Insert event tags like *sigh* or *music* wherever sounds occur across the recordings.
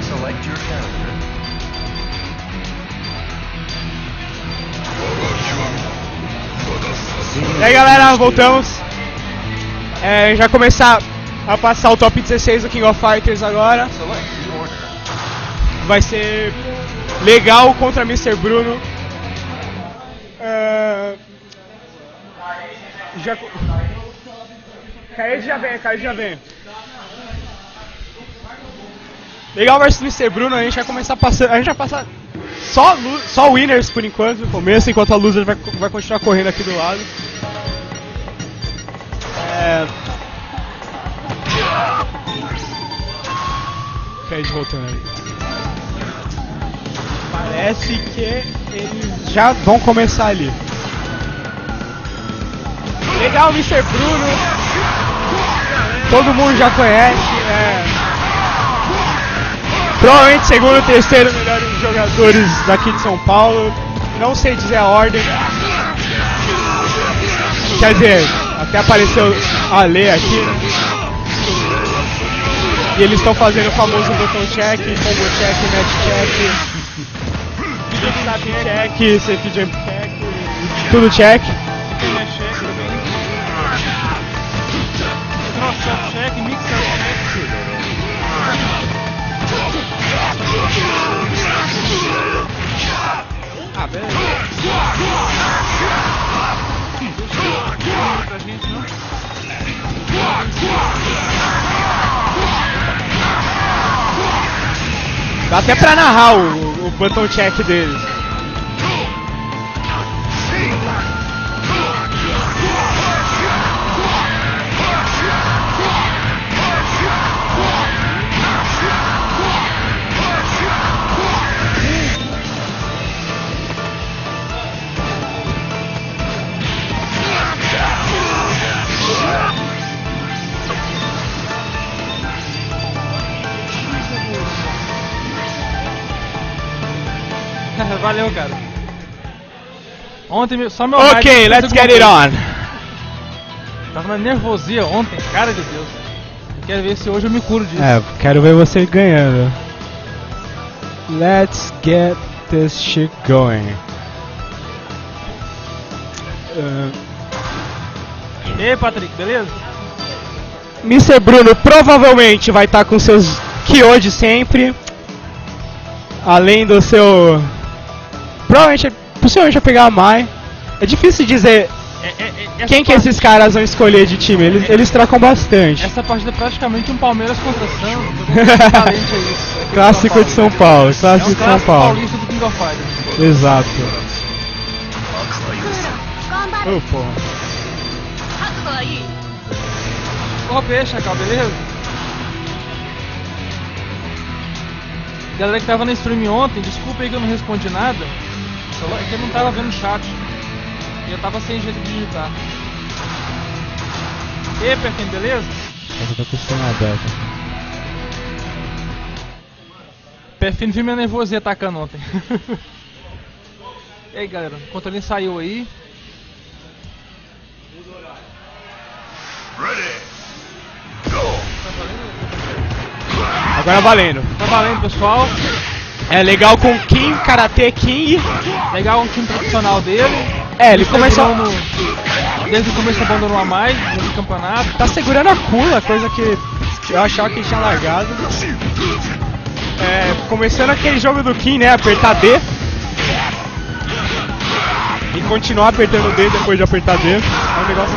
Select. E aí galera, voltamos. É, já começar a passar o top 16 do King of Fighters agora. Vai ser legal contra Mr. Bruno. É, já... já vem, Kaede já vem. Legal versus Mr. Bruno, a gente vai começar passando. A gente vai passar só, só winners por enquanto no começo, enquanto a loser vai, vai continuar correndo aqui do lado. É... Kaede voltando aí. Parece que eles já vão começar ali. Legal, Mr. Bruno. Todo mundo já conhece. É... Provavelmente segundo ou terceiro melhores jogadores daqui de São Paulo. Não sei dizer a ordem. Quer dizer, até apareceu a Lê aqui. né? E eles estão fazendo o famoso botão check, combo check, net check. Snap check, safe jump check, tudo check. Check, check. Ah, não? Dá até pra narrar o, o botão check deles. Valeu, cara. Ontem, só meu Ok, let's get it on. Tava na nervosia ontem, cara de Deus. Eu quero ver se hoje eu me curo disso. É, quero ver você ganhando. Let's get this shit going. Uh, E aí, Patrick, beleza? Mr. Bruno provavelmente vai estar com seus Kyo de sempre. Além do seu. Provavelmente, possivelmente vai pegar a Mai. É difícil dizer É, é, é, quem que esses caras vão escolher de time. Eles, eles trocam bastante. Essa partida é praticamente um Palmeiras contra Santos. *laughs* Aqui Clássico de São Paulo, É clássico de São Paulo. paulista do King of Fighters. Exato. Ô, porra. Ô, peixe, Chacal, beleza? Galera que tava na stream ontem, desculpa aí que eu não respondi nada. É que eu não tava vendo o chat. E eu tava sem jeito de digitar. E aí, Perfim, beleza? Essa tá custando aberta. Perfim viu minha nervosia atacando ontem. *laughs* e aí, galera, o controle saiu aí. Agora valendo. Tá valendo, pessoal. É legal com Kim, Karate King. Legal um time profissional dele. É, ele começou. Terminou no- Desde o começo abandonou a mais no campeonato. Tá segurando a Kula, coisa que eu achava que ele tinha largado. É, começando aquele jogo do Kim, né? Apertar D. E continuar apertando D depois de apertar D. É um negócio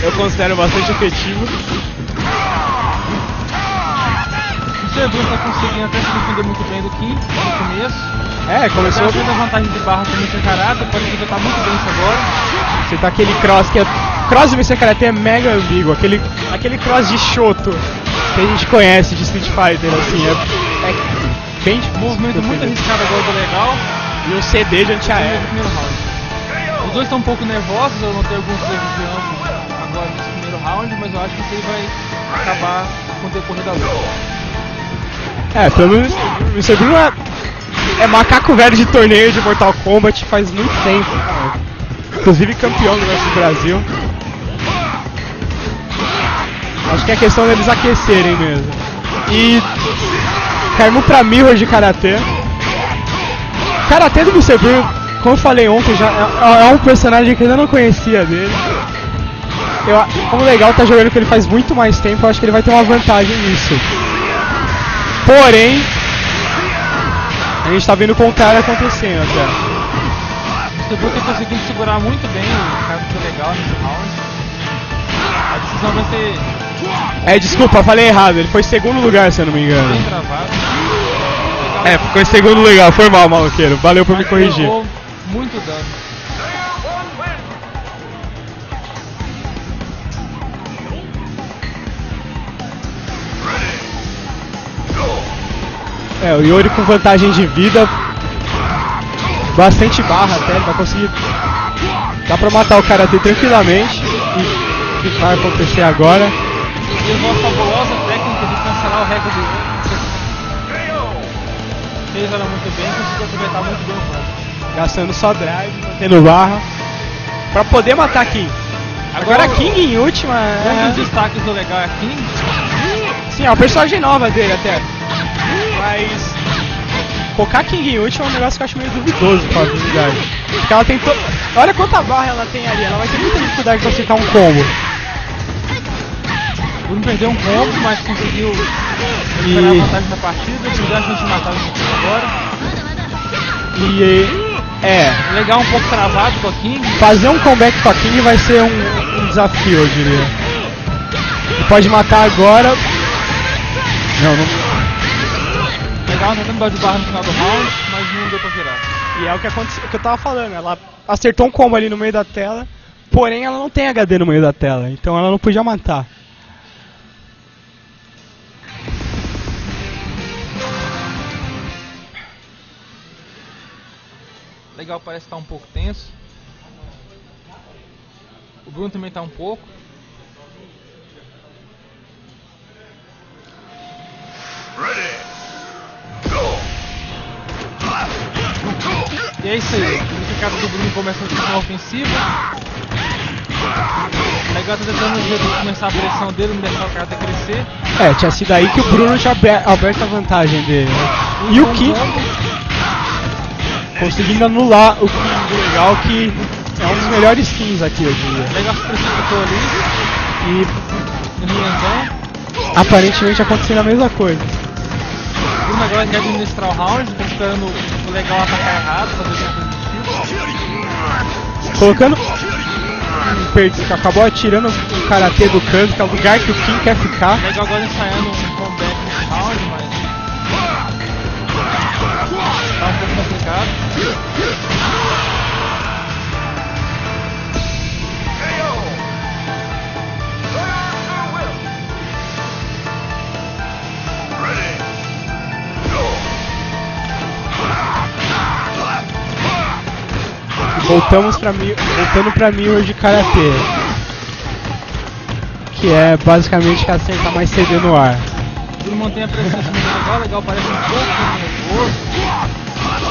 que eu considero bastante efetivo. O Cedru tá conseguindo até se defender muito bem do Kim no começo. É, começou. Começou a vantagem de barra com o Mr. Karate, pode aproveitar muito bem isso agora. Você tá aquele cross que é. Cross do Mr. Karate é mega ambíguo, aquele, aquele cross de Shoto que a gente conhece de Street Fighter, assim, é, é bem difícil. Movimento muito arriscado agora do legal. E um CD de antiaéreo. primeiro round. Os dois estão um pouco nervosos, eu notei alguns erros de ambos agora nesse primeiro round, mas eu acho que isso aí vai acabar com o decorrer da luta. É, pelo menos o Mr. Bruno é, é macaco velho de torneio de Mortal Kombat faz muito tempo. Inclusive campeão do nosso Brasil. Acho que é questão deles aquecerem mesmo. E caímos pra Mirror de Karatê. Karatê do. Bruno, como eu falei ontem, já é, é um personagem que eu ainda não conhecia dele. Eu, como legal tá jogando que ele faz muito mais tempo, eu acho que ele vai ter uma vantagem nisso. Porém, a gente tá vendo o contrário acontecendo até. O Bruno tem conseguido segurar muito bem, o cara foi legal nesse round. A decisão vai ser É, desculpa, falei errado, ele foi segundo lugar, se eu não me bem engano. É, ficou em segundo lugar, foi mal, maluqueiro. Valeu por me mas corrigir. levou muito dano. É, o Yori com vantagem de vida. Bastante barra até, ele vai conseguir. Dá pra matar o Karate tranquilamente. E o que vai acontecer agora? E usou a fabulosa técnica de cancelar o recorde do Fez ela muito bem, conseguiu aproveitar muito bem o campo. Gastando só drive, mantendo barra. Pra poder matar King. Agora, Agora, King em última. Um É... dos destaques do legal é King, Sim, é uma personagem nova dele até. Mas. Em última é um negócio que eu acho meio duvidoso pra verdade. Porque ela tem to... Olha quanta barra ela tem ali, ela vai ter muita dificuldade pra acertar um combo. o Bruno perdeu um combo, mas conseguiu E- recuperar a vantagem da partida, se a gente matar agora. E. É. Legal um pouco travado com a King, Fazer um comeback com a King vai ser um, um desafio, eu diria. Pode matar agora. Não, não. Legal tentando dar de barra no final do round, mas não deu pra virar. E é o que aconteceu, o que eu tava falando. Ela acertou um combo ali no meio da tela, porém ela não tem HD no meio da tela, então ela não podia matar. Legal, parece estar um pouco tenso. O Bruno também tá um pouco. E é isso aí. Esse caso do Bruno começa na ofensiva. Legal tá tentando começar a pressão dele, não deixar o cara até crescer. É, tinha sido aí que o Bruno tinha abe- aberto a vantagem dele. né? E o King conseguindo anular o King legal, que é um dos melhores Kings aqui, eu diria. Legal se precipitou ali, E aparentemente acontecendo a mesma coisa. O Bruno agora quer administrar o round, esperando o legal atacar errado, fazer tipo. Colocando. um per- Acabou atirando o karatê do canto, que é o lugar que o King quer ficar. O legal agora ensaiando um comeback nesse round, mas. Tá um pouco complicado. Voltamos pra Mi- voltando pra Mirror de Karatê. Que é basicamente que acerta mais CD no ar. Bruno mantém a muito legal, legal, parece um pouco nervoso.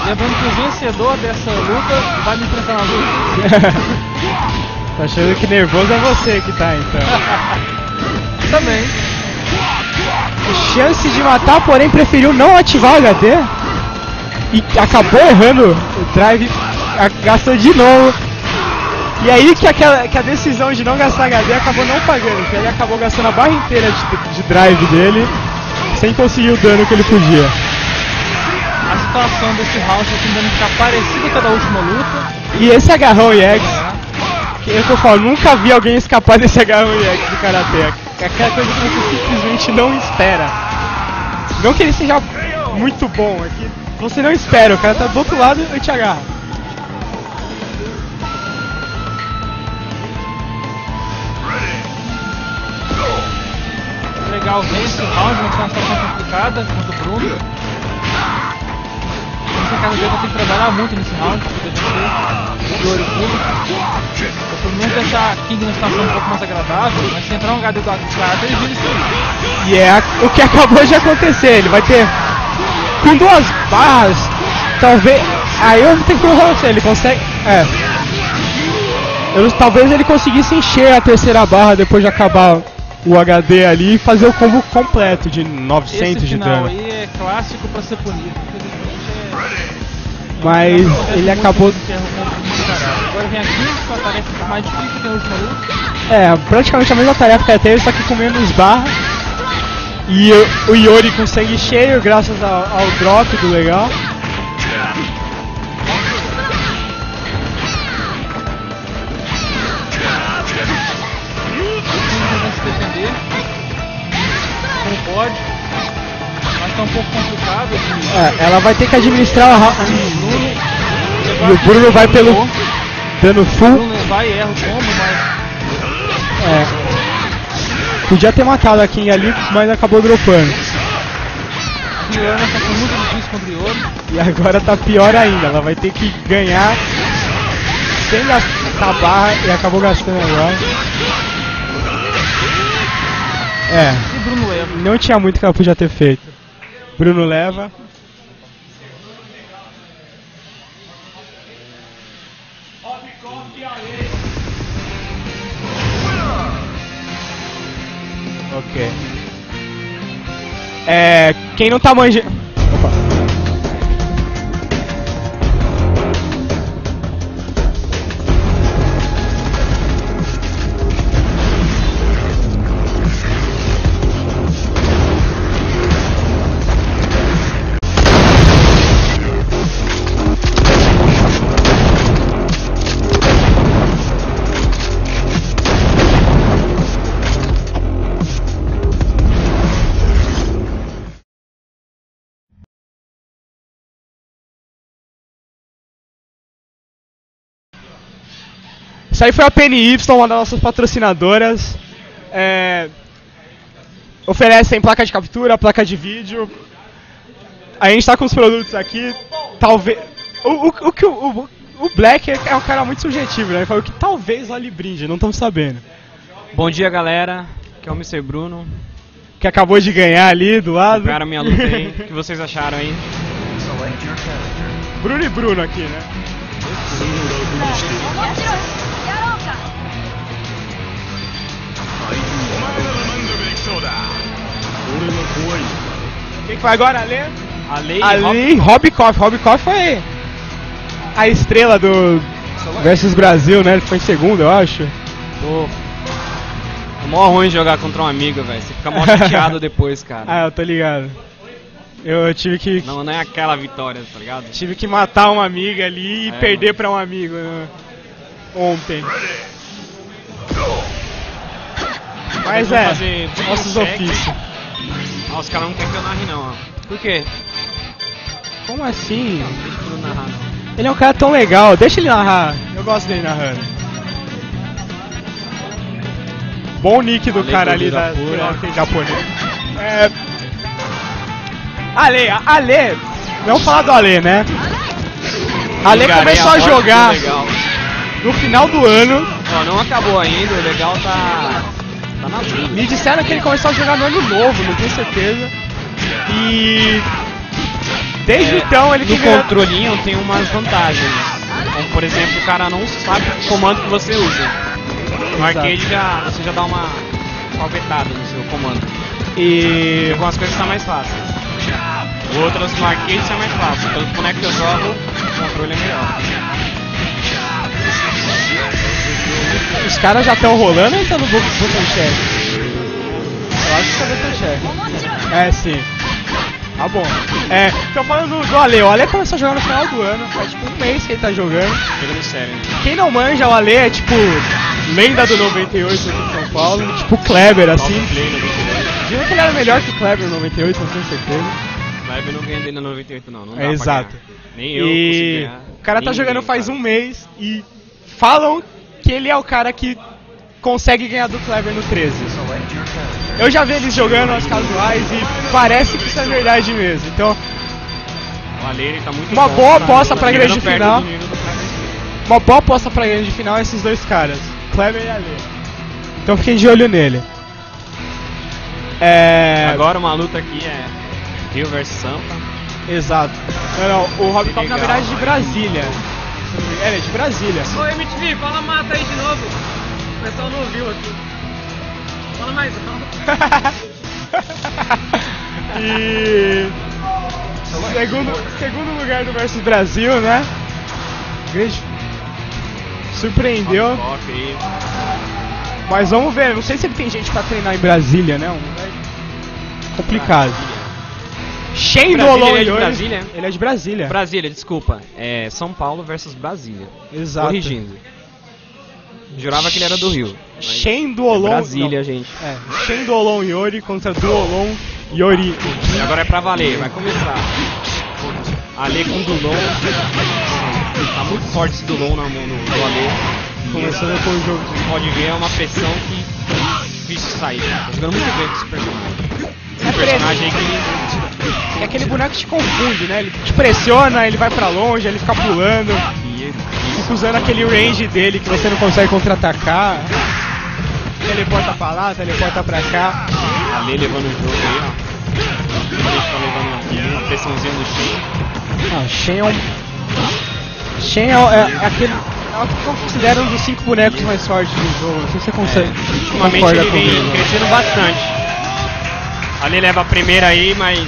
Lembrando que o vencedor dessa luta vai me enfrentar na luta. *laughs* Tá achando que nervoso é você que tá então. *laughs* Também. Chance de matar, porém preferiu não ativar o HD. E acabou errando o drive, gastou de novo. E aí que, aquela, que a decisão de não gastar HD acabou não pagando, porque ele acabou gastando a barra inteira de, de drive dele sem conseguir o dano que ele podia. A situação desse round tá tentando ficar parecida com a da última luta. E esse agarrão EX, que é que eu falo, nunca vi alguém escapar desse agarrão EX do Karatê. É aquela coisa que você simplesmente não espera. Não que ele seja muito bom, é que você não espera, o cara tá do outro lado e te agarra. Legal, vence o round, mas é uma situação complicada contra o Bruno. Essa casa dele ter que trabalhar muito nesse round pra poder vencer. O ouro puro. Pelo menos deixar a King na situação um pouco mais agradável, mas se entrar um HD do cara, ele vira isso aí. E é o que acabou de acontecer, ele vai ter com duas barras, talvez. Aí eu tenho que falar você, ele consegue. É. Eu, talvez ele conseguisse encher a terceira barra depois de acabar o HD ali e fazer o combo completo de 900 Esse de dano. aí é clássico pra ser punido. É. Mas acontece ele acabou. Agora vem aqui com a tarefa mais difícil é última luta. É, praticamente a mesma tarefa que até só que com menos barra. E o- Yori com sangue cheio, graças ao, ao drop do legal. tentando se defender. Como pode. Mas tá um pouco complicado. É, ela vai ter que administrar o Bruno, E o Bruno vai pelo dano O full. Bruno vai e erra o combo, mas É. Podia ter matado a King ali, mas acabou dropando. Tá com muito difícil contra o Yori. E agora tá pior ainda, ela vai ter que ganhar sem gastar barra e acabou gastando agora. É, o Bruno leva. não tinha muito que ela podia ter feito. Bruno leva. Ok. É, quem não tá manjando. Isso aí foi a PNY, uma das nossas patrocinadoras. É, oferecem placa de captura, placa de vídeo. A gente tá com os produtos aqui. Talvez. O, o, o, que o, o, o Black é um cara muito subjetivo, né? Ele falou que talvez role brinde, não estamos sabendo. Bom dia, galera. Aqui é o Mr. Bruno. Que acabou de ganhar ali do lado. Pegaram minha luta aí. O que vocês acharam aí? Bruno e Bruno aqui, né? Quem que vai agora, Ale? A lei Ali, Rob Koff. Rob Koff foi a estrela do versus Brasil, né? Ele foi em segundo, eu acho. Pô. É mó ruim jogar contra um amigo, velho. Você fica mó *laughs* chateado depois, cara. Ah, eu tô ligado. Eu tive que Não, não é aquela vitória, tá ligado? tive que matar uma amiga ali e É, perder mano. pra um amigo né? ontem. Mas é, nossos ofícios. Ah, os caras não querem que eu narre, não, ó. Por quê? Como assim? Deixa eu não narrar, não. Ele é um cara tão legal, deixa ele narrar. Eu gosto dele narrando. Bom nick do Ale, cara ali da do japonês. É. Ale, Ale, vamos falar do Ale, né? Ale começou a jogar Legal. no final do ano. Ó, não acabou ainda, o legal tá. Tá na. Me disseram que ele começou a jogar no ano novo, não tenho certeza. E desde É, então ele no tem ganhado- controlinho tem umas vantagens. Como por exemplo, o cara não sabe o comando que você usa. No arcade já, você já dá uma alvetada no seu comando. E algumas coisas tá mais fácil. Outras no arcade são mais fácil. Então como é que eu jogo, o controle é melhor. Os caras já estão rolando ou estão no bu- botão check? Eu acho que tá botão check. É, sim. Tá bom. É, tô falando do Ale. O Ale começou a jogar no final do ano, faz tipo um mês que ele tá jogando. Jogando sério. Quem não manja, o Ale é tipo lenda do 98 aqui em São Paulo, tipo Kleber assim. Top play no 98. Dizem que ele era melhor que o Kleber no 98, não tenho certeza. Eu não ganhei dele no 98 não. não É, exato. Nem eu E o cara tá Ninguém, jogando faz cara. um mês e falam que ele é o cara que consegue ganhar do Kleber no 13. Select your character. Eu já vi eles jogando as casuais e parece que isso é verdade mesmo. Então, tá muito Uma bom, boa tá aposta pra chegando grande final. uma boa aposta pra grande final é esses dois caras, Kleber e Ale. Então fiquem de olho nele. É. Agora uma luta aqui é Rio vs Sampa. Exato. Não, não, o Rob Top na verdade de Brasília. É, é de Brasília. Ô MTV, fala mata aí de novo. O pessoal não ouviu aqui. Fala mais, fala. *laughs* e segundo, segundo lugar do versus Brasil, né? Grande. Surpreendeu. Mas vamos ver, não sei se ele tem gente pra treinar em Brasília, né? Um complicado. Shane Brasília, ele é de Brasília? Ele é de Brasília. Brasília, desculpa. É São Paulo versus Brasília. Exato. Corrigindo. Jurava que ele era do Rio. Shen é Duolon. Brasília, não, gente. É, Shen Duolon Yori contra Duolon Yori. E agora é pra valer, vai começar. Ale com Dulon. Tá muito forte esse Dulon na mão no, do Ale. Começando com o jogo. Pode ver, é uma pressão que é difícil de sair. Tá jogando muito bem com esse personagem. É personagem que E aquele boneco te confunde, né? Ele te pressiona, ele vai pra longe, ele fica pulando. Fica usando aquele range dele que você não consegue contra-atacar. Teleporta pra lá, teleporta pra cá. Ale levando o jogo aí, ó. Tá levando uma pressãozinha no chão. Ah, Shen é um. Shen é, é- é aquele. É o que eu considero um dos cinco bonecos mais fortes do jogo. Não sei se você consegue. Ultimamente concorda ele vem crescendo bastante. Ali leva a primeira aí, mas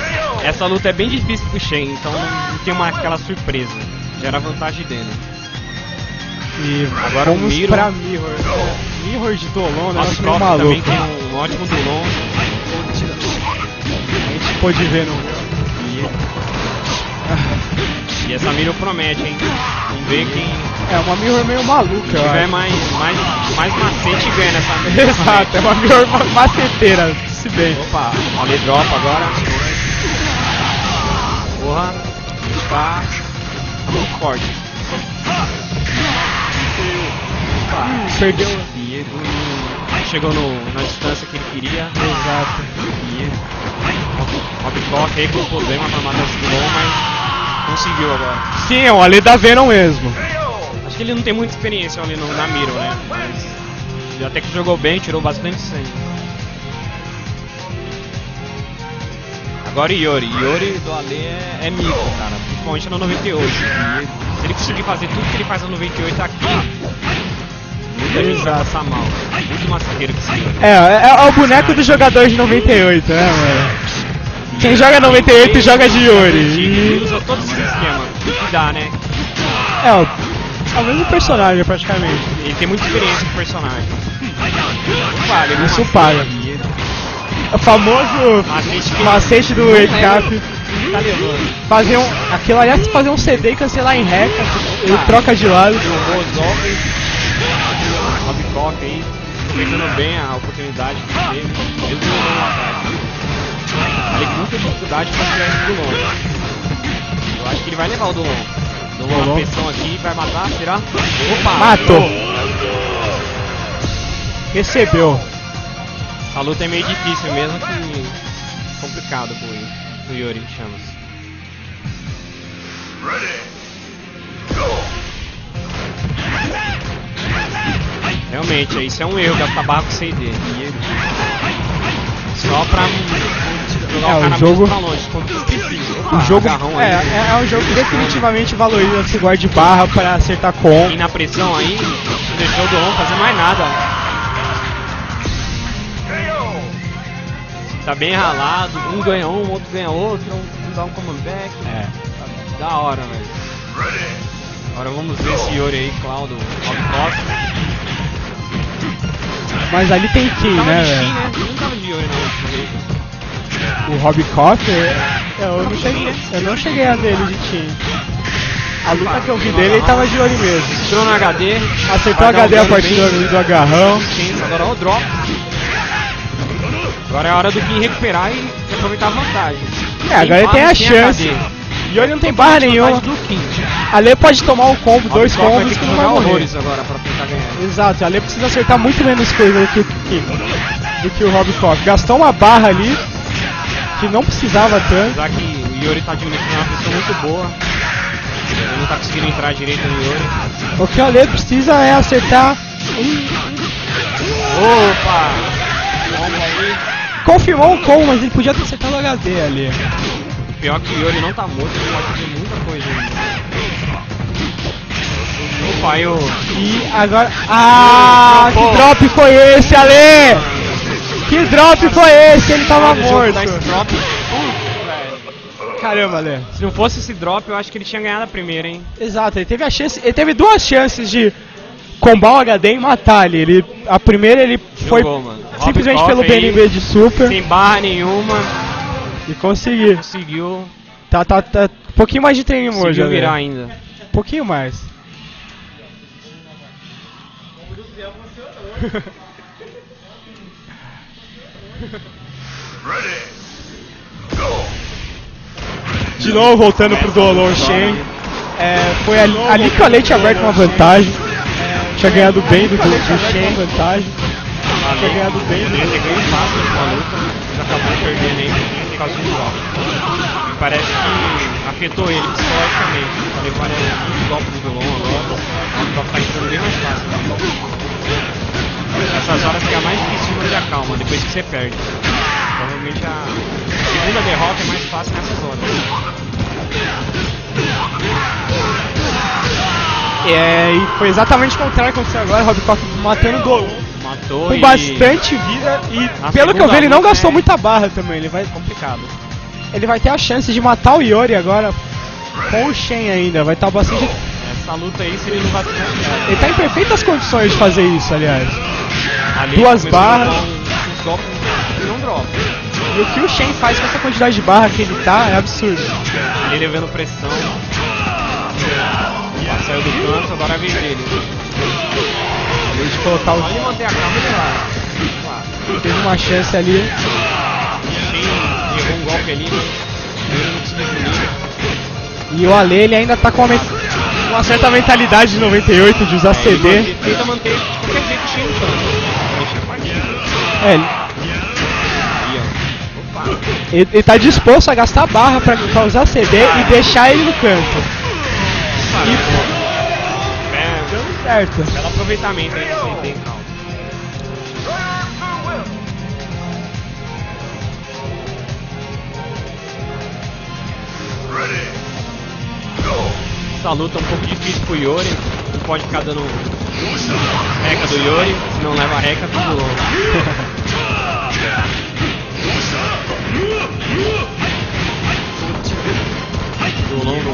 essa luta é bem difícil pro Shen, então não tem uma, aquela surpresa. Gera a vantagem dele. E Agora o vamos Miro. pra Mirror. Mirror de Dolon, né? Nossa, Coffee também tem um ótimo Dulon. A gente pôde ver no. E essa Miro promete, hein? Vamos ver quem É uma Mirror meio maluca, eu tiver mais, mais, mais macete ganha nessa Miro. *laughs* Exato, é uma Mirror ma- maceteira, se bem. Opa, olha drop agora. Porra, tá muito forte. Hum, perdeu. Diego chegou no, na distância que ele queria. Exato. Diego. Robcock aí com problema pra matar esse Dulon, mas conseguiu agora. Sim, é um ali da Venom mesmo. Acho que ele não tem muita experiência ali no, na Miro, né? Mas até que jogou bem, tirou bastante sangue. Agora Yori. Yori do Ale é, é mico, cara. Principalmente na 98. Se ele conseguir fazer tudo que ele faz na 98 aqui, muita gente vai passar mal. Muito massacreiro que esse. É, é, é o boneco do jogador de 98, né, mano? Quem joga 98 joga de. Ele E usa todos esses esquemas que dá, né? é o, é o mesmo personagem praticamente. Ele tem muita experiência com o personagem. Vale, não Isso maceta. O famoso Macete macete do Up. Tá. Fazer um. Aquilo aliás, fazer um CD e cancelar em rec, ele troca de lado. Bozov, Robcock aí, aproveitando bem a oportunidade que teve, mesmo não ataque. Ele com muita dificuldade pra tirar esse Dulon. Eu acho que ele vai levar o. Dulon Dulon. uma pressão aqui, vai matar, será? Opa! Matou. Recebeu. A luta é meio difícil mesmo, que complicado pro, pro Yuri Chamas. Realmente, isso é um erro barra com CD. Só pra jogar É, o o cara jogo- mesmo pra longe, quando precisa. O jogo agarrão é, aí. é, é um jogo que definitivamente valoriza esse guarda de barra para acertar com. E na pressão aí, não deixou o Dolon fazer mais nada. Tá bem ralado, um ganha um, outro ganha outro, um dá um comeback. É. Tá da hora, velho. Agora vamos ver esse Yori aí, Claudio, Rob Costa. Mas ali tem Tava né, velho? né? Não tava de Yori não. O Rob Cotter, é, eu não cheguei, eu não cheguei a ver ele de time. A luta que eu vi dele, ele tava de olho mesmo. Entrou no HD. Acertou o HD a partir do, do agarrão. Agora o drop. Agora é a hora do Kim recuperar e aproveitar a vantagem. É, agora ele tem a chance. E ele não tem barra nenhuma. Ale pode tomar um combo, dois Costa vai combos que que não vai morrer. agora pra tentar ganhar. Exato, Ale precisa acertar muito menos coisa do que, do que o Rob. Gastou uma barra ali que não precisava tanto. Apesar que o Yori tá diminuindo uma pessoa muito boa. Ele não tá conseguindo entrar direito no Yori. O que o Ale precisa é acertar. Opa! Vamos aí. Confirmou um combo, mas ele podia ter acertado o HD ali. pior que o Yori não tá morto, ele pode fazer muita coisa ainda. Opa, eu. E agora. Ah, que drop foi esse, Ale? Que drop foi esse? Ele tava o morto. Drop. Putz, velho. Caramba, Ale. Se não fosse esse drop, eu acho que ele tinha ganhado a primeira, hein? Exato, ele teve a chance. Ele teve duas chances de combar o HD e matar ele. ele a primeira ele foi Jogou, mano. Simplesmente pelo Koff aí, BNB de super Sem barra nenhuma, e conseguiu. conseguiu, Tá, tá, tá. Um pouquinho mais de treino hoje, conseguiu virar ainda. Um pouquinho mais. De novo voltando pro Dolon Shen. É, foi ali, ali que a Leite aberto uma vantagem. Tinha ganhado bem do, do, do Shen vantagem. Tinha ganhado bem do Ele ganhou fácil com a luta, mas acabou perdendo aí por causa do golpe. Parece que afetou ele psicologicamente. Tá levando muitos golpes do vilão agora. O golpe tá entrando bem mais fácil. Essas horas fica mais difícil manter a calma, depois que você perde. Provavelmente a segunda derrota é mais fácil nessas horas. É, e foi exatamente o contrário que aconteceu agora. Rob Koff matando o Dolon Matou com e... bastante vida e Na pelo que eu vi ele não gastou é- muita barra também. Ele vai, complicado. ele vai ter a chance de matar o Yori agora com o Shen ainda. Vai estar bastante. Essa luta aí, se ele não vai Ele tá em perfeitas condições de fazer isso, aliás. Ali Duas barras. a um- drop. E o que o Shen faz com essa quantidade de barra que ele tá é absurdo. Ele levando pressão. Saiu do canto, agora vem dele. Ele de colocar o. Pode manter a calma, ele vai. Claro. Teve uma chance ali. Errou um golpe ali, ele. E o Ale ele ainda tá com uma, uma certa mentalidade de 98 de usar Ele CD. mantém- tenta manter de qualquer jeito o Shen no canto. Deixa a partida. É, ele, ele, ele tá disposto a gastar barra pra, pra usar CD e deixar ele no canto. Cara, é, Certo. belo aproveitamento aí calma. Essa luta é um pouco difícil pro Yori. Não pode ficar dando reca do Yori, senão leva reca do Dolon. *laughs* Dolon com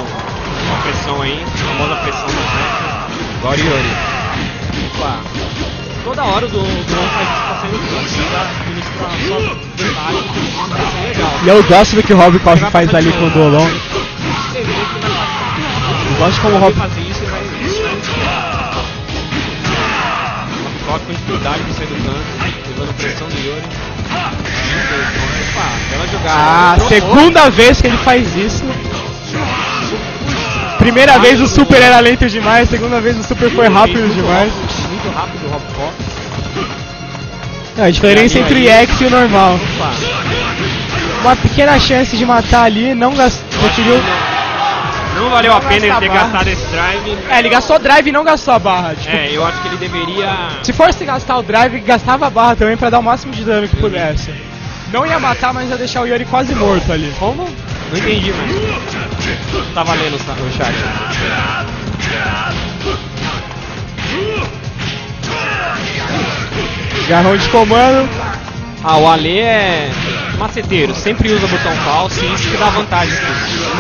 uma pressão aí, famosa pressão na reca. Agora o Yori. Opa. Toda hora o Dolon Dolon faz isso pra isso é legal. E eu gosto do que o Rob Koff faz ali com o Dolon. Fazer. Eu gosto como o Rob. fazer isso e vai. Rock com dificuldade de sair do canto, levando pressão do Yuri. Opa, bela jogada. Ah, segunda vez que ele faz isso. Primeira vez o super era lento demais, segunda vez o super foi rápido demais. Muito rápido o Rob Fox. É, a diferença entre o? X e o normal. Uma pequena chance de matar ali, não gastou. Não valeu a pena ele gastar ter barra. gastado esse drive. É, ele gastou drive e não gastou a barra. Tipo, É, eu acho que ele deveria. se fosse gastar o drive, gastava a barra também pra dar o máximo de dano que pudesse. Não ia matar, mas ia deixar o Yori quase morto ali. Como? Não entendi, mas. Tá valendo o chat. Garrão de comando. Ah, o Ale é maceteiro, sempre usa botão falso e isso que dá vantagem.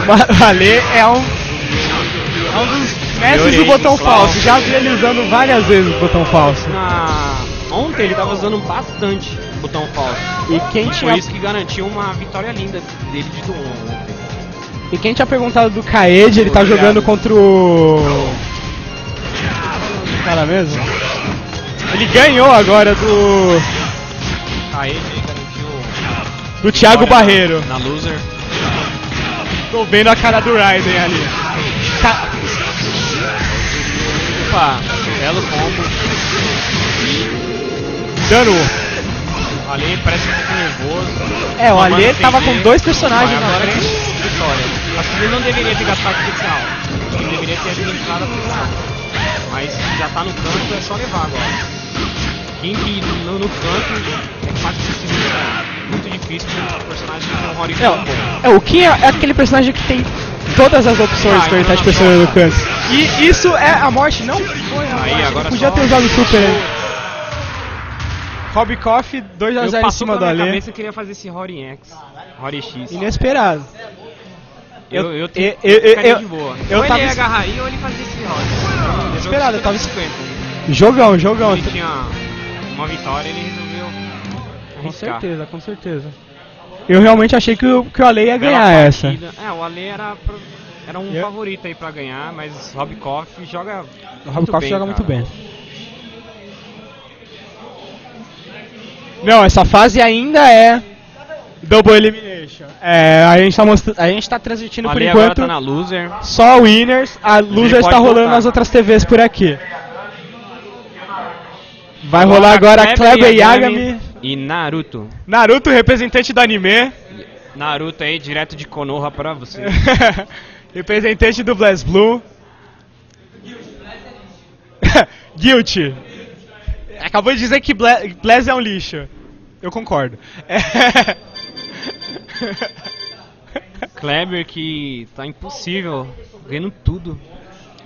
O Ale é um, é um dos mestres do botão falso. Já vi ele usando várias vezes o botão falso. Na... Ontem ele tava usando bastante o botão falso. E quem Foi tinha, isso que garantiu uma vitória linda dele de Doom ontem. e quem tinha perguntado do Kaede, ele tá Obrigado. jogando contra o. Cara mesmo? Ele ganhou agora do. A ele garantiu do Thiago Barreiro. Na, loser. Tô vendo a cara do Raiden ali. Tá- Opa, belo combo. Dano. O Ale parece um pouco nervoso. É, o Ale tava com dois personagens na agora frente. que vitória. Acho que ele não deveria ter gastado especial. Acho que ele deveria ter administrado a função. Mas já tá no canto, é só levar agora. Quem que no, no canto é fácil de se livrar. muito difícil com um personagem que tem um Rory É, é, o Kim é, é aquele personagem que tem todas as opções Ah, pra ele estar então de não personagem no canto. E isso é a morte, não foi a Aí, morte. agora ele podia só- ter usado o super. né? Rob Koff, 2 a Eu 0 em cima do Ale. cabeça eu queria fazer esse Rory X. Rory X. Inesperado. Eu, eu, tenho, eu- eu- eu- de boa. eu ou tava ele ia agarrar aí ou ele fazia esse Rory. Inesperado, eu tava es- 50. Jogão, jogão. Ele tinha uma vitória ele resolveu Com certeza, com certeza. Eu realmente achei que o, que o Ale ia ganhar essa. É, o Ale era, pro- era um Eu- favorito aí pra ganhar, mas Rob Koff joga O joga muito bem. Não, essa fase ainda é Double Elimination. É, a gente tá, a gente tá transmitindo O por enquanto tá na loser. só winners. A Losers pode tá rolando voltar. nas outras TVs por aqui. Vai Agora rolar agora Kleber Yagami. E Naruto. Naruto, representante do anime. Naruto aí, direto de Konoha pra você. *laughs* representante do Blast Blue. *laughs* Guilty. *laughs* Acabou de dizer que Bla- Blast é um lixo. Eu concordo. *laughs* Kleber que tá impossível, ganhando tudo.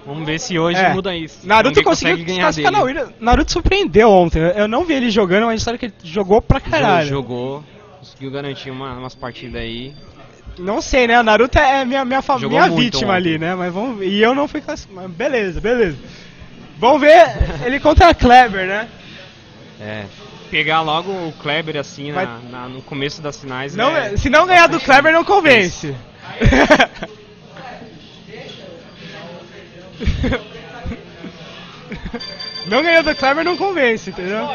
Vamos ver se hoje É. muda isso. Naruto conseguiu ganhar na. Naruto surpreendeu ontem. Eu não vi ele jogando, mas sabe que ele jogou pra caralho. Jogou, conseguiu garantir uma, umas partidas aí. Não sei, né? O Naruto é minha, minha, Jogou minha vítima ontem. ali, né? Mas vamos. E eu não fui classificado. Beleza, beleza. Vamos ver ele contra a Kleber, né? É. Pegar logo o Kleber assim Vai- na, na- no começo das finais. Não, é se não ganhar do Kleber, não convence. *laughs* não ganhou do Kleber, não convence, entendeu?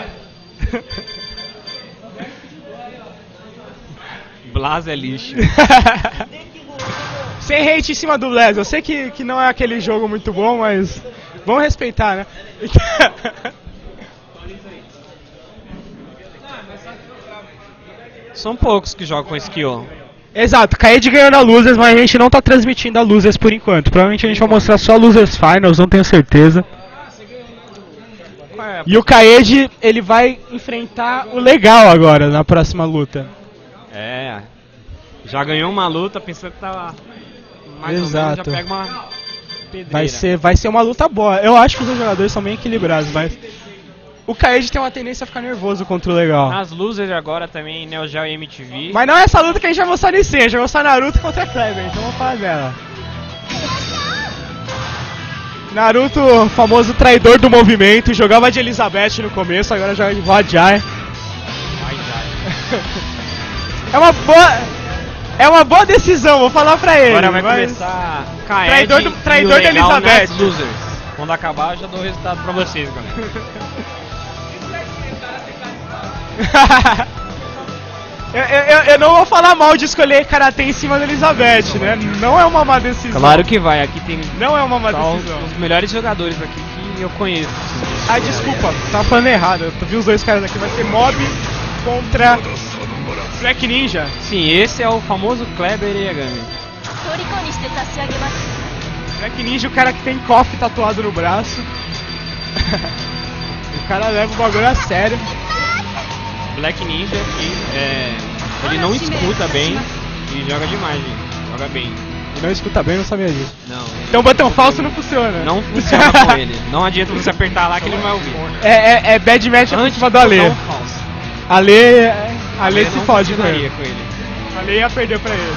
Blas é lixo. *laughs* Sem hate em cima do Blaz. Eu sei que, que não é aquele jogo muito bom, mas vamos respeitar, né? *laughs* São poucos que jogam com skill. Exato, Kaede ganhou na Losers, mas a gente não tá transmitindo a Losers por enquanto. Provavelmente a gente vai mostrar só a Losers Finals, não tenho certeza. E o Kaede, ele vai enfrentar o legal agora na próxima luta. É. Já ganhou uma luta pensando que tava mais ou menos Exato. já pega uma pedreira. Vai ser, vai ser uma luta boa. Eu acho que os jogadores são bem equilibrados, mas o Kaede tem uma tendência a ficar nervoso contra o legal. Nas losers agora também Neo Geo e MTV. Mas não é essa luta que a gente vai mostrar nesse, a gente vai mostrar Naruto contra Kleber, então vamos falar dela. Naruto, famoso traidor do movimento, jogava de Elizabeth no começo, agora joga de Vajai. *laughs* É uma boa. É uma boa decisão, vou falar pra ele. Agora vai mas- começar Kaed Traidor do- traidor da Elizabeth. Quando acabar eu já dou o resultado pra vocês, galera. *laughs* *laughs* eu, eu, eu, não vou falar mal de escolher Karate em cima da Elizabeth, né? Não é uma má decisão. Claro que vai, aqui tem. Não é uma má tá decisão. Os, melhores jogadores aqui que eu conheço. Ah, desculpa, tá falando errado. Eu vi os dois caras aqui, vai ser Mob contra Black Ninja. Sim, esse é o famoso Kleber Yagami. Black Ninja, o cara que tem KOF tatuado no braço. *laughs* o cara leva o bagulho a sério. Black Ninja que é, ele não escuta bem e joga demais, gente. Joga bem. Não escuta bem, não sabia disso. Não, Então botão falso não funciona. não funciona com ele. Não adianta você apertar lá que ele não vai ouvir. É, é, é bad match em cima do Ale. Falso. Ale, Ale se fode com ele. com ele. Ale ia perder pra ele.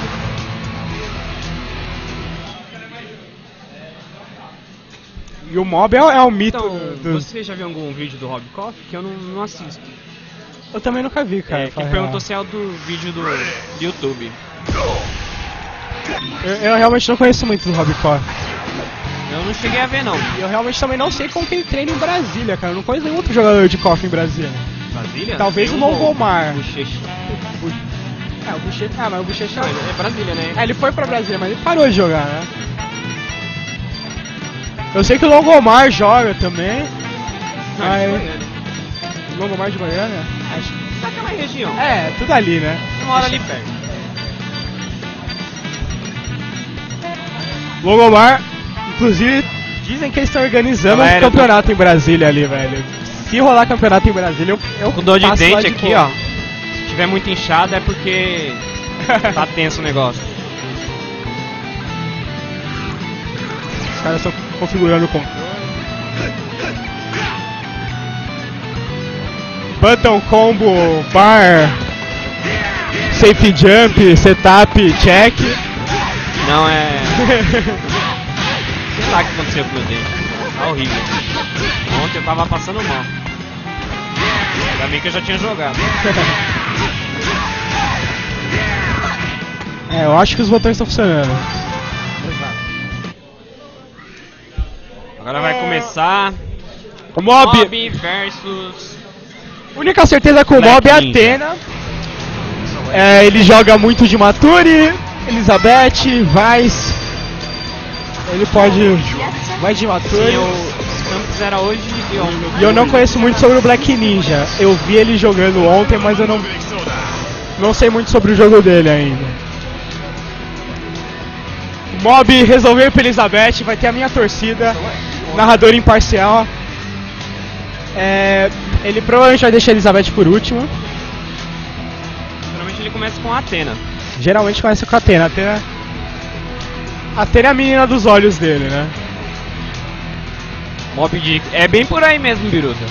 E o Mob é, é o mito Então, do... você já viu algum vídeo do Rob Koff? Que eu não, não assisto. Eu também nunca vi, cara. É, perguntou se é o do vídeo do, do YouTube. eu, eu realmente não conheço muito do Rob Core. Eu não cheguei a ver não. Eu realmente também não sei como que ele treina em Brasília, cara. Eu não conheço nenhum outro jogador de KOF em Brasília. Brasília? Talvez Tem o Longomar. Bochecha. Ah, o Buchecha... Ah, mas o ele é Brasília, né? Ah, ele foi pra Brasília, mas ele parou de jogar, né? Eu sei que o Longomar joga também. Não, é. né? Longomar de Goiânia? Acho que... Naquela região. É, tudo ali, né? Uma hora ali perto. Longomar, inclusive, dizem que eles estão organizando um Galera, campeonato em Brasília ali, velho. Se rolar campeonato em Brasília, eu, eu Com dor de dente aqui, boa. ó. Se tiver muito inchado é porque *laughs* tá tenso o negócio. Os caras estão configurando o controle. Button combo, bar, safe jump, setup, check. Não é. Sei lá o que aconteceu com o meu dedo. Tá horrível. Ontem eu tava passando mal. Ainda bem que eu já tinha jogado. É, eu acho que os botões estão funcionando. Agora vai começar. O mob, Mob versus. Única certeza com o mob é. Atena. É, ele joga muito de Maturi, Elizabeth, Vice. Ele pode. Vai de Maturi. os campos era hoje e ontem. E eu não conheço muito sobre o Black Ninja. Eu vi ele jogando ontem, mas eu não, não sei muito sobre o jogo dele ainda. Mob resolveu pra Elizabeth, vai ter a minha torcida, narrador imparcial. É, ele provavelmente vai deixar a Elizabeth por último. Geralmente ele começa com a Atena. Geralmente começa com a Atena. A Atena, Atena é a menina dos olhos dele, né? Mob Dick. É bem por aí mesmo, Biruta.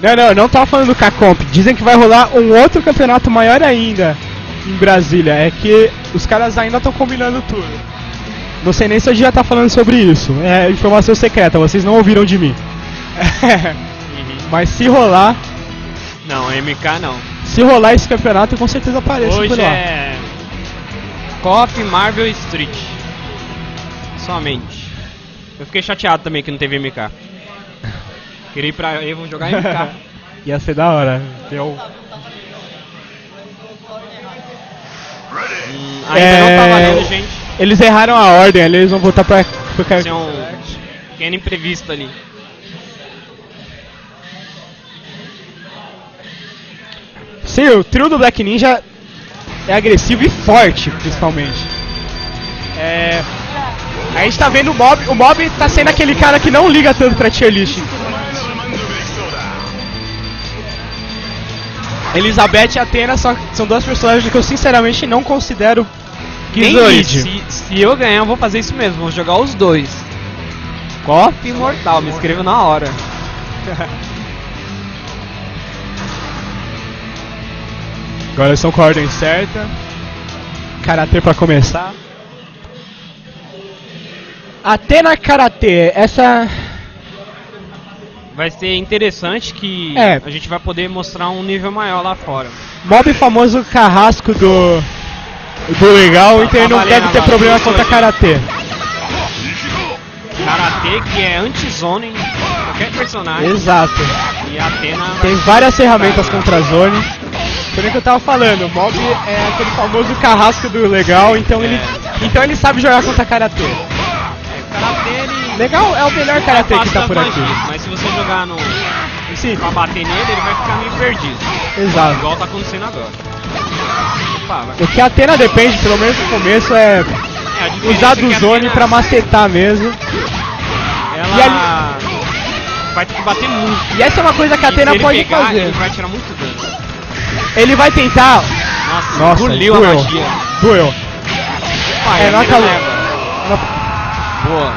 Não, não, não tava falando do K-Comp. Dizem que vai rolar um outro campeonato maior ainda em Brasília. É que os caras ainda estão combinando tudo. Não sei nem se eu já tá falando sobre isso. É informação secreta, vocês não ouviram de mim. *laughs* Mas se rolar, Não, MK não. se rolar esse campeonato, com certeza apareço por Hoje lá. é. KOF Marvel Street. Somente. Eu fiquei chateado também que não teve MK. Queria ir pra Evo jogar MK. *laughs* Ia ser da hora. Eu... Hum, ainda É, não tá valendo, gente. Eles erraram a ordem, ali eles vão voltar pra. pra... Isso é um pequeno imprevisto ali. Sim, o trio do Black Ninja é agressivo e forte, principalmente. É. A gente tá vendo o Mob, o Mob tá sendo aquele cara que não liga tanto pra tier list. Elizabeth e Athena são, são duas personagens que eu sinceramente não considero Kizoid. Se, se eu ganhar, eu vou fazer isso mesmo. Vou jogar os dois. KOF Imortal, me inscrevo na hora. *laughs* Agora estão com a ordem certa. Karatê pra começar. Atena Karatê, essa. Vai ser interessante que É. a gente vai poder mostrar um nível maior lá fora. Mob famoso carrasco do. do legal, então ele não valendo deve ter problema contra. Karatê. Karatê que é anti-zone em qualquer personagem. Exato. E Atena Tem várias ferramentas contra a zone. Por que eu tava falando, o Mob é aquele famoso carrasco do legal, então ele. Então ele sabe jogar contra Karatê. O Karatê. Legal é o melhor Karatê que fácil tá por aqui. magias, Mas se você jogar no. Sim, pra bater nele, ele vai ficar meio perdido. exato. Igual tá acontecendo agora. Opa. O que a Atena depende, pelo menos no começo, é É, a usar é que do a zone Atena, pra macetar mesmo. Ela E vai ter que bater muito. E essa é uma coisa que a Atena pode pegar, fazer. Ele vai tirar muito dano. Ele vai tentar. Nossa, Nossa, engoliu a doeu. magia. Doeu. É, não acabou. leva. Boa.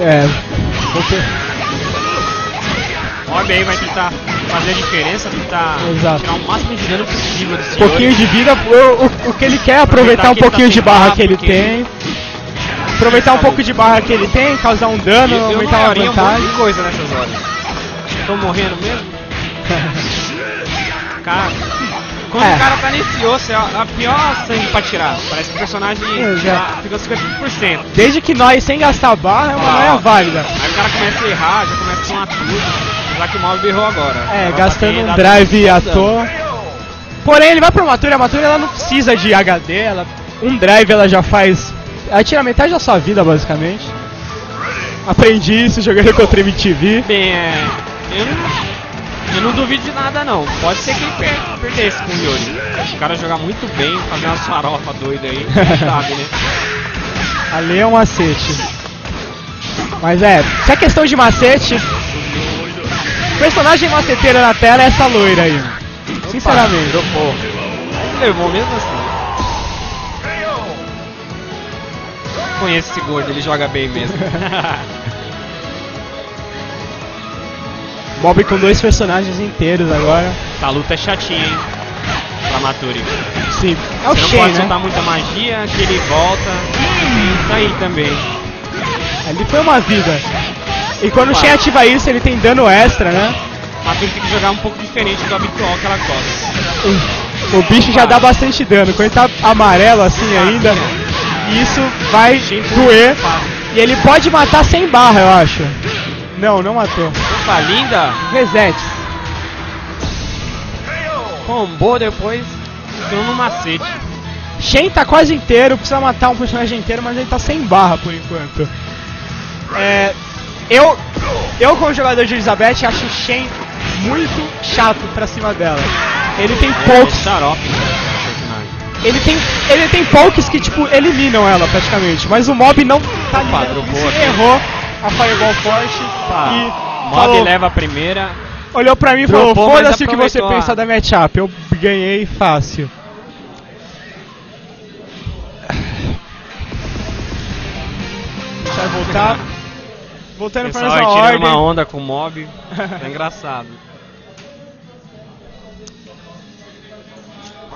É. vou ter- O Mob aí vai tentar fazer a diferença, tentar Exato. tirar o máximo de dano possível desse Um pouquinho de vida, o, o, o que ele quer é aproveitar um Aproveitar ele pouquinho tá de barra que ele porque- tem. Aproveitar um pouco de barra que ele tem, causar um dano, Eu, aumentar a um vantagem. de coisa nessas horas. Tô morrendo mesmo? *laughs* Cara, quando É. o cara tá nesse osso, é a a pior sangue pra tirar. Parece que o personagem já fica 50%. Desde que nós, sem gastar barra, é uma Ah. noia válida. Aí o cara começa a errar, já começa a tomar tudo. Já que o Mob errou agora. É, gastando um drive à toa. Porém, ele vai pra Matura, a Matura ela não precisa de HD, ela, um drive ela já faz. Ela tira metade da sua vida, basicamente. Aprendi isso jogando contra MTV. Bem, é. Eu não, eu não duvido de nada não. Pode ser que ele per- perdesse com o Yori. O cara jogar muito bem, fazer umas farofa doida aí, *laughs* sabe, né? Ali é um macete. Mas é, se é questão de macete, personagem maceteira na tela é essa loira aí. Sinceramente. Dropou. Levou mesmo assim. Conheço esse gordo, ele joga bem mesmo. *laughs* Mob com dois personagens inteiros agora. Essa luta é chatinha, hein? Pra Maturi. Sim, é o Você não Shen, pode né? soltar muita magia, que ele volta. Tá aí também. Ali foi uma vida. E quando o Opa. Shen ativa isso, ele tem dano extra, né? Maturi tem que jogar um pouco diferente do habitual que ela gosta. O bicho já dá bastante dano. Quando ele tá amarelo assim ainda, isso vai doer. E ele pode matar sem barra, eu acho. Não, não matou. Opa, linda! Reset. Combou depois, entrou no macete. Shen tá quase inteiro, precisa matar um personagem inteiro, mas ele tá sem barra por enquanto. É, eu, eu como jogador de Elizabeth acho o Shen muito chato pra cima dela. Ele tem poucos, Xarope, personagem. ele tem, ele tem poucos que tipo eliminam ela praticamente, mas o mob não tá ligado. errou a Fireball forte Opa, e Mob falou- leva a primeira. olhou pra mim e falou: Foda-se o que você pensa da matchup. Eu ganhei fácil. Vai voltar. Voltando pra Pessoal nossa ordem. uma onda com o mob. É engraçado.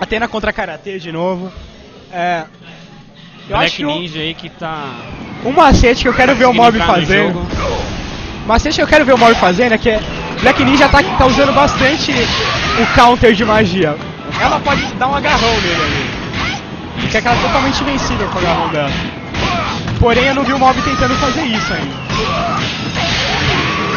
Atena contra Karatê de novo. É. Eu Black Ninja aí que tá. um macete que eu quero ver o mob fazendo. jogo. Macete que eu quero ver o mob fazendo é que Black Ninja tá, tá usando bastante o counter de magia. Ela pode dar um agarrão nele ali. Que é ela é totalmente invencível com o agarrão dela. Porém, eu não vi o mob tentando fazer isso ainda.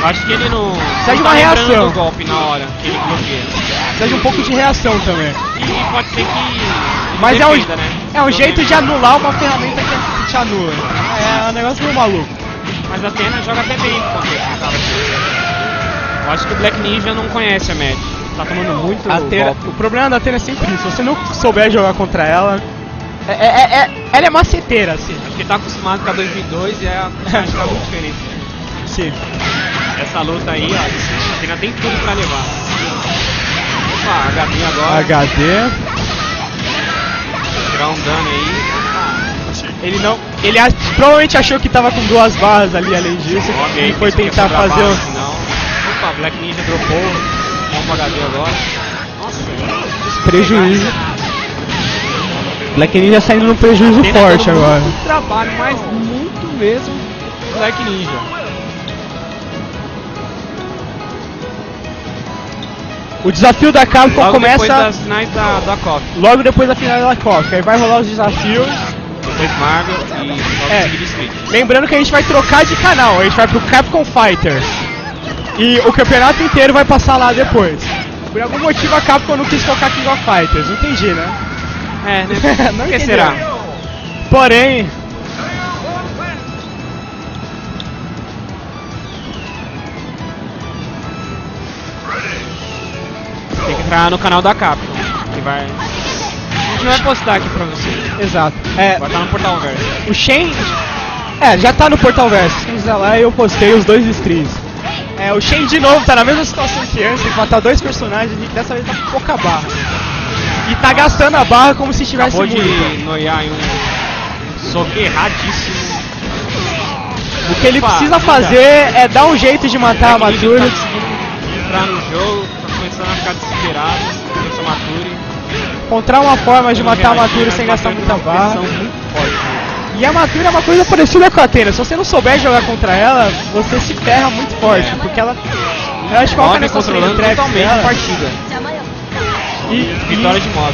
Acho que ele não. Não uma tá reação. do golpe na hora que ele bloqueia. De um pouco de reação também. E pode ser que. Mas é um, né? é um jeito de anular uma ferramenta que te anula. É um negócio meio maluco. Mas a Atena joga até bem contra. Eu acho que o Black Ninja não conhece a Mad. Tá tomando muito A Atena- golpe. o problema da Atena é sempre isso. Se você não souber jogar contra ela, é, é- é- é- ela é maceteira, assim. Acho que tá acostumado com a 2002 e é a tá muito *laughs* diferente. Sim. Essa luta aí, ó, a Atena tem tudo pra levar. Opa, HD agora. HD. Tirar um dano aí. Ele não. Ele ach- provavelmente achou que tava com duas barras ali além disso. Opa, e foi ia tentar fazer. Não. Opa, Black Ninja dropou. Vamos pro HD agora. Nossa, Prejuízo. Black Ninja saindo num prejuízo forte agora. Muito trabalho, mas muito mesmo. Black Ninja. O desafio da Capcom Logo começa depois das finais da, da logo depois da final da Copa. Aí vai rolar os desafios. Depois Marvel e logo É. Street. Lembrando que a gente vai trocar de canal, a gente vai pro Capcom Fighters. E o campeonato inteiro vai passar lá depois. Por algum motivo a Capcom não quis colocar King of Fighters, entendi, né? É, né? *laughs* não entendi. será? Porém, Tem que entrar no canal da Capcom. Que vai. A gente vai postar aqui pra você. exato. É, Vai estar no portal verso. o Shen. É, já tá no Portal Verso. Quem quiser lá, eu postei os dois screens. É, o Shen de novo tá na mesma situação que antes, tem que matar dois personagens e dessa vez tá com pouca barra. E tá gastando a barra como se tivesse Acabou de muito. noiar em um soco erradíssimo. O que ele Opa, precisa fazer é dar um jeito de matar a Mature. Tá entrar no jogo, começando a ficar desesperado com essa Mature. Encontrar uma forma de matar a reagir, mas sem gastar muita barra. muito forte. E a Mature é uma coisa parecida com a Atena. Se você não souber jogar contra ela, você se ferra muito forte. É. Porque ela. Ela te coloca Mob nessa controlando totalmente a partida. E, Vitória e, de Mob.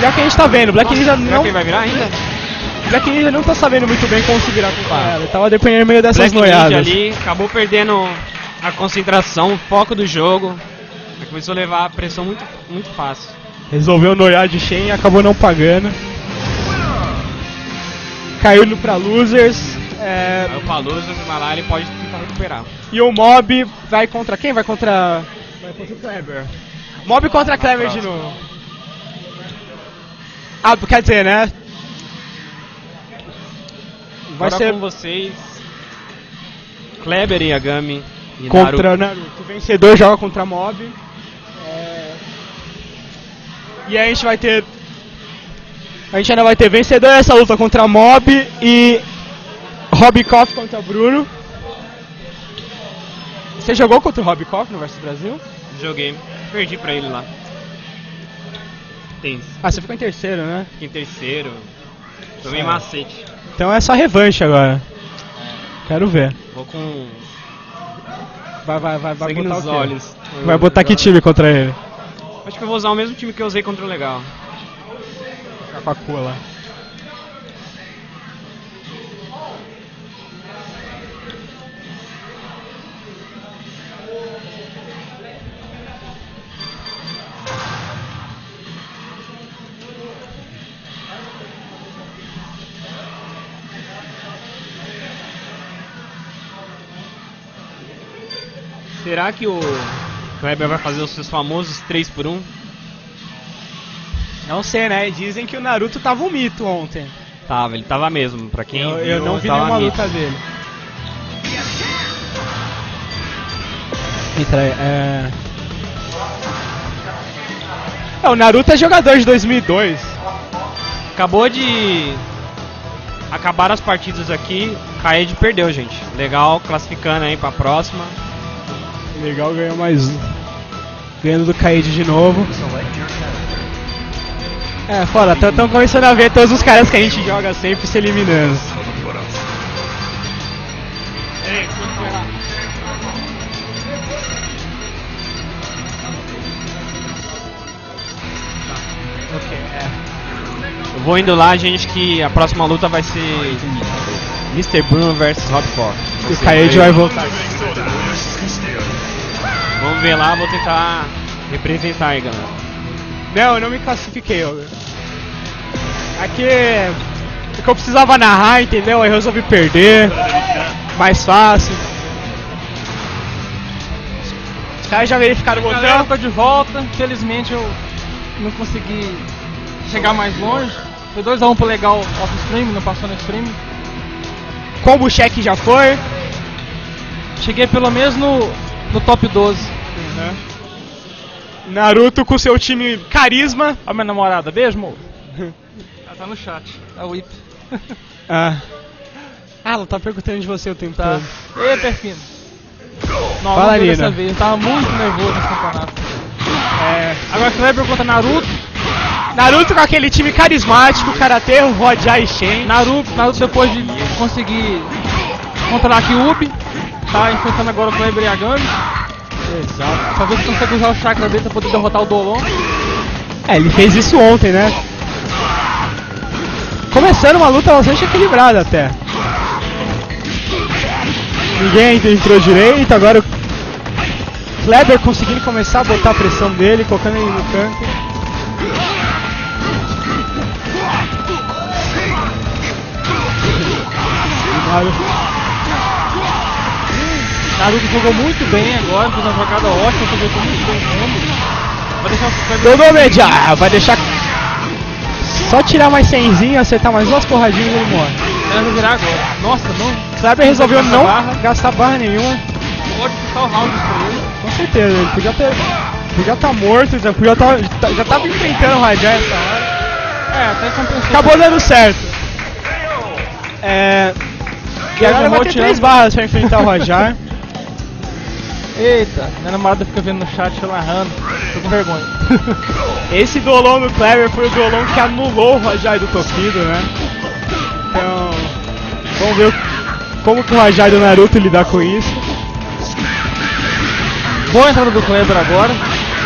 e é o que a gente tá vendo. Black Ninja não. que vai virar ainda? Black Ninja não tá sabendo muito bem como se virar com ela. Ele tava dependendo meio dessas Black Ninja noiadas. ali acabou perdendo a concentração, o foco do jogo. Aí Começou a levar a pressão muito, muito fácil. Resolveu noiar de Shen e acabou não pagando. Caiu no pra losers. É, Palusa vai lá, ele pode recuperar. E o Mob vai contra quem? Vai contra. Vai contra o Kleber. Mob contra Kleber de novo. Ah, quer dizer, né? Vai Agora ser com vocês. Kleber e Yagami. E contra Naruto. Naruto. O vencedor joga contra Mob. E a gente vai ter. A gente ainda vai ter vencedor dessa luta contra Mob e Robikoff contra Bruno. Você jogou contra o Robikoff no Versus Brasil? Joguei. Perdi pra ele lá. Tem. Ah, você ficou em terceiro, né? Fiquei em terceiro. Tomei macete. Então é só revanche agora. Quero ver. Vou com Vai, vai, vai, vai botar nos o quê? olhos. Vai botar que time contra ele? Acho que eu vou usar o mesmo time que eu usei contra o Legal. Ficar com a cua lá. Será que o Kleber vai fazer os seus famosos 3 por 1 Não sei, né? Dizem que o Naruto tava um mito ontem. Tava, ele tava mesmo. Pra quem Eu, viu, eu não vi tava nenhuma mito. luta dele. Eita, é... é... O Naruto é jogador de 2002. Acabou de acabar as partidas aqui. Kaede perdeu, gente. Legal, classificando aí pra próxima. Legal, ganhou mais um. Ganhando do Kaide de novo. É, foda, estão começando a ver todos os caras que a gente joga sempre se eliminando. Ok, é. Eu vou indo lá, gente, que a próxima luta vai ser Mr. Bruno versus Rob Fox. O Kaede vai voltar. Vamos ver lá, vou tentar representar aí, galera. Não, eu não me classifiquei, ó. Aqui é que eu precisava narrar, entendeu? Aí eu resolvi perder. Mais fácil. Os caras já verificaram o Galera, botão. tô de volta. Infelizmente eu não consegui chegar mais longe. Foi 2x1 pro legal off-stream, não passou no stream. Combo check já foi. Cheguei pelo menos no, no top 12. Naruto com seu time carisma. A minha namorada, beijo, amor. Ela tá no chat, a Whip. *laughs* Ah. Ah, ela tá perguntando de você o tempo Tá. todo. Ei, Perfino. Não, Fala, não dessa vez, eu tava muito nervoso nesse campeonato. É, Agora Kleber contra Naruto. Naruto com aquele time carismático, Karate, Rodjai e Shen. Naruto, Naruto depois de conseguir controlar a Kyubi, tá enfrentando agora o Kleber Yagami. Exato. Pra ver se consegue usar o chakra dele pra poder derrotar o Dolon. É, ele fez isso ontem, né? Começando uma luta bastante equilibrada até. Ninguém entrou direito, agora o Kleber conseguindo começar a botar a pressão dele, colocando ele no canto. E Naruto- jogou muito bem agora, fez uma jogada ótima, aproveitou muito bem o combo. Vai deixar o Kleber Dodô Media vai deixar. Só tirar mais 100 acertar mais duas porradinhas e ele morre. Kleber virar agora. Nossa, não Kleber resolveu não barra. gastar barra nenhuma. pode custar o round pra ele. Com certeza, ele podia ter. Podia estar morto, já podia tá, já, já tava enfrentando o Rajai essa hora. É, até compensou. Acabou dando certo. É. E agora vai ter três barras pra enfrentar o Rajar. *laughs* Eita, minha namorada fica vendo no chat, eu narrando. Tô com vergonha. *laughs* Esse Dolon do Kleber foi o Dolon que anulou o Rajai do Tokido, né? Então. Vamos ver como que o Rajai do Naruto lidar com isso. Boa entrada do Kleber agora.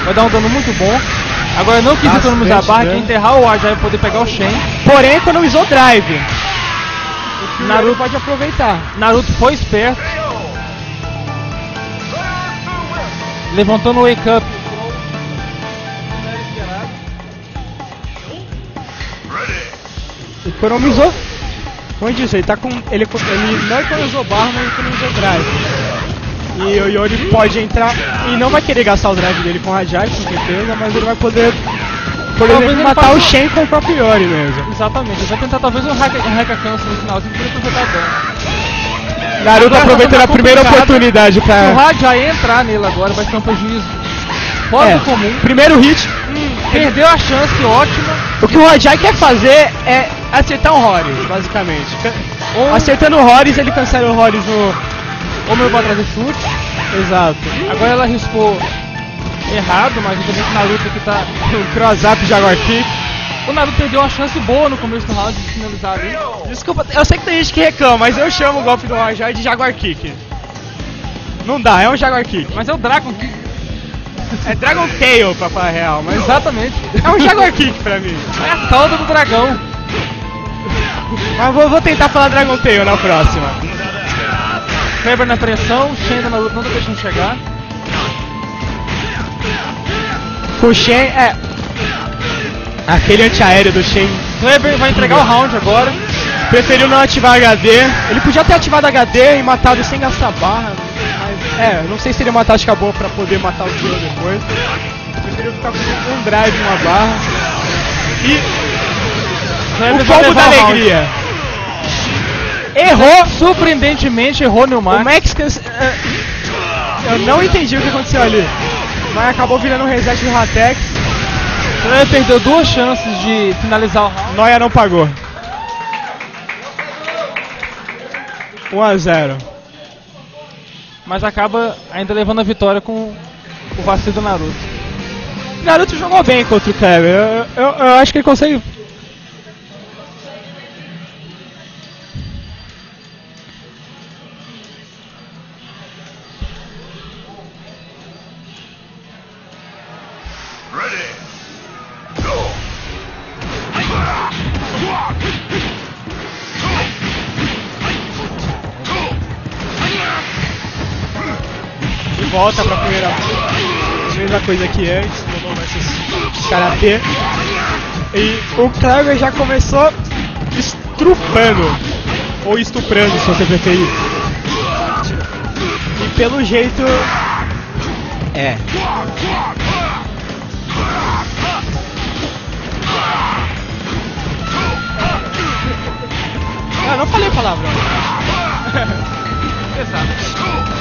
Vai dar um dano muito bom. Agora não quis Bastante economizar a barra, dano. enterrar o Ajay pra poder pegar o Shen. Porém, economizou drive. O Naruto pode aproveitar. Naruto foi esperto. Levantou no wake up. Economizou. Como eu disse, ele tá com. Ele, ele não economizou barra, mas economizou drive. E o Yori pode entrar e não vai querer gastar o drive dele com o Rajai, com certeza, mas ele vai poder. Por exemplo, matar faça o Shen com o próprio Yori mesmo. Exatamente, ele vai tentar talvez um hack, um hack no final, assim, pra ele aproveitar dano. Naruto Agora aproveitando tá a primeira oportunidade Se o pra. Rajai entrar nele agora, vai ser um prejuízo fora É, do comum. primeiro hit. Perdeu a chance ótima. O que o Rajai quer fazer é acertar um Horus, basicamente. Ca- Ou, Acertando o Horus, ele cancela o Horus no. ou meu pra trás do chute. Exato. Agora ela arriscou errado, mas a gente na luta que tá. *laughs* O cross-up Jaguar Kick. O Naruto perdeu uma chance boa no começo do round de finalizar ali. Desculpa, eu sei que tem gente que reclama, mas eu chamo o golpe do Rajai de Jaguar Kick. Não dá, é um Jaguar Kick. Mas é o Dragon Kick. É Dragon Tail, pra falar real, mas Exatamente. é um Jaguar Kick pra mim. É a cauda do dragão. Mas vou, vou tentar falar Dragon Tail na próxima. Kleber na pressão, Shen da Naruto não tá deixando chegar. O Shen é. Aquele antiaéreo do Shen Kleber vai entregar o round agora. preferiu não ativar HD. Ele podia ter ativado HD e matado sem gastar barra. Mas, é, não sei se seria uma tática boa pra poder matar o Tio depois. Preferiu ficar com um drive uma barra. E Kleber o fogo da o alegria. Errou Surpreendentemente errou no O Max. Max can- eh, Eu não entendi o que aconteceu ali. Mas acabou virando um reset do Ratex. Kleber perdeu duas chances de finalizar o round. Noia não pagou. 1 a 0 Mas acaba ainda levando a vitória com o vacilo do Naruto. Naruto jogou bem contra o Kleber. Eu, eu- eu acho que ele consegue. Volta pra primeira. Mesma coisa que antes. Versus Karatê. E o Kleber já começou estrupando. Ou estuprando, se você preferir. E pelo jeito. É. Ah, não falei palavrão.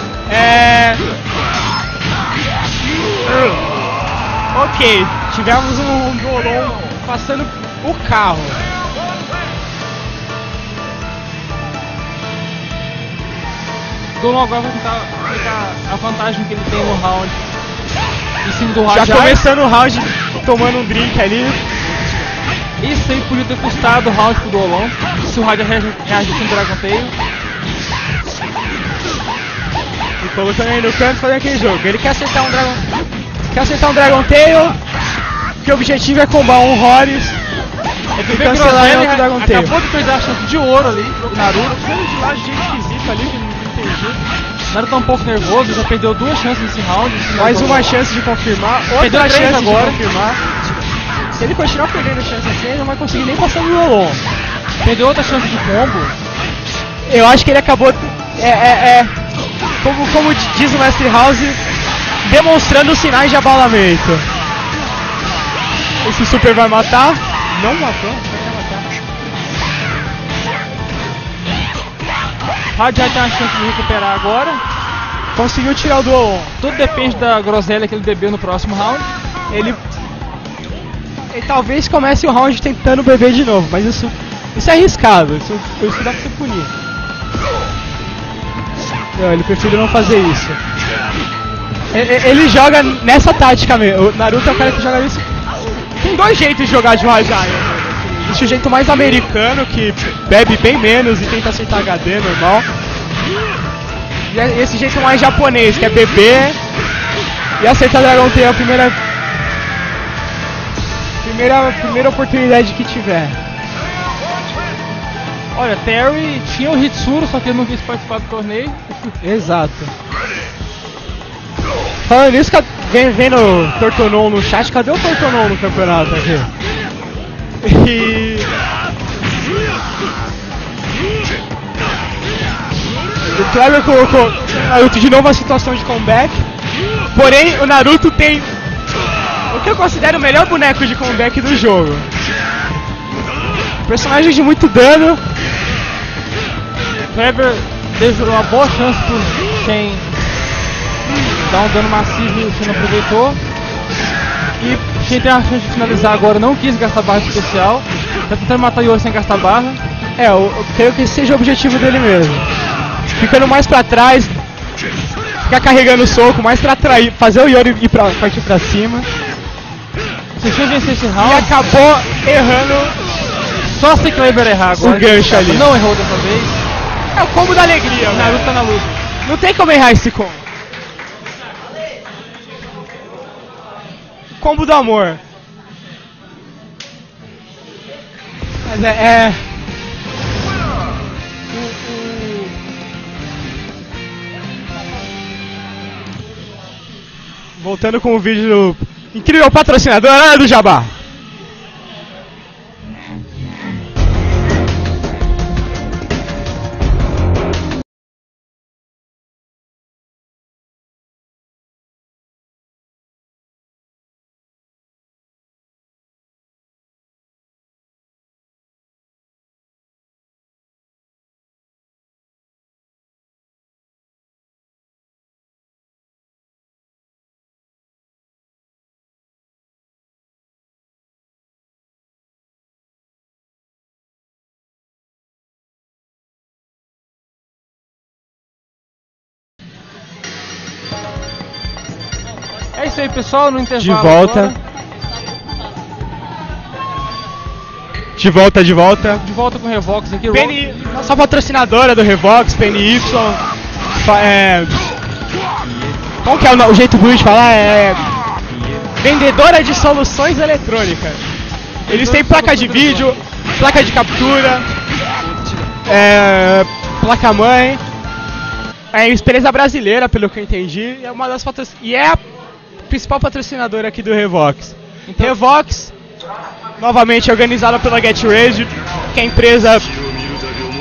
*laughs* É. Ok, tivemos um Golon passando o carro. Dolon agora vai tentar aplicar a vantagem que ele tem no round. Em cima do Já começando o round tomando um drink ali. Isso aí podia ter custado o round pro Dolon. Se o reage- reagisse com Dragon Tail. E colocando ele no canto fazendo aquele jogo. Ele quer acertar um Dragon. Quer acertar um Dragon Tail. Que o objetivo é combar um Horus. É E cancelar Groselha outro Dragon Tail. acabou de perder a chance de ouro ali. O Naruto. de lá de jeito esquisito ali que não entendi. Naruto tá um pouco nervoso, já perdeu duas chances nesse round. Mais uma chance de confirmar. Perdeu Outra três chance agora. de confirmar. Se ele continuar perdendo chance assim, ele não vai conseguir nem passar do Golon. Perdeu outra chance de combo. Eu acho que ele acabou. É, é, é. Como, como diz o Mestre House, demonstrando sinais de abalamento. Esse super vai matar? Não matou? Matar. Rajai tem uma chance de recuperar agora. Conseguiu tirar o Duolon. Tudo depende da groselha que ele beber no próximo round. Ele. Ele talvez comece o round tentando beber de novo, mas isso. Isso é arriscado, isso, isso dá pra você punir. Não, ele prefere não fazer isso. Ele joga nessa tática mesmo. O Naruto é o cara que joga isso. Tem dois jeitos de jogar de Rajai. Existe o jeito mais americano, que bebe bem menos e tenta acertar HD normal. E é- esse jeito mais japonês, que é beber e acertar Dragon Tail a primeira. Primeira, primeira oportunidade que tiver. Olha, Terry tinha o Hitsuru, só que ele não quis participar do torneio. Exato. Falando nisso, vem vendo o Tortonon no chat, cadê o Tortonon no campeonato aqui? E. O Kleber colocou Naruto de novo a situação de comeback. Porém, o Naruto tem o que eu considero o melhor boneco de comeback do jogo. Personagem de muito dano. Kleber deixou uma boa chance pro Shen dar um dano massivo e o Shen não aproveitou. E Shen tem a chance de finalizar agora, não quis gastar barra especial. Tá tentando matar o Yori sem gastar barra. É, eu, eu creio que esse seja o objetivo dele mesmo. Ficando mais pra trás, ficar carregando o soco, mais pra atrair, fazer o Yori ir pra, partir pra cima. Vencer esse E round, acabou errando. só se Kleber errar agora. O gancho ali. Não errou dessa vez. É o combo da alegria, O velho. Naruto tá na luta. Não tem como errar esse combo. Combo do amor. Mas é. é... Voltando com o vídeo do incrível patrocinador do Jabá. Pessoal. No intervalo. De volta. agora. De volta, de volta. De volta com o Revox aqui. PNI, nossa patrocinadora do Revox, PNY. É, qual que é o, o jeito bonito de falar? É. Vendedora de soluções eletrônicas. Eles têm placa de vídeo, placa de captura, é, placa mãe. É empresa brasileira, pelo que eu entendi, é uma das patro... e é a principal patrocinador aqui do Revox. Então... Revox, novamente organizada pela Get Rage, que é a empresa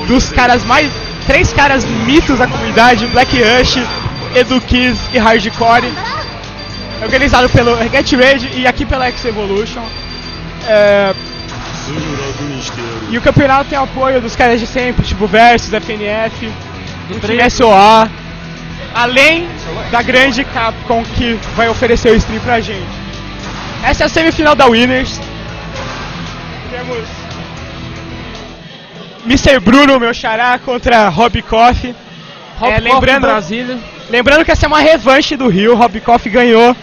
dos caras mais. três caras mitos da comunidade: Black Rush, Edu Kiss e Hardcore. Organizado pelo Get Rage e aqui pela X Evolution. É... E o campeonato tem apoio dos caras de sempre, tipo Versus, FNF, Time SOA. Além da grande Capcom que vai oferecer o stream pra gente. Essa é a semifinal da Winners. Temos Mr. Bruno, meu xará, contra Rob Koff. Hop É, lembrando- Brasília. Lembrando que essa é uma revanche do Rio, Rob Koff ganhou.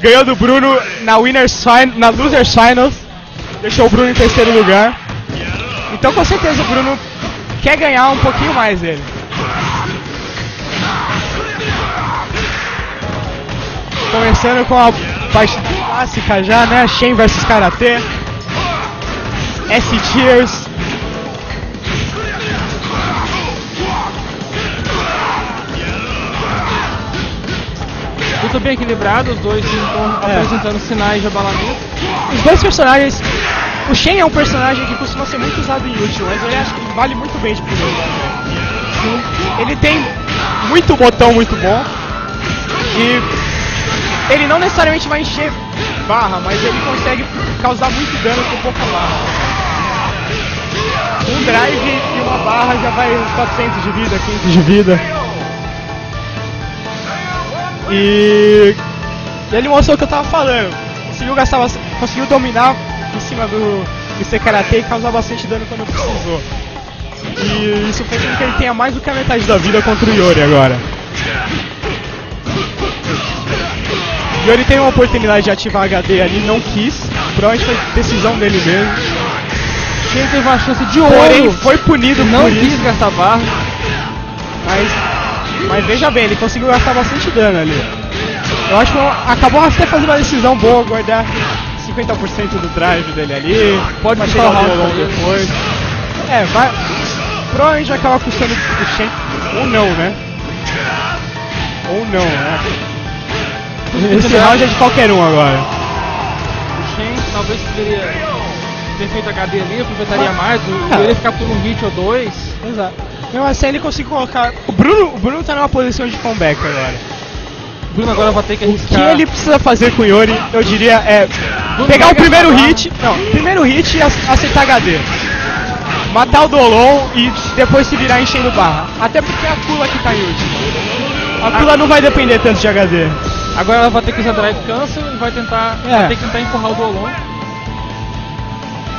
Ganhou do Bruno na Winners na Losers Finals. Deixou o Bruno em terceiro lugar. Então com certeza o Bruno quer ganhar um pouquinho mais dele. Começando com a parte clássica já, né? Shen vs Karatê. S-Tiers. Tudo bem equilibrado, os dois estão É. apresentando sinais de abalamento. Os dois personagens. O Shen é um personagem que costuma ser muito usado em útil, mas ele acho que vale muito bem de primeiro lugar. Ele tem muito botão muito bom. E ele não necessariamente vai encher barra, mas ele consegue causar muito dano com pouca barra. Um drive e uma barra já vai uns 400 de vida, 500 de vida. E ele mostrou o que eu tava falando. Conseguiu gastar conseguiu dominar em cima do Mr. Karate e causar bastante dano quando precisou. E isso fez com que ele tenha mais do que a metade da vida contra o Yori agora. Yori teve uma oportunidade de ativar HD ali, não quis. Provavelmente foi decisão dele mesmo. Quem teve uma chance de Porém, ouro, foi punido não por quis isso. gastar barra. Mas, mas veja bem, ele conseguiu gastar bastante dano ali. Eu acho que acabou até fazendo uma decisão boa, guardar 50% do drive dele ali. Pode chegar o round ele. depois. É, vai. Provavelmente vai acabar custando o Shen. Ou não, né? Ou não, né? Esse round é de qualquer um agora. O Shen talvez poderia ter feito HD ali, aproveitaria mais, o Ah. ficar por um hit ou dois. Exato. Mesmo assim ele conseguiu colocar. O Bruno, o Bruno tá numa posição de comeback agora. Bruno agora vai ter que O arriscar. que ele precisa fazer com o Yori, eu diria, é Bruno pegar o primeiro hit. Não, primeiro hit e ac- aceitar HD. Matar o Dolon e depois se virar enchendo barra. Até porque é a Kula que tá em último. A Kula não vai depender tanto de HD. Agora ela vai ter que usar Drive Cancel e vai tentar, É. vai ter que tentar empurrar o Dolon.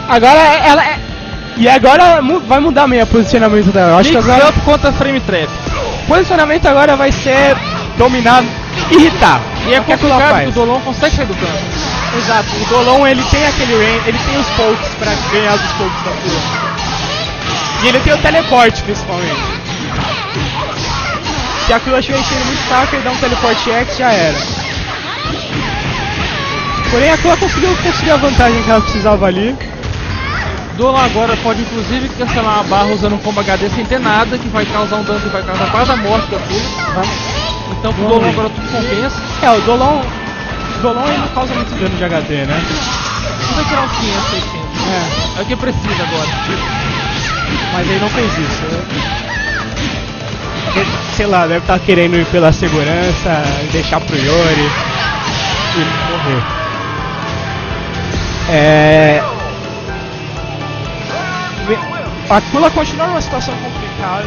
Agora ela é. E agora vai mudar meio o posicionamento dela. Eu acho que Mix agora Up contra Frame Trap. o posicionamento agora vai ser dominar, irritar. E é que Kula complicado que o Dolon consegue sair do campo. Exato, o Dolon ele tem aquele range, ele tem os pokes pra ganhar dos pokes da Kula. E ele tem o teleporte principalmente. Se a estiver enchendo muito saco, ele dá um teleporte X já era. Porém a Kula conseguiu conseguir a vantagem que ela precisava ali. Dolon agora pode inclusive cancelar a barra usando um combo HD sem ter nada, que vai causar um dano que vai causar quase a morte da Kula. Então pro Dolon agora tudo compensa. É, o Dolon. O Dolon não causa muito dano de HD, né? Precisa tirar uns 500, 600. É, É o que precisa agora. mas ele não fez isso. né? Sei lá, deve estar querendo ir pela segurança, deixar pro Yori e morrer. É. A Kula continua numa situação complicada.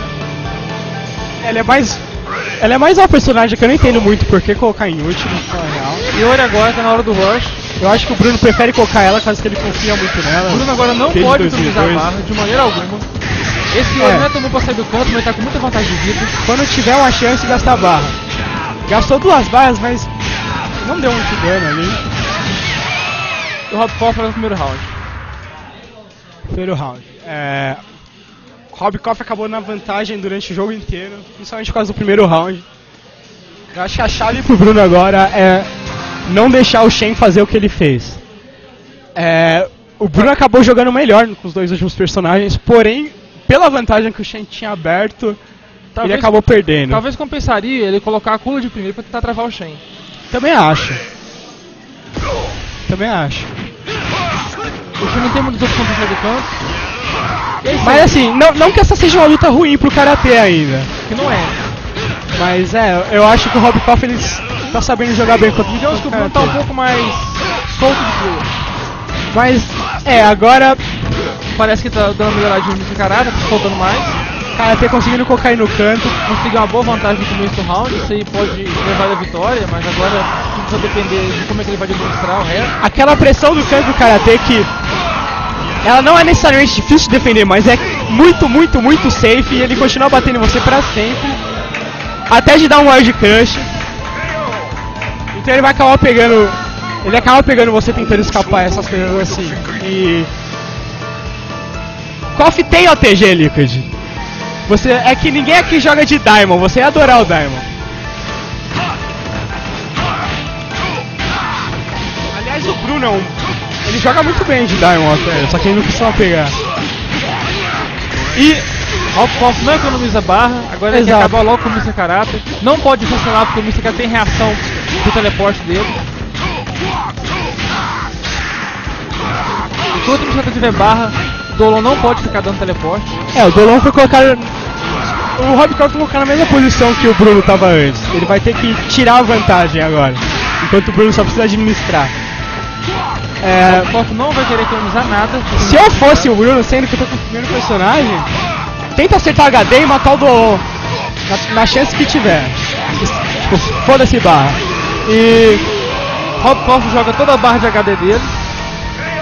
Ela é mais. Ela é mais uma personagem que eu não entendo muito por que colocar em último, na real. E Ori agora tá na hora do rush. Eu acho que o Bruno prefere colocar ela caso que ele confia muito nela. O Bruno agora não pode utilizar a 2002. barra de maneira alguma. Esse É. Não bom pra sair do canto, mas tá com muita vantagem de vida. Quando tiver uma chance, gastar barra. Gastou duas barras, mas não deu muito dano ali. O Rob Coffer no primeiro round. Primeiro round. É... Rob acabou na vantagem durante o jogo inteiro, principalmente por causa do primeiro round. Eu acho que a chave pro Bruno agora é não deixar o Shen fazer o que ele fez. É, o Bruno acabou jogando melhor com os dois últimos personagens, porém, pela vantagem que o Shen tinha aberto, ele acabou perdendo. Talvez compensaria ele colocar a Kula de primeiro pra tentar travar o Shen. Também acho. Também acho. O Shen não tem opções pra sair do canto. É Mas assim, não, não que essa seja uma luta ruim pro Karatê ainda. que não é. Mas é, eu acho que o Rob Koff ele tá sabendo jogar bem contra Digamos que o Bruno tá um pouco mais solto de Kula. Mas é, agora Parece que tá dando uma melhoradinha caráter, tá soltando mais. o Karatê conseguindo colocar aí no canto. Conseguiu uma boa vantagem no começo do round, isso aí pode levar a vitória, mas agora precisa depender de como é que ele vai demonstrar o resto. Aquela pressão do canto do Karatê que ela não é necessariamente difícil de defender, mas é muito, muito, muito safe e ele continua batendo em você pra sempre. Até de dar um wild crush. Então ele vai acabar pegando. Ele acaba pegando você tentando escapar essas coisas assim. E. Koff tem OTG Liquid. Você é que ninguém aqui joga de Diamond, você ia adorar o Diamond. Aliás, o Bruno é um, ele joga muito bem de Diamond até, só que ele não costuma pegar. E Alcoff não economiza barra, agora ele Exato. acabar logo com o Mr. Karate. Não pode funcionar porque o Mr. Karate tem reação do teleporte dele. Enquanto o Mr. Karate tiver barra, Dolon não pode ficar dando teleporte. é, o Dolon foi colocado. O Rob Croft foi colocado na mesma posição que o Bruno tava antes. Ele vai ter que tirar a vantagem agora. Enquanto o Bruno só precisa administrar. É, Alcoff não vai querer economizar nada. Se eu fosse o Bruno, sendo que eu tô com o primeiro personagem, tenta acertar HD e matar o Dolon. Na, na chance que tiver. Tipo, foda-se barra. E. Rob joga toda a barra de HD dele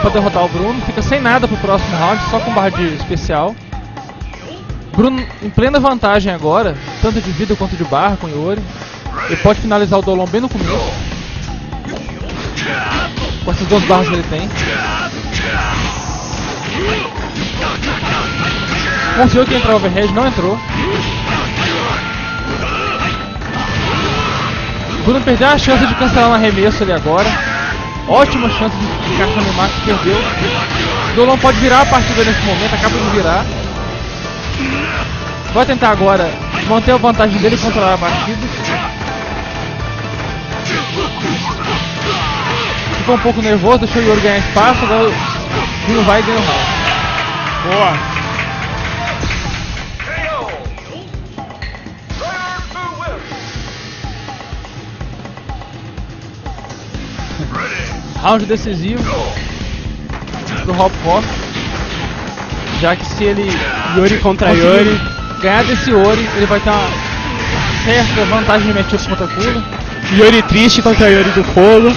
pra derrotar o Bruno, fica sem nada pro próximo round, só com barra de especial. Bruno em plena vantagem agora, tanto de vida quanto de barra com Yori. Ele pode finalizar o Dolon bem no começo. Com essas duas barras que ele tem. Confiou que entrar overhead, não entrou. Bruno perdeu a chance de cancelar um arremesso ali agora. Ótima chance de encaixar no Max, perdeu. Dolon pode virar a partida nesse momento, acaba de virar. Vai tentar agora manter a vantagem dele e controlar a partida. Ficou um pouco nervoso, deixou o Yori ganhar espaço, agora o Bruno vai ganha o round. Boa. Round decisivo pro Hopkov. Já que se ele Yori contra Yori. ganhar desse Ori, ele vai ter uma certa vantagem de matchup contra Kula. Yori triste contra Yori do fogo.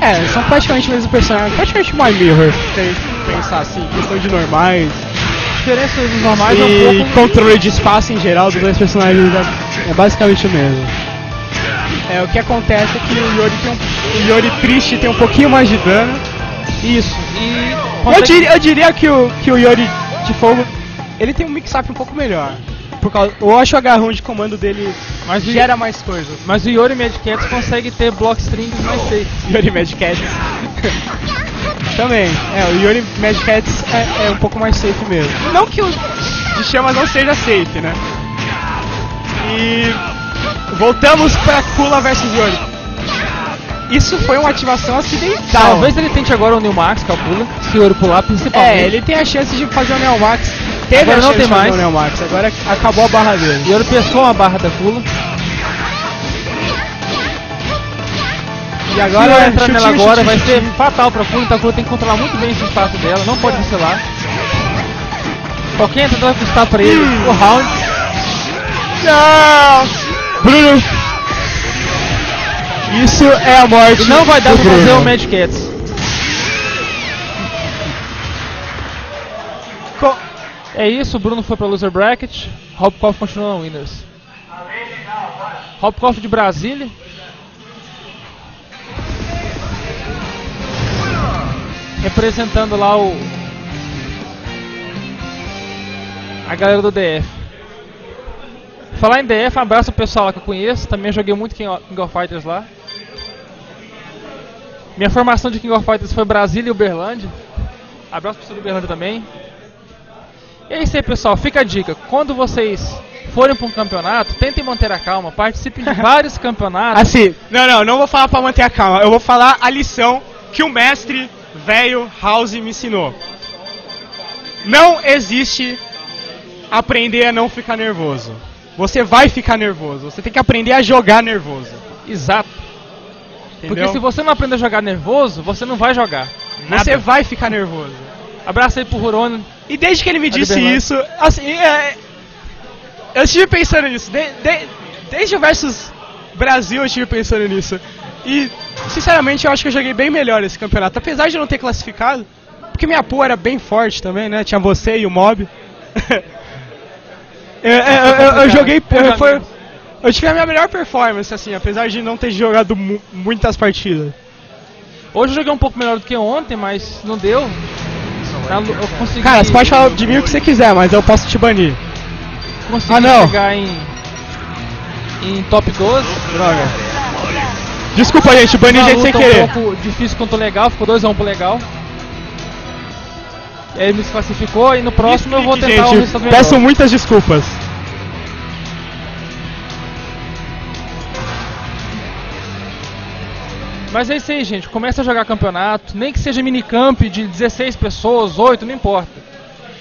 É, são praticamente o mesmo personagem. Praticamente My Mirror. A gente pensar assim, questão de normais. A diferença dos normais é um E pouco. controle de espaço em geral dos dois personagens é, é basicamente o mesmo. É, o que acontece é que o Yori, tem um, o Yori triste tem um pouquinho mais de dano. Isso. E Eu diria, eu diria que, o, que o Yori de fogo ele tem um mix-up um pouco melhor. Por causa, eu acho o agarrão de comando dele Mas o- gera mais coisas. Mas o Yori Mad Cats consegue ter block strings mais safe. *laughs* Yori Mad Cats. *laughs* Também. É, o Yori Mad Cats é, é um pouco mais safe mesmo. Não que o de chamas não seja safe, né? E voltamos pra Kula versus Yori. Isso foi uma ativação acidental. Talvez ele tente agora o New Max, calcula. Se o Yori pular, principalmente. É, ele tem a chance de fazer o Neo Max. Teve Agora a não tem de fazer mais. o Max. Agora acabou a barra dele. Yori pescou uma barra da Kula. E Agora Se entrar nela agora chutinho, vai ser chutinho. fatal pra Kula, então a Kula tem que controlar muito bem esse espaço dela, não pode vacilar. Qualquer entrada vai custar pra ele Hum. o round. Não! Bruno! Isso é a morte. Não vai dar pra fazer o Mad Cats. É isso, o Bruno foi pra loser bracket, Hopkov continua no winners. Hopkov de Brasília. Representando lá o a galera do DF. Falar em DF, um abraço ao pessoal lá que eu conheço, também joguei muito King of King of Fighters lá. Minha formação de King of Fighters foi Brasília e Uberlândia. Abraço pro pessoal do Uberlândia também. E é isso aí, pessoal. Fica a dica. Quando vocês forem para um campeonato, tentem manter a calma. Participem de *laughs* vários campeonatos. Assim, não, não, não vou falar pra manter a calma. Eu vou falar a lição que o mestre velho House me ensinou. Não existe aprender a não ficar nervoso. Você vai ficar nervoso. Você tem que aprender a jogar nervoso. Exato. Entendeu? Porque se você não aprender a jogar nervoso, você não vai jogar. Você Nada. vai ficar nervoso. Abraço aí pro Rurone. E desde que ele me disse isso, assim, é, eu estive pensando nisso. De- de- desde o versus Brasil eu estive pensando nisso. E, sinceramente, eu acho que eu joguei bem melhor esse campeonato. Apesar de não ter classificado, porque minha pool era bem forte também, né? Tinha você e o Mob. *laughs* eu, eu- eu- eu joguei. Eu, foi, eu tive a minha melhor performance, assim, apesar de não ter jogado mu- muitas partidas. Hoje eu joguei um pouco melhor do que ontem, mas não deu. Lu- Eu consegui, Cara, você pode falar de mim o que você quiser, mas eu posso te banir. consegui Ah, não. chegar em, em top 12. Droga. Desculpa, gente, bani Uma gente sem querer. um pouco difícil contra o legal, ficou 2x1 pro legal. E aí ele me desclassificou e no próximo eu vou tentar gente, resultado melhor. peço muitas desculpas. Mas é isso aí, gente. Começa a jogar campeonato, nem que seja minicamp de 16 pessoas, 8, não importa.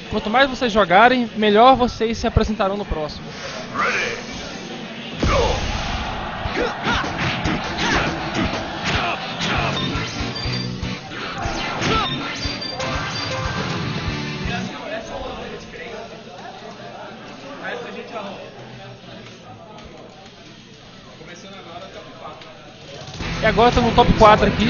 Quanto mais vocês jogarem, melhor vocês se apresentarão no próximo. E agora estamos no top 4 aqui.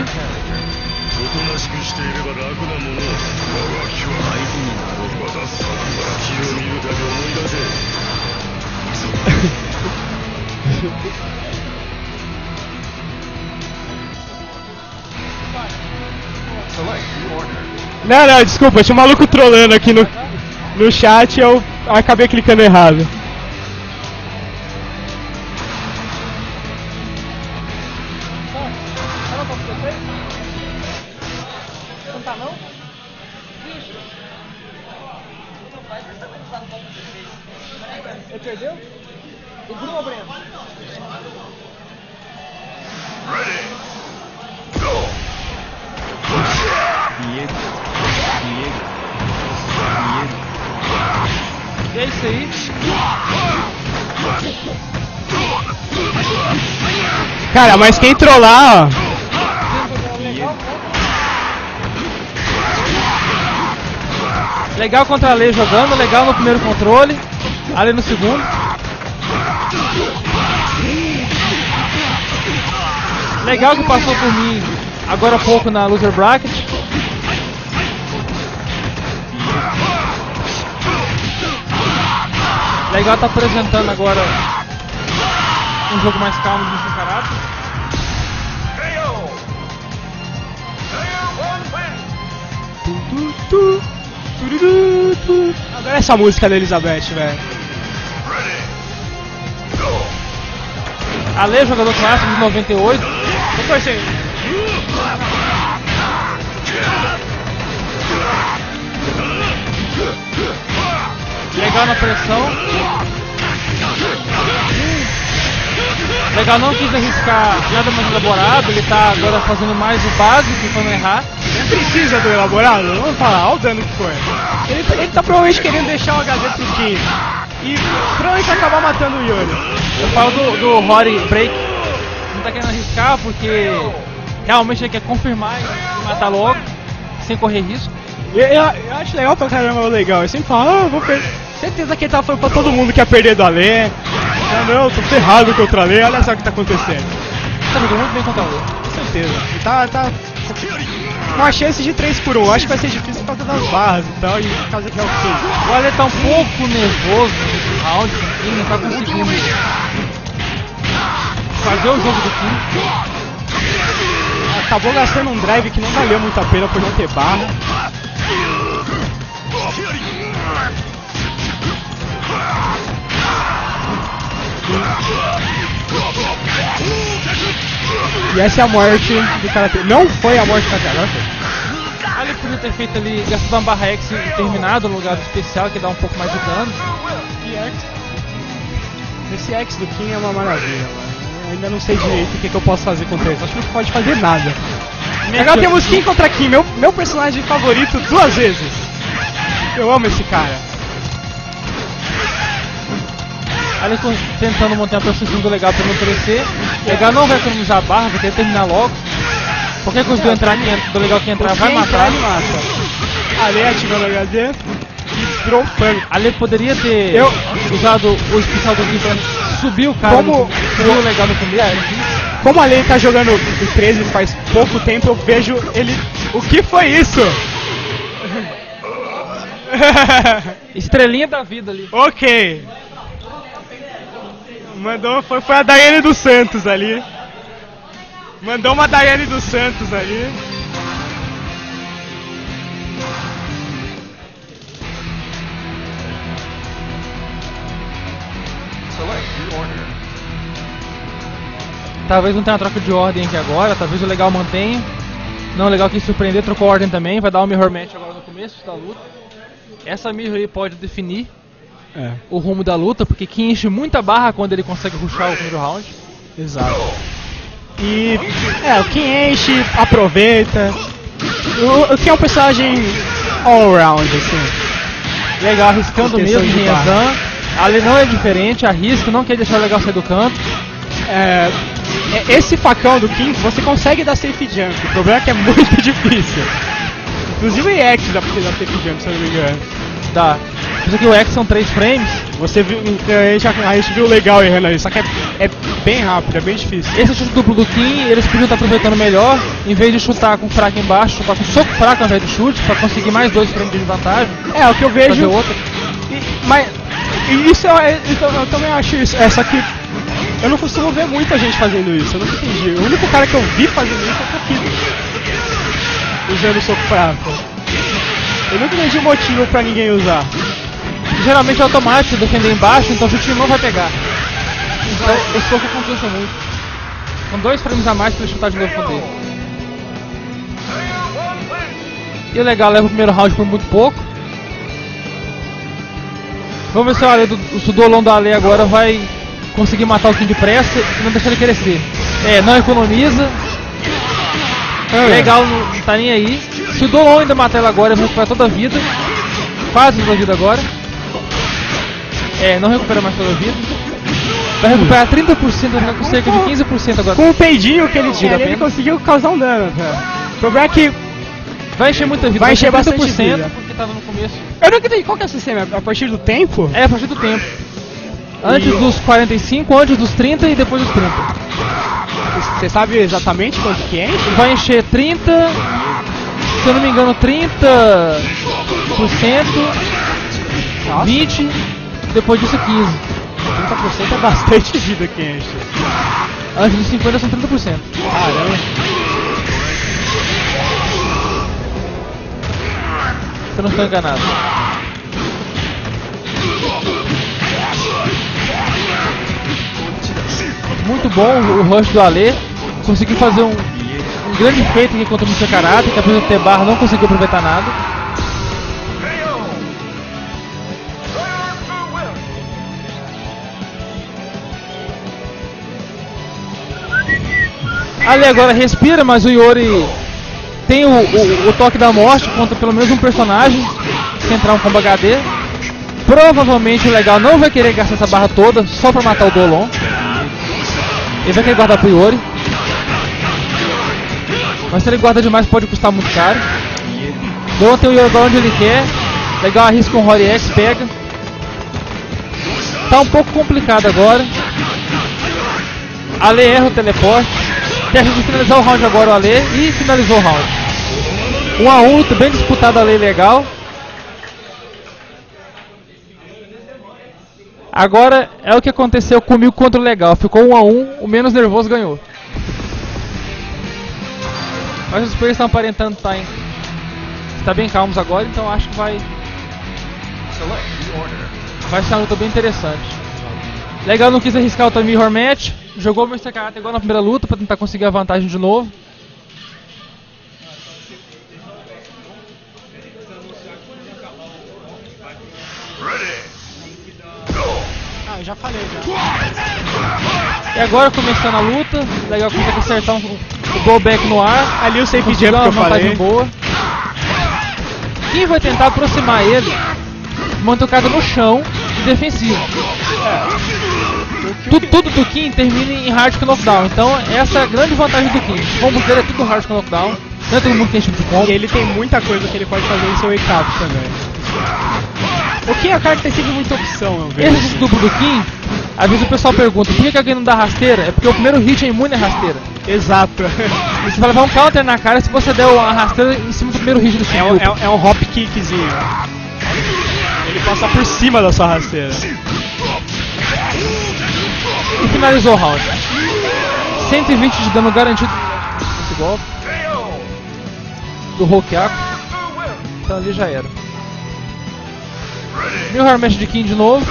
Não, não, desculpa, tinha um maluco trolando aqui no, no chat e eu acabei clicando errado. Cara, mas quem trollar, ó. Legal contra a Lei jogando, legal no primeiro controle, ali no segundo. Legal que passou por mim agora há pouco na loser bracket. Legal tá apresentando agora um jogo mais calmo Tu, tu, tu. Adoro essa música da Elizabeth, velho. Ale, jogador clássico de 98. Vou torcer. Legal na pressão. Legal não quis arriscar nada mais elaborado, ele tá agora fazendo mais o básico pra não errar. Não precisa do elaborado, vamos falar, olha o dano que foi. Ele, ele tá provavelmente querendo deixar o HD pro Kim. E provavelmente acabar matando o Yuri. Eu falo do, do Rory Break, não tá querendo arriscar porque realmente ele quer confirmar e matar logo, sem correr risco. Eu, eu, acho legal pra caramba o legal. Eu sempre falo, ah, vou perder. Certeza que ele tava falando pra todo mundo que ia perder do Alê. Ah, não, tô ferrado contra o Alê, olha só o que tá acontecendo. Tá jogando muito bem contra o Ale. Com certeza. E tá, tá. A chance de 3 por 1 Acho que vai ser difícil por causa das barras e tal, e por causa que é o King. O Ale tá um pouco nervoso nesse round, ele não tá conseguindo fazer o jogo do King. Acabou gastando um drive que não valeu muito a pena por não ter barra. E essa é a morte do Karate. Não foi a morte do Karate. Ali podia ter feito ali, gastado uma barra X e terminado no lugar do especial, que dá um pouco mais de dano. Esse X do King é uma maravilha, ainda não sei direito o que, que eu posso fazer contra ele. Acho que não pode fazer nada. Agora temos King contra Kim, meu, meu personagem favorito duas vezes. Eu amo esse cara. Ali tô tentando montar uma pressão legal pra não crescer. Legal não vai economizar a barra, vai terminar logo. Qualquer coisa que eu entrar, que do legal que entrar vai matar. ele mata. Ali ativando o HD e dropando. Ali poderia ter Eu- usado o especial do Gui pra subir o cara. Como- o legal no começo. Como a Lei tá jogando o 13 faz pouco tempo, eu vejo ele. O que foi isso? *laughs* Estrelinha da vida ali. ok. Mandou, foi, foi a Daiane dos Santos ali. Mandou uma Daiane dos Santos ali. Talvez não tenha uma troca de ordem aqui agora, talvez o legal mantenha. Não, o legal que surpreender, trocou ordem também, vai dar um mirror match agora no começo da luta. Essa mirror aí pode definir É, o rumo da luta, porque quem enche muita barra quando ele consegue rushar o primeiro round. exato. E é, o Kim enche, aproveita. O, o Kim é um personagem all round, assim. Legal, arriscando mesmo de em. Yazan. Ali não é diferente, arrisca, não quer deixar o legal sair do canto. É, é- esse facão do King você consegue dar safe jump, o problema é que é muito *laughs* difícil. Inclusive o EX dá pra você dar safe jump, se eu não me engano. Dá. Isso aqui o X são 3 frames. Você viu, a gente, a gente viu legal errando ali, só que é, é bem rápido, é bem difícil. Esse chute duplo do Kim, eles podiam estar aproveitando melhor, em vez de chutar com fraco embaixo, chutar com soco fraco ao invés chute, pra conseguir mais dois frames de vantagem. É, o que eu Fazer vejo. outra. E- mas e isso é, é- então, eu também acho isso. É só que eu não costumo ver muita gente fazendo isso. Eu nunca entendi. O único cara que eu vi fazendo isso é o Tokido. Usando o soco fraco. Eu nunca entendi motivo pra ninguém usar. Geralmente é automático defender embaixo, então o chute não vai pegar. Então o soco compensa muito. Com dois frames a mais pra ele chutar de novo com. E o legal leva o primeiro round por muito pouco. Vamos ver se o, Ale do, o Sudolon do Ale agora vai conseguir matar o Kim depressa e não deixar ele crescer. É, não economiza. Legal, não tá nem aí. Se o Dolon ainda matar ele agora, ele vai recuperar toda a vida. Quase toda a vida agora. É, não recupera mais toda a vida. Vai recuperar 30%, vai ficar com cerca de 15% agora. Com o peidinho que ele tinha, Vida ele conseguiu causar um dano. cara. O problema é que Vai encher muita vida, Vai encher bastante 30% vida. porque tava no começo. eu não entendi qual que é o sistema, a partir do tempo? É, a partir do tempo. Antes E- dos 45, antes dos 30 e depois dos 30. Você sabe exatamente quanto que é? Vai encher 30, se eu não me engano, 30%, Nossa, 20, depois disso 15. 30% é bastante *laughs* vida que enche. Antes dos 50 são 30%. Caramba. Eu não estou enganado. Muito bom o rush do Ale. Conseguiu fazer um, um grande feito aqui contra o Mr. Karate, que apesar de ter barra não conseguiu aproveitar nada. Ale agora respira, mas o Yori tem o, o- o toque da morte contra pelo menos um personagem se entrar um combo HD. Provavelmente o legal não vai querer gastar essa barra toda só pra matar o Dolon. Ele vai querer guardar pro Yori. Mas se ele guarda demais pode custar muito caro. Dolon tem o Yori onde ele quer. Legal, arrisca um Rory X, pega. Tá um pouco complicado agora. Ale erra o teleporte. Testa de finalizar o round agora o Ale e finalizou o round. 1 um a 1 um, bem disputado Ale legal. Agora é o que aconteceu comigo contra o legal. Ficou 1 um a 1 um, o menos nervoso ganhou. Mas os players estão aparentando estar em, estar bem calmos agora, então acho que vai vai ser uma luta bem interessante. Legal, não quis arriscar o Tami Hormet. Jogou o Mr. Karate igual na primeira luta pra tentar conseguir a vantagem de novo. Ah, eu já falei já. E agora começando a luta. Legal, consegue acertar um, o ballback no ar. Ali o safe jump uma vantagem falei. boa. Quem vai tentar aproximar ele, manter o cara no chão e defensivo. Tudo, tudo do Kim termina em hard knockdown. Então essa é a grande vantagem do Kim. O combo dele é tudo hard knockdown. Não é todo mundo que tem tipo de combo. E ele tem muita coisa que ele pode fazer em seu up também. O que é o cara que tem sempre muita opção, eu vejo. Esse duplo do Kim, às vezes o pessoal pergunta por que, que alguém não dá rasteira? É porque o primeiro hit é imune à rasteira. Exato. *laughs* E você vai levar um counter na cara se você der uma rasteira em cima do primeiro hit do É um, segundo. é, um- é um hop kickzinho. Ele passa por cima da sua rasteira. E finalizou o round. 120 de dano garantido esse golpe. Do Hokiaku. Então ali já era. Mil Harmesh de King de novo.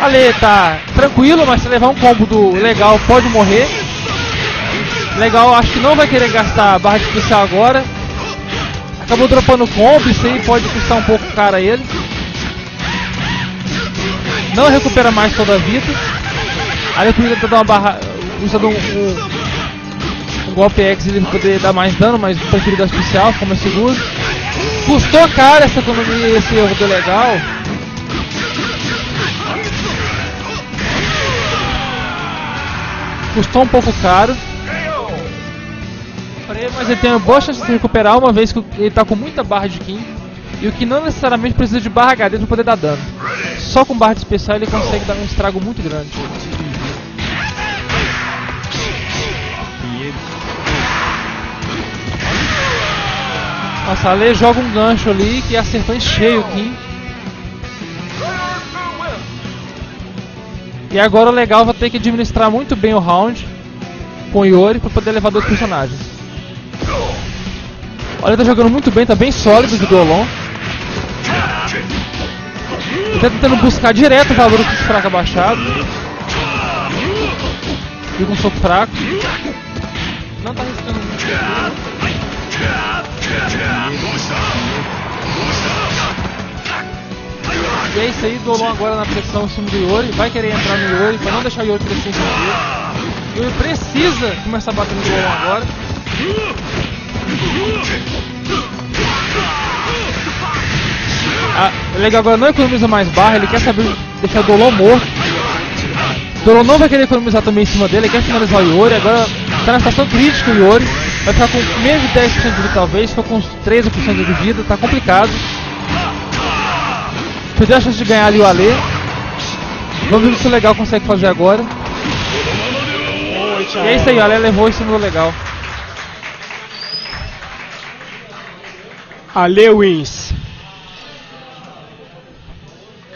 Ale tá tranquilo, mas se levar um combo do legal pode morrer. Legal, acho que não vai querer gastar barra de especial agora. Acabou dropando o combo, isso aí pode custar um pouco caro a ele. Não recupera mais toda a vida. Aí eu podia dar uma barra. usando um, um, um golpe X ele poder dar mais dano, mas prefiro dar especial, como é seguro. Custou caro essa economia esse erro do legal. Custou um pouco caro. Ele, Mas ele tem uma boa chance de se recuperar uma vez que ele tá com muita barra de Kim. E o que não necessariamente precisa de barra HD para poder dar dano. Só com barra de especial ele consegue dar um estrago muito grande. Nossa, a Ale joga um gancho ali que acertou em cheio Kim. E agora o legal vai ter que administrar muito bem o round com o Yori para poder levar dois personagens. Olha, ele tá jogando muito bem, tá bem sólido de Dolon. Tá tentando buscar direto o valor do fraco abaixado. Com um soco fraco. Não tá arriscando muito. E é isso aí, Dolon agora na pressão em cima do Yori. Vai querer entrar no Yori pra não deixar o Yori crescer em cima dele. Yori precisa começar a bater no Dolon agora. Ah, o legal agora não economiza mais barra, ele quer saber deixar o Dolon morto. Doron não vai querer economizar também em cima dele, ele quer finalizar o Iori, agora tá na situação crítica o Iori, vai ficar com menos de 10% de vida talvez, ficou com uns 13% de vida, tá complicado. Perdeu a chance de ganhar ali o Ale. Vamos ver se o legal consegue fazer agora. E é isso aí, o Ale levou e simulou legal. Ale wins.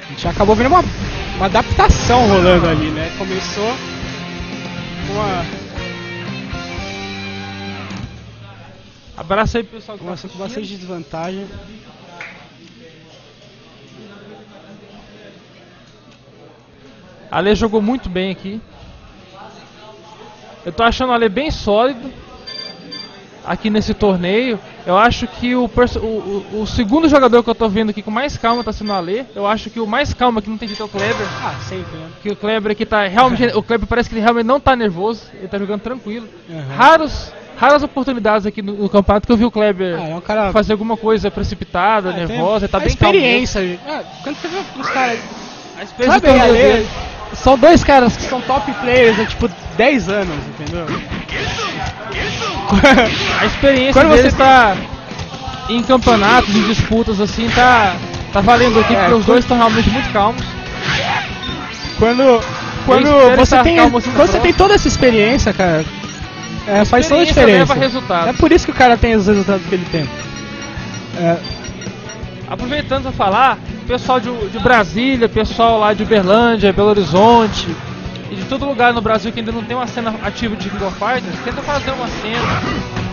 A gente acabou vendo uma, uma adaptação rolando ali, né? Começou com uma, Abraço aí pessoal que tá começou com bastante desvantagem. Ale jogou muito bem aqui. Eu tô achando o Ale bem sólido aqui nesse torneio. Eu acho que o, o, o- segundo jogador que eu tô vendo aqui com mais calma tá sendo o Ale. Eu acho que o mais calmo aqui não tem jeito é o Kleber. Ah, sempre, né? Que o Kleber aqui tá realmente. *laughs* o Kleber parece que ele realmente não tá nervoso. Ele tá jogando tranquilo. Uhum. Raros, raras oportunidades aqui no, no campeonato que eu vi o Kleber Ah, é um cara. fazer alguma coisa precipitada, Ah, nervosa. Ele tá a bem calmo. mesmo. experiência. Ah, quando você vê os caras. A experiência Sabe, Ale, são dois caras que são top players há tipo 10 anos, entendeu? *laughs* A experiência Quando você deles tá em campeonatos, em disputas assim, tá, tá valendo aqui, É, porque os dois estão realmente muito calmos. Quando, quando você tem, calmo assim quando você prova. tem toda essa experiência, cara, é, faz toda a diferença. É por isso que o cara tem os resultados que ele tem. É, Aproveitando para falar, pessoal de, de Brasília, pessoal lá de Uberlândia, Belo Horizonte e de todo lugar no Brasil que ainda não tem uma cena ativa de King of Fighters, tenta fazer uma cena,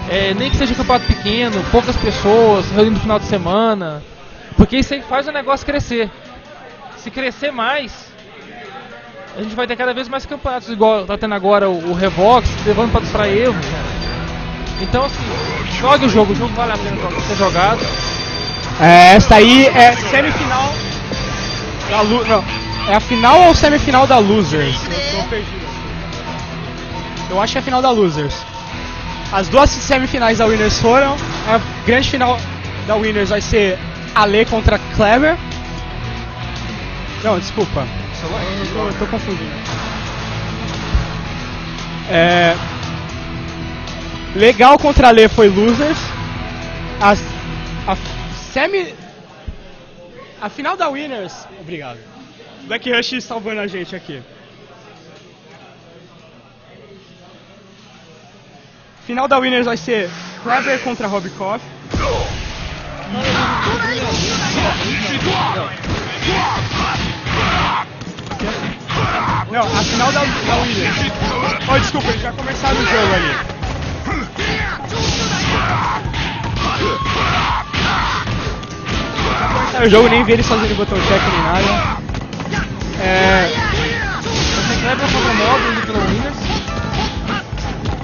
é, nem que seja campeonato pequeno, poucas pessoas, reunindo no final de semana, porque isso aí faz o negócio crescer. Se crescer mais, a gente vai ter cada vez mais campeonatos, igual tá tendo agora o, o Revox, levando para para Evo. Então assim, jogue o jogo, o jogo vale a pena ser jogado. é, esta aí é semifinal da Lu não, é a final ou semifinal da Losers? Eu tô perdido. Eu acho que é a final da Losers. As duas semifinais da Winners foram. A grande final da Winners vai ser Ale contra Clever. Não, desculpa. Eu tô, eu tô confundindo. É, legal contra Ale foi Losers. As, a semi. A final da Winners. Obrigado. Black Rush salvando a gente aqui. Final da Winners vai ser Kleber contra Robikoff. Não, a final da, da Winners. Oh, desculpa, eles já começaram o jogo ali. Começaram o jogo, nem vi eles fazendo botão check nem nada. É, Você quebra contra Mob indo Winners.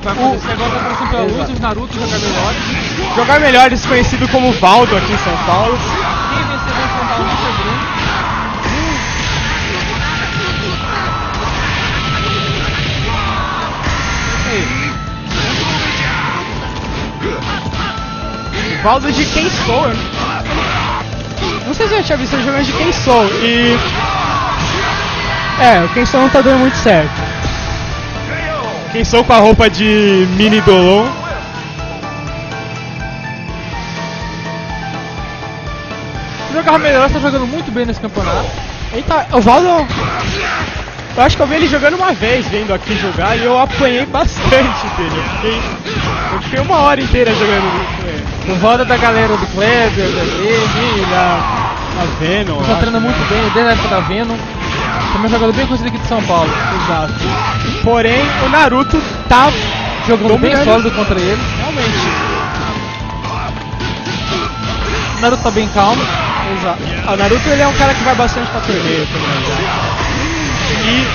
Vai acontecer agora tá acontecendo pela Luz, os Naruto jogar melhores. jogar melhor, desconhecido como Valdo aqui em São Paulo. Quem vencer vai enfrentar o Mr. Bruno. Valdo de quem sou, eu não sei se eu já tinha visto jogando de quem sou e. É, o quem sou não tá dando muito certo. Quem sou com a roupa de mini Dolon. Jogar melhor, tá jogando muito bem nesse campeonato. Eita, o Valdo. Eu acho que eu vi ele jogando uma vez, vendo aqui jogar, e eu apanhei bastante dele. Eu fiquei, eu fiquei uma hora inteira jogando com ele. O roda da galera do Kleber, da dele. Sim, da, da Venom. eu Já acho. treina muito bem, desde a época da Venom. Também jogando bem conhecido aqui de São Paulo. Exato. Porém, o Naruto tá Jogando bem sólido contra ele. realmente. O Naruto tá bem calmo. Exato. Ah, O Naruto ele é um cara que vai bastante pra torneio também. E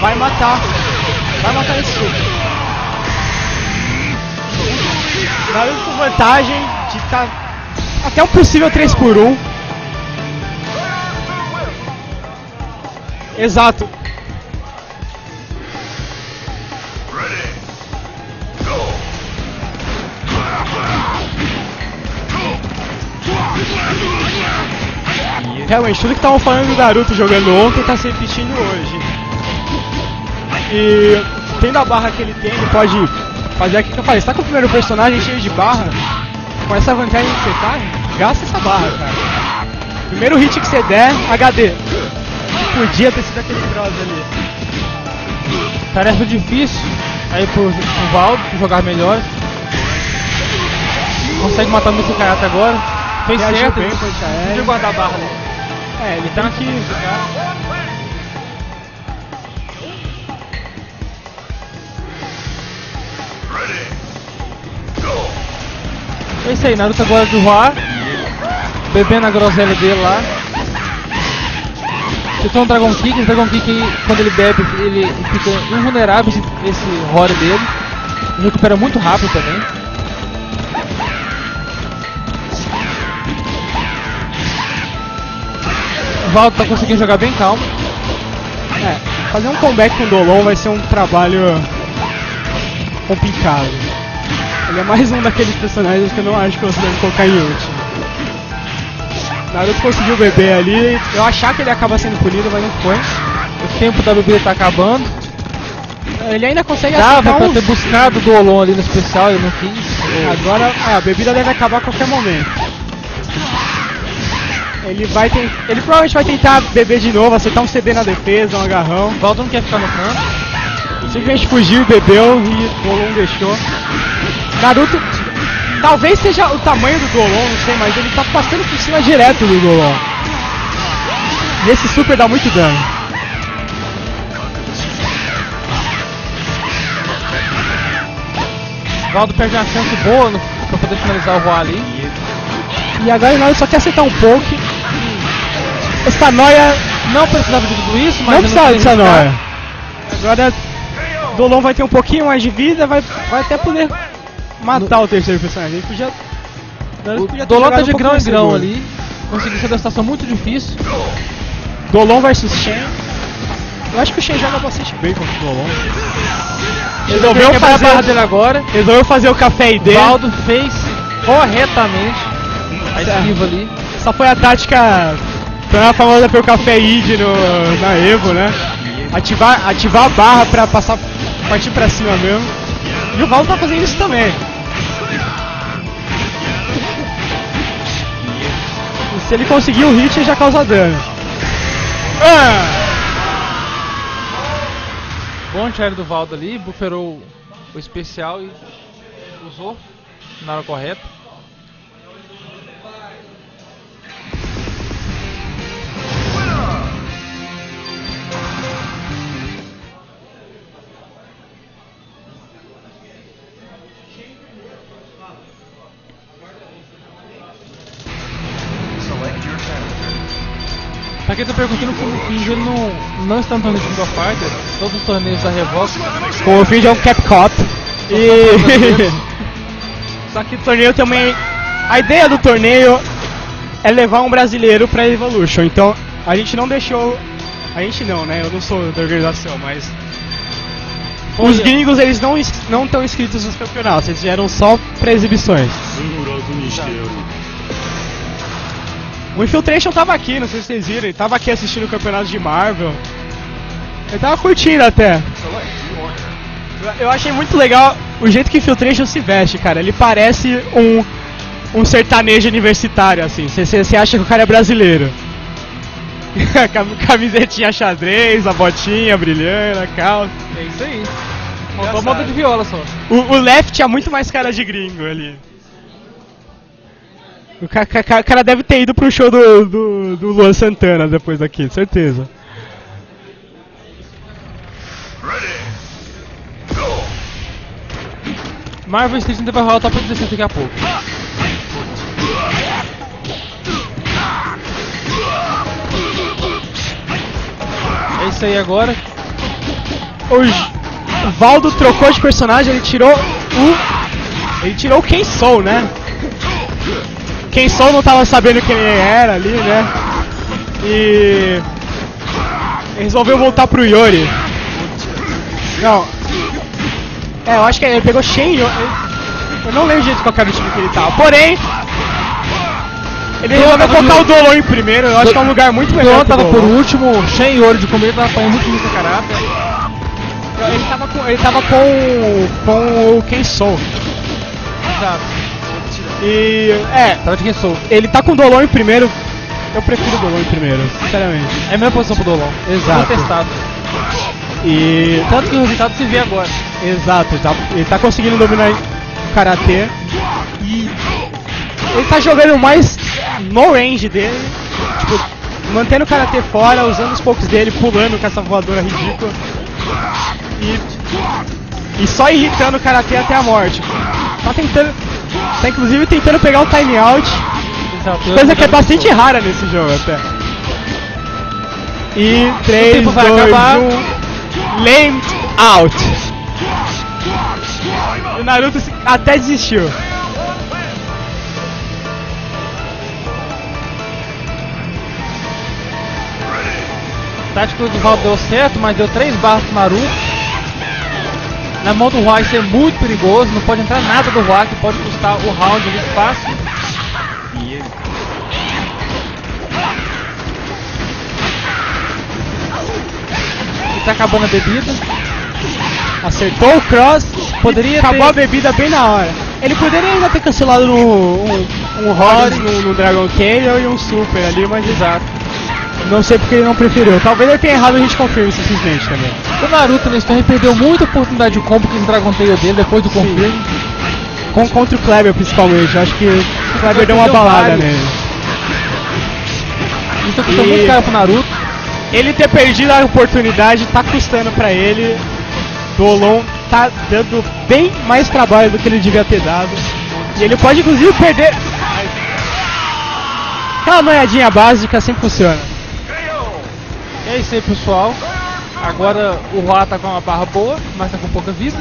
vai matar. Vai matar esse jogo. Naruto com vantagem de tá até um possível 3x1. Exato. Realmente, tudo que estavam falando do Naruto jogando ontem tá se repetindo hoje. E tendo a barra que ele tem, ele pode fazer aquilo que eu falei. Você tá com o primeiro personagem cheio de barra, com essa vantagem que você tá, gasta essa barra, cara. Primeiro hit que você der, HD. Podia ter sido aquele cross ali. Tarefa difícil aí pro, pro Valdo, jogar melhor. Consegue matar no Karate agora. Fez Reagiu certo. bem. Podia guardar a barra ali. É, ele tem aqui. É isso aí, Naruto agora de voar. Bebendo a groselha dele lá. Citou um Dragon Kick, esse Dragon Kick quando ele bebe, ele fica invulnerável esse, esse Rory dele. Ele recupera muito rápido também. O Valdo tá conseguindo jogar bem calmo. É, fazer um comeback com o Dolon vai ser um trabalho complicado. Ele é mais um daqueles personagens que eu não acho que você deve colocar em ult. Naruto conseguiu beber ali, eu achar que ele acaba sendo punido, mas não foi. O tempo da bebida tá acabando. Ele ainda consegue Dava pra ter buscado o Dolon ali no especial, eu não quis. Agora a bebida deve acabar a qualquer momento. Ele vai ter... Ele provavelmente vai tentar beber de novo, acertar um CD na defesa, um agarrão. O Valdo não quer ficar no canto. Simplesmente fugiu e bebeu e Dolon deixou. Naruto talvez seja o tamanho do Dolon, não sei, mas ele tá passando por cima direto do Dolon. E esse super dá muito dano. O Valdo perde uma chance boa no, pra poder finalizar o Roar ali. E agora o Naruto só quer acertar um poke. Essa noia Não precisava de tudo isso, mas não precisava dessa noia. Agora Dolon vai ter um pouquinho mais de vida, vai, vai até poder matar o terceiro personagem. Ele podia. Podia Dolon jogado tá um de pouco grão em grão ali. Conseguiu sair da situação muito difícil. Dolon versus Shen. Eu acho que o Shen joga bastante bem contra o Dolon. Resolveu quebrar a barra fazer, dele agora. resolveu fazer o café ID. O Valdo fez corretamente a Certo. esquiva ali. Essa foi a tática tornada famosa pelo Café ID no, na Evo, né? Ativar, ativar a barra pra passar, partir pra cima mesmo. E o Valdo tá fazendo isso também. Se ele conseguir o hit, já causa dano. Ah! Bom do Valdo ali, bufferou o especial e usou na hora correta. Pra quem tá perguntando, o Finge não, não está no torneio de King of Fighters, todos os torneios da Revox Com o Finge é um Capcom. E. *laughs* Só que o torneio também. A ideia do torneio é levar um brasileiro pra Evolution. Então a gente não deixou. A gente não, né? Eu não sou da organização, mas. Os gringos eles não es- não estão inscritos nos campeonatos, eles vieram só pra exibições. O Infiltration tava aqui, não sei se vocês viram, ele tava aqui assistindo o campeonato de Marvel. Ele tava curtindo até. Eu achei muito legal o jeito que o Infiltration se veste, cara. Ele parece um, um sertanejo universitário, assim. Você acha que o cara é brasileiro. *laughs* Camisetinha xadrez, a botinha brilhando, a calça. É isso aí. É Faltou moda de viola só. O, o Left é muito mais cara de gringo ali. O ca- ca- ca- cara deve ter ido pro show do, do, do Luan Santana depois daqui, certeza. Marvel Street ainda vai rolar o top 16 daqui a pouco. É isso aí agora. O Valdo trocou de personagem, ele tirou o. Ele tirou o Ken Soul, né? Ken Soul não tava sabendo quem ele era ali, né? E. Ele resolveu voltar pro Yori. Não. É, eu acho que ele pegou Shen Yori. Eu não lembro direito qual era o time que ele tava. Porém. Ele resolveu colocar o Dolon em primeiro, eu acho que é um lugar muito melhor. Leon pro tava por Dolon. último, Shen Ouro de comer, tava apanhando muito no caráter. Ele tava com, ele tava com, com o Kensou. Exato. E. É, Tava de quem sou. ele tá com o Dolon em primeiro. Eu prefiro o Dolon em primeiro, sinceramente. É a mesma posição pro Dolon. Exato. Contestado. E. Tanto que o resultado se vê agora. Exato, ele tá, ele tá conseguindo dominar o karatê. E. Ele tá jogando mais no range dele. Tipo, mantendo o karatê fora, usando os poucos dele, pulando com essa voadora ridícula. E. E só irritando o karatê até a morte. Tá tentando. Tá inclusive tentando pegar o time out. Exato. Coisa que é bastante rara nesse jogo até. E 3, tempo 2, vai acabar. 1. Lamed out. O Naruto até desistiu. A tática do Valdo deu certo, mas deu 3 barras pro Naruto. Na mão do isso é muito perigoso, não pode entrar nada do Hua que pode custar o round ali fácil. E ele. E tá acabando a bebida. Acertou o cross. Poderia acabou ter- a bebida bem na hora. Ele poderia ainda ter cancelado no, um, um Horus no, no Dragon Canyon e um Super ali, mas exato. Não sei porque ele não preferiu. Talvez ele tenha errado, a gente confirme simplesmente também. O Naruto nesse torneio perdeu muita oportunidade de combo com o Dragon Tail dele depois do confirme. Com, contra o Kleber principalmente, acho que o Kleber deu uma balada vários. nele. Isso custou E- muito caro pro Naruto. Ele ter perdido a oportunidade tá custando pra ele. Dolon tá dando bem mais trabalho do que ele devia ter dado. E ele pode inclusive perder. Aquela manhadinha básica sempre funciona. É isso aí, pessoal. Agora o Hua tá com uma barra boa, mas tá com pouca vida.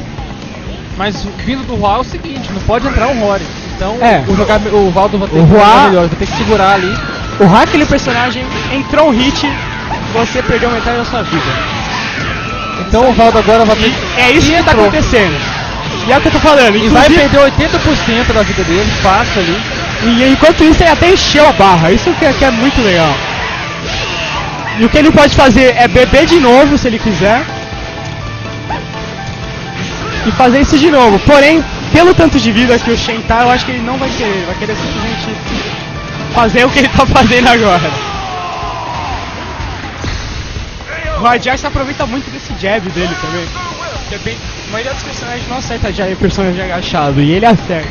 Mas vindo do Hua é o seguinte, não pode entrar um Rory. Então É. o, jogar, o Valdo vai ter O que Hua- melhor, vai ter que segurar ali. O hack aquele personagem entrou um hit, você perdeu metade da sua vida. Então o Valdo agora vai ter E é isso que tá entrou. acontecendo. E é o que eu tô falando. E vai perder 80% da vida dele, fácil ali. E enquanto isso ele até encheu a barra, isso que é, que é muito legal. E o que ele pode fazer é beber de novo se ele quiser. E fazer isso de novo. Porém, pelo tanto de vida que o Shen tá, eu acho que ele não vai querer. Vai querer simplesmente fazer o que ele tá fazendo agora. O se aproveita muito desse jab dele também. É a maioria dos personagens não acerta jab, personagem agachado. E ele acerta.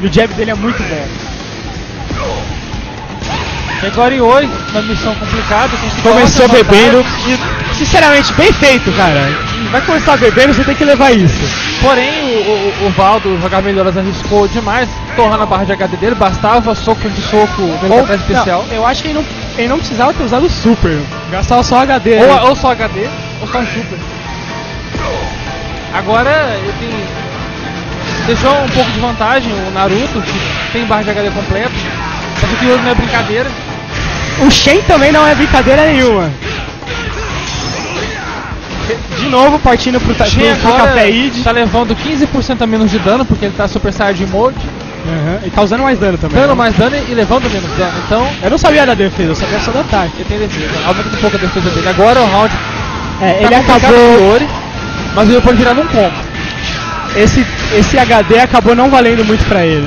E o jab dele é muito bom. Agora e hoje, uma missão complicada. Começou bebendo e, sinceramente, bem feito, cara. Vai começar bebendo, você tem que levar isso. Porém, o, o, o Valdo, jogar melhoras, arriscou demais, torrando a barra de HD dele. Bastava soco de soco, velocidade especial. Não, eu acho que ele não, ele não precisava ter usado o super. Gastava só HD. né? Ou, ou só HD, ou só um super. Agora ele tem. Deixou um pouco de vantagem o Naruto, que tem barra de HD completo. Só que o Yuri não é brincadeira. O Shen também não é brincadeira nenhuma. De novo, partindo pro, ta- Shen pro, pro agora Café Id. tá levando 15% a menos de dano, porque ele tá Super Saiyajin Mode, Uhum, E tá usando mais dano também. dando né? mais dano e levando menos dano. Então, Eu não sabia da defesa, eu sabia só do ataque. ele tem defesa. Aumenta um pouco a defesa dele. Agora o round É, tá ele acabou. Yuri, mas o Yuri pode virar num combo. Esse, esse HD acabou não valendo muito pra ele.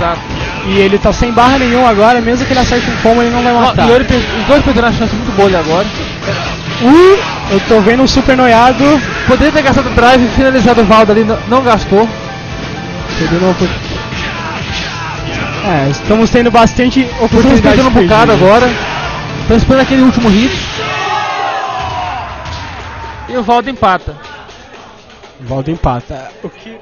Exato. E ele tá sem barra nenhuma agora, mesmo que ele acerte um combo, ele não vai matar. per- os dois perderam uma chance muito boa agora. Uh, eu tô vendo um super noiado. Poderia ter gastado o drive e finalizado o Valdo ali, não, não gastou. É, estamos tendo bastante Estamos oportunidade perdendo um bocado agora. Estamos esperando aquele último hit. E o Valdo empata. Valdo empata. O que...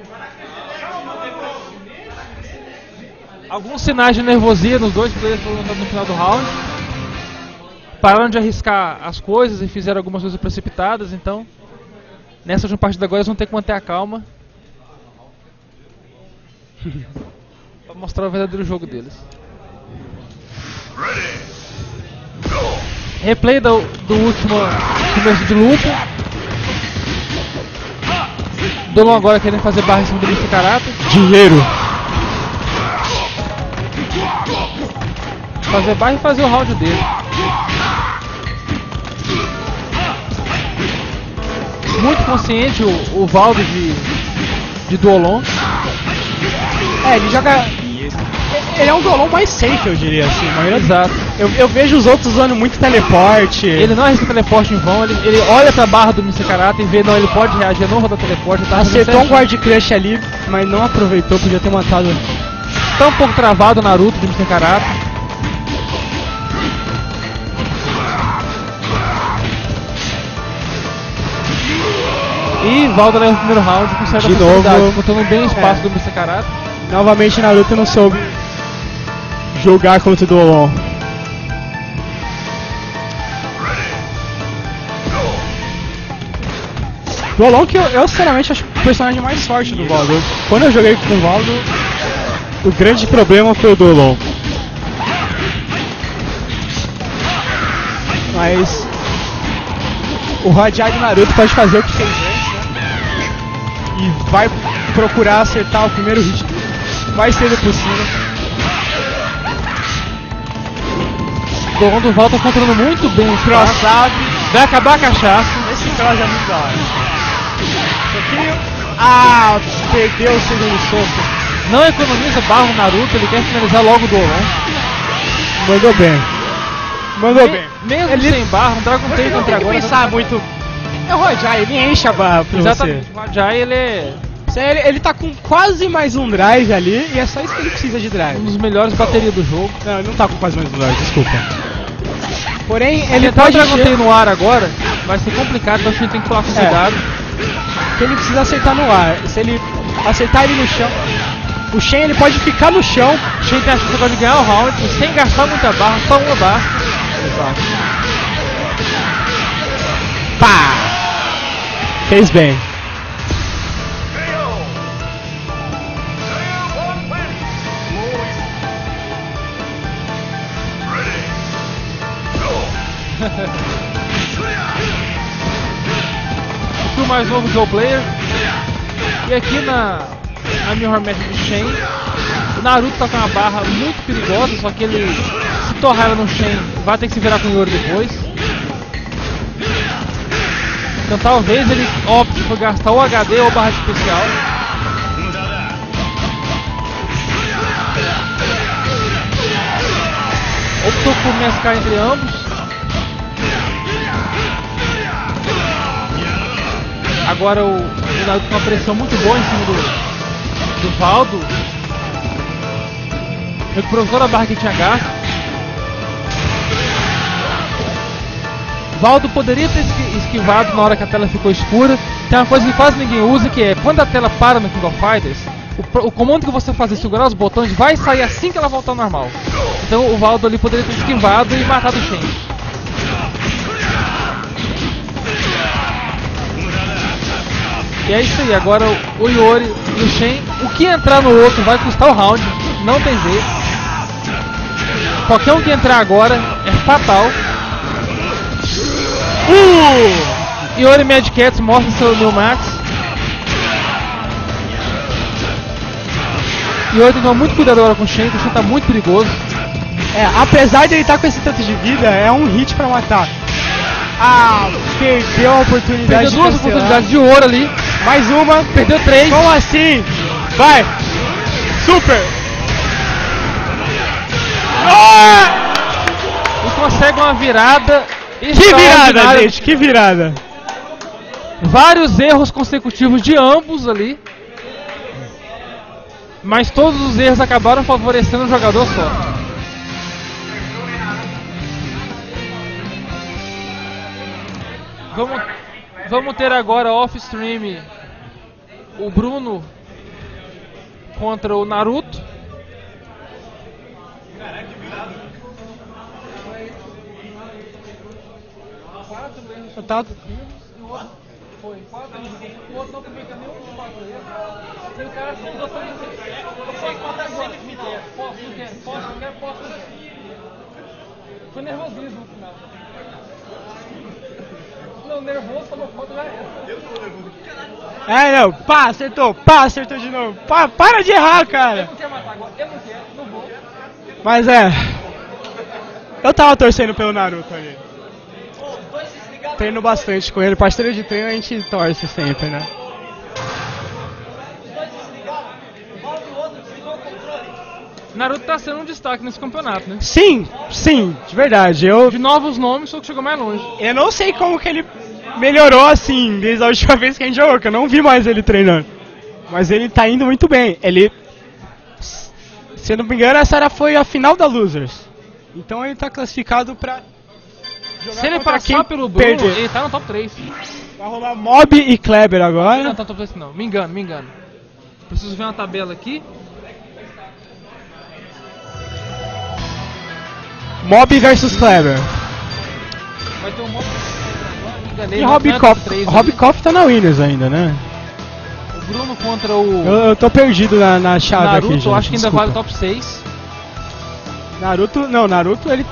Alguns sinais de nervosia nos dois players foram notados no final do round. Pararam de arriscar as coisas e fizeram algumas coisas precipitadas, então. Nessa última partida agora eles vão ter que manter a calma. *laughs* pra mostrar o verdadeiro jogo deles. Replay do, do último começo de luta. Dolon agora querendo fazer barra em cima do Mr. Karata. Dinheiro. Fazer barra e fazer o round dele. muito consciente o, o Valdo de, de Duolon. É, ele joga. Ele é um Dolon mais safe, eu diria assim. Mas Exato. eu, eu vejo os outros usando muito teleporte. Ele não arrisca teleporte em vão, ele, ele olha pra barra do Mr. Karata e vê, não, ele pode reagir, não rodar teleporte. Ele tá acertou um guard crush ali, mas não aproveitou, podia ter matado. Tá um pouco travado o Naruto do Mr. Karata. E Valdo leva o primeiro round com certa De facilidade, novo. contando bem o espaço É. do Mr. Karata. Novamente Naruto não soube jogar contra o Dolon. Dolon que eu, eu sinceramente acho o personagem mais forte do Valdo. Quando eu joguei com o Valdo, o grande problema foi o Dolon. Mas o Radiar do Naruto pode fazer o que né? E vai procurar acertar o primeiro hit o mais cedo possível. O Dolon do Valdo tá controlando muito bem o espaço. Crossado. Vai acabar a cachaça. Esse cross é muito da hora. Soquinho. Ah, perdeu o segundo soco. Não economiza barra o Naruto, ele quer finalizar logo o Dolon. Mandou bem. Mandou bem. Mesmo Ele- sem barra, um Dragon Tail não contra tem que agora. pensar muito. É o Rajai, ele enche a barra pra Exatamente. O Rajai, ele é você. Ele, ele tá com quase mais um drive ali e é só isso que ele precisa de drive. um dos melhores baterias do jogo. Não, ele não tá com quase mais um drive, desculpa. Porém, ele tá pode Dragon encher- no ar agora, vai ser complicado, então a gente tem que com É. cuidado. que ele precisa acertar no ar. Se ele acertar ele no chão, o Shen ele pode ficar no chão. Shen tem a chance agora de ganhar o round sem gastar muita barra, só uma barra. Pá! Fez bem. *laughs* Aqui o mais novo Joe Player. E aqui na, na Mirror Match do Shen, o Naruto tá com uma barra muito perigosa, só que ele se torrar ela no Shen vai ter que se virar com o Yoro depois. Então talvez ele opte por gastar ou HD ou barra especial. Optou por mesclar entre ambos. Agora o, Naruto com uma pressão muito boa em cima do, do Valdo. Recuperou toda a barra que tinha gasto. Valdo poderia ter esqui- esquivado na hora que a tela ficou escura. Tem uma coisa que quase ninguém usa que é quando a tela para no King of Fighters, o, o comando que você fazer segurar os botões vai sair assim que ela voltar ao normal. Então o Valdo ali poderia ter esquivado e matado o Shen. E é isso aí, agora o- Iori e o Shen, o que entrar no outro vai custar o round, não tem jeito. Qualquer um que entrar agora é fatal. Uh! Iori Mad Cats mostra seu New Max. Iori tem que tomar muito cuidado agora com o Shen, o Shen tá muito perigoso. É, apesar de ele estar com esse tanto de vida, é um hit pra matar. Ah, perdeu a oportunidade Perdeu de duas cancelar. oportunidades de ouro ali, Mais uma. perdeu três. Como assim? Vai! Super! Ah! E consegue uma virada. Que virada, extraordinária. gente! Que virada! Vários erros consecutivos de ambos ali. Mas todos os erros acabaram favorecendo um jogador só. Vamos, vamos ter agora off-stream o Bruno contra o Naruto. Quatro erros Eu tava- foi quatro o outro não cometeu nenhum dos quatro erros. E o cara ficou usando Você pode matar agora se quiser. Posso, não quero. Posso, não quero, posso, não quero. Foi nervosismo no final. Não, nervoso, tomou conta, já era. É, não. Pá, acertou. Pá, acertou de novo. Pá, para de errar, cara. Não quer matar agora. Eu não quero, não vou. Mas é. Eu tava torcendo pelo Naruto ali. Treino bastante com ele. Parceiro de treino a gente torce sempre, né? Naruto tá sendo um destaque nesse campeonato, né? Sim, sim, de verdade. Eu, De novos nomes, só que chegou mais longe. eu não sei como que ele melhorou assim desde a última *laughs* vez que a gente jogou, que eu não vi mais ele treinando. Mas ele tá indo muito bem. Ele. Se eu não me engano, essa era, foi a final da Losers. Então ele tá classificado pra. Se ele passar pelo Bruno, perder. ele tá no top 3. Vai rolar Mob e Kleber agora. Não, tá no top 3 não. Me engano, me engano. Preciso ver uma tabela aqui. Mob versus Kleber. Vai ter um. Me enganei, E não, Rob não é top Koff. 3 Rob ali. Koff tá na Winners ainda, né? O Bruno contra o Eu, eu tô perdido na, na chave Naruto, aqui, gente. eu acho que ainda desculpa. vale top 6. Naruto, não, Naruto ele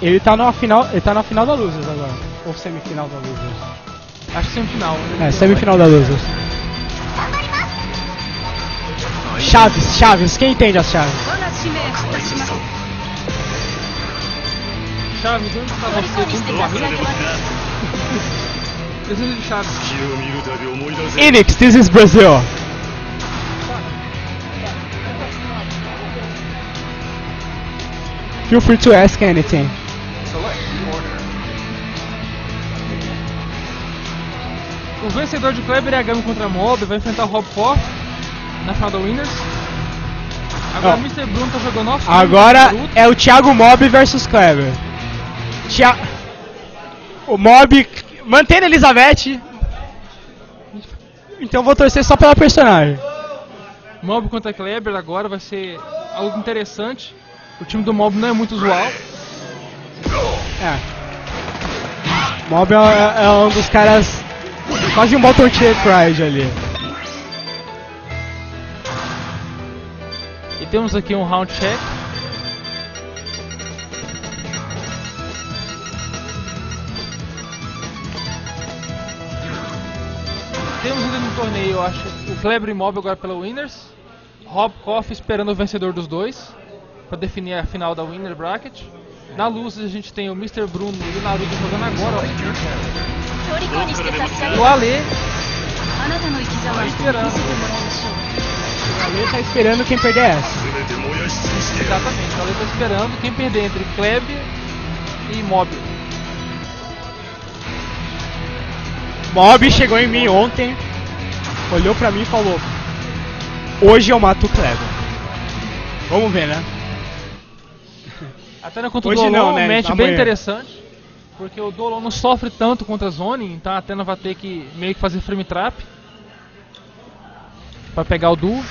ele tá na final, ele tá na final da Losers agora. Ou semifinal da Losers. Acho que semifinal. Né? É, semifinal da Losers. Chaves, Chaves, quem entende as Chaves? Chaves, onde está você? Né? *laughs* Preciso de Chaves. Enix, this is Brazil. Feel free to ask anything. O vencedor de Kleber e Agami contra Mob vai enfrentar o Rob Koff na final da Winners. Agora Ó. o Mr. Bruno tá jogando off Agora é o Thiago Mob versus Kleber. Tia... O Mob mantendo a Elizabeth. Então vou torcer só pela personagem. Mob contra Kleber agora vai ser algo interessante. O time do Mob não é muito usual. É. Mob é, é- é um dos caras. Quase um tier pride ali. E temos aqui um round check. Temos ainda no torneio, eu acho, o Kleber Mob agora pela Winners. Rob Koff esperando o vencedor dos dois para definir a final da Winner Bracket. Na luz a gente tem o Mr. Bruno e o Naruto jogando agora. ó. O Ale tá esperando. O Ale tá esperando quem perder essa. Exatamente, o Ale tá esperando quem perder entre Kleber e Mob. Mob chegou em mim ontem, olhou pra mim e falou: Hoje eu mato o Kleber. Vamos ver, né? A Tana contra o Dolon, não, né? um match tá Amanhã. bem interessante. Porque o Dolon não sofre tanto contra a Zone, então a Atena vai ter que meio que fazer frame trap. Pra pegar o duo.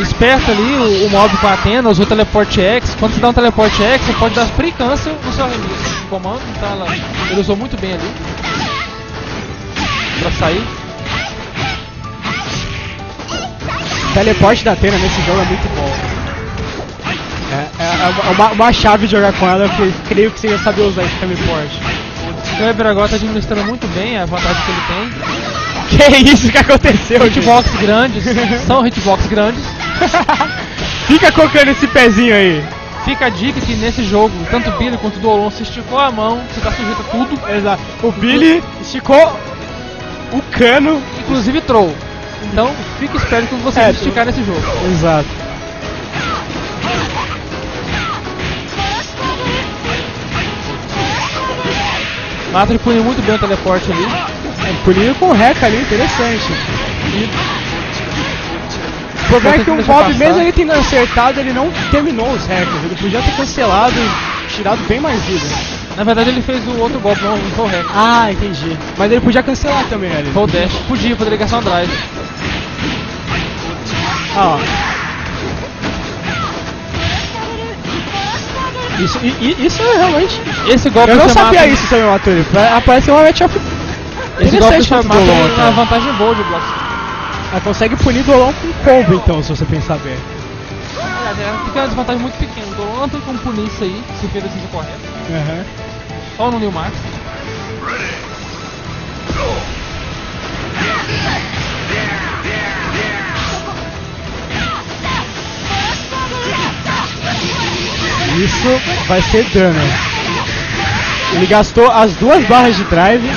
Esperto ali, o, o mob com a Atena, usou o Teleport X. Quando você dá um Teleport X, você pode dar free cancel no seu comando. Então ela, ele usou muito bem ali. Pra sair. O teleporte da Atena nesse jogo é muito bom. É, é- é uma, uma chave de jogar com ela que creio que você ia saber usar esse teleporte. O Kleber agora tá administrando muito bem a vantagem que ele tem. Que isso que aconteceu, gente? Hitbox grandes, são hitbox grandes. *laughs* Fica colocando esse pezinho aí. Fica a dica que nesse jogo, tanto o Billy quanto o Dolon, se esticou a mão, você tá sujeito a tudo, Exato. O Billy esticou o cano. inclusive troll. Então, fique esperto quando você É, esticar nesse jogo. Exato. Ele pune muito bem o teleporte ali. É, punido com reca ali, interessante. O problema é que o Bob, mesmo ele tendo acertado, ele não terminou os records. Ele podia ter cancelado e tirado bem mais vida. Na verdade ele fez o outro golpe, não, não foi o hack. Ah, entendi. Mas ele podia cancelar também ali. Foi o dash. Podia, poderia gastar um drive. Ah, ó. Isso, i- i- isso é realmente. Esse golpe Eu não sabia isso também, Maturi. Aparece uma matchup Esse golpe interessante você contra o mata Dolon, na cara. vantagem boa de Blocks. Ela consegue punir do Olon com combo, então, se você pensar bem. Aliás, ela fica uma desvantagem muito pequena. O Dolon não tem como punir isso aí, se fez a decisão correta. Aham. Só no New Max. Isso vai ser dano. Ele gastou as duas barras de drive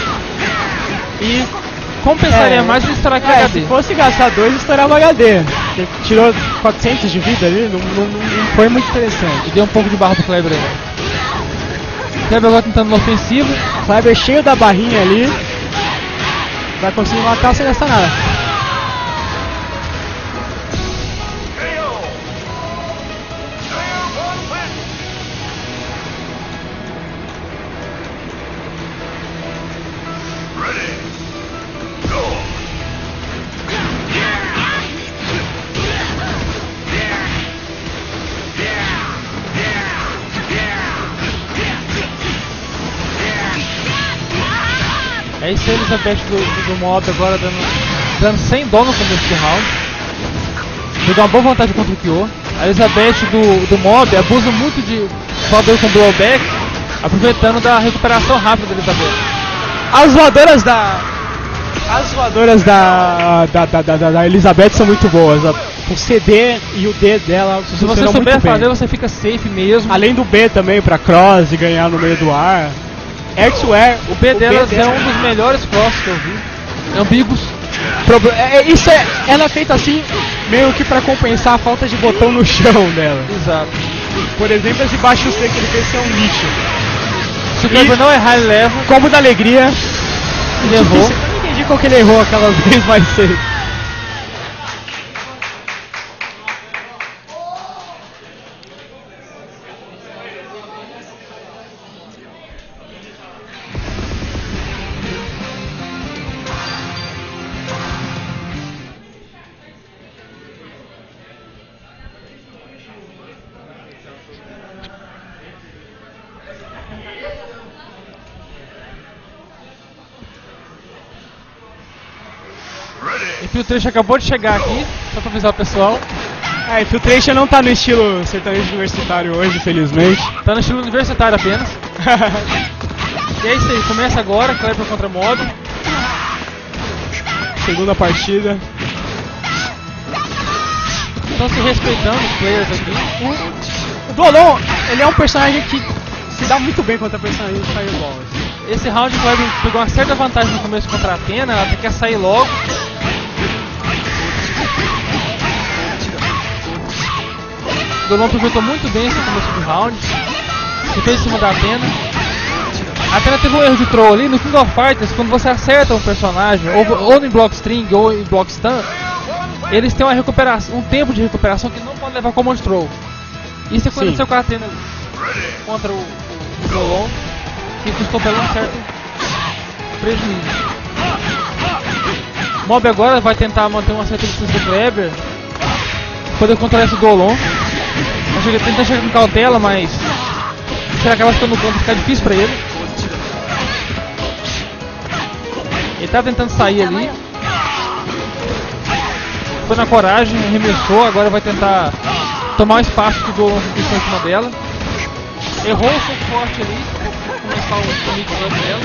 e Compensaria É. mais estourar aqui É, HD. se fosse gastar dois, estourava HD. Ele tirou 400 de vida ali, não, não- não foi muito interessante. E deu um pouco de barra pro Kleber aí. Kleber agora tentando no ofensivo. Kleber cheio da barrinha ali. Vai conseguir matar sem gastar nada. Elizabeth do, do, do mob agora dando, dando 100 dó no começo do round. Deu uma boa vantagem contra o Kyo. A Elizabeth do, do mob abusa muito de poder com blowback, aproveitando da recuperação rápida da Elizabeth. As voadoras da. As voadoras da, da, da, da, da- Elizabeth são muito boas. O CD e o D dela Se você souber bem. fazer, você fica safe mesmo. Além do B também pra cross e ganhar no meio do ar. Air. O B delas é um dos melhores cross que eu vi. Ambigos. É, é- isso é. Ela é feita assim, meio que pra compensar a falta de botão no chão dela. Exato. Por exemplo, esse baixo C que ele fez ser um lixo. Se o Kleber não errar, ele leva. Combo da alegria. Difícil, *laughs* Eu não entendi qual que ele errou aquela *laughs* vez mais cedo. Infiltration acabou de chegar aqui, só pra avisar o pessoal. A Infiltration não tá no estilo sertanejo universitário hoje, felizmente. Tá no estilo universitário apenas. *laughs* E é isso aí, começa agora, Kleber contra Mob. Segunda partida. Estão se respeitando os players aqui. O Dolon, ele é um personagem que se dá muito bem contra personagens de Fireball. Esse round o Kleber pegou uma certa vantagem no começo contra a Atena, ela quer sair logo. O Dolon aproveitou muito bem esse começo de round. Se fez em cima da Atena. A Atena teve um erro de troll ali no King of Fighters, quando você acerta um personagem, ou, ou em block string ou em block stun, eles têm uma recuperação, um tempo de recuperação que não pode levar como troll. Isso aconteceu com a Atena contra o, o, o Dolon, que custou pelo um certo prejuízo. Mob agora vai tentar manter uma certa distância do Kleber, poder controlar esse Dolon. Chegar- Tentar chegar com cautela, mas se ele acaba ficando no campo fica difícil pra ele. Ele tá tentando sair ali. Foi na coragem, arremessou, agora vai tentar tomar o espaço que o Dolon conquistou em cima dela. Errou o soco forte ali, começar o gun dela.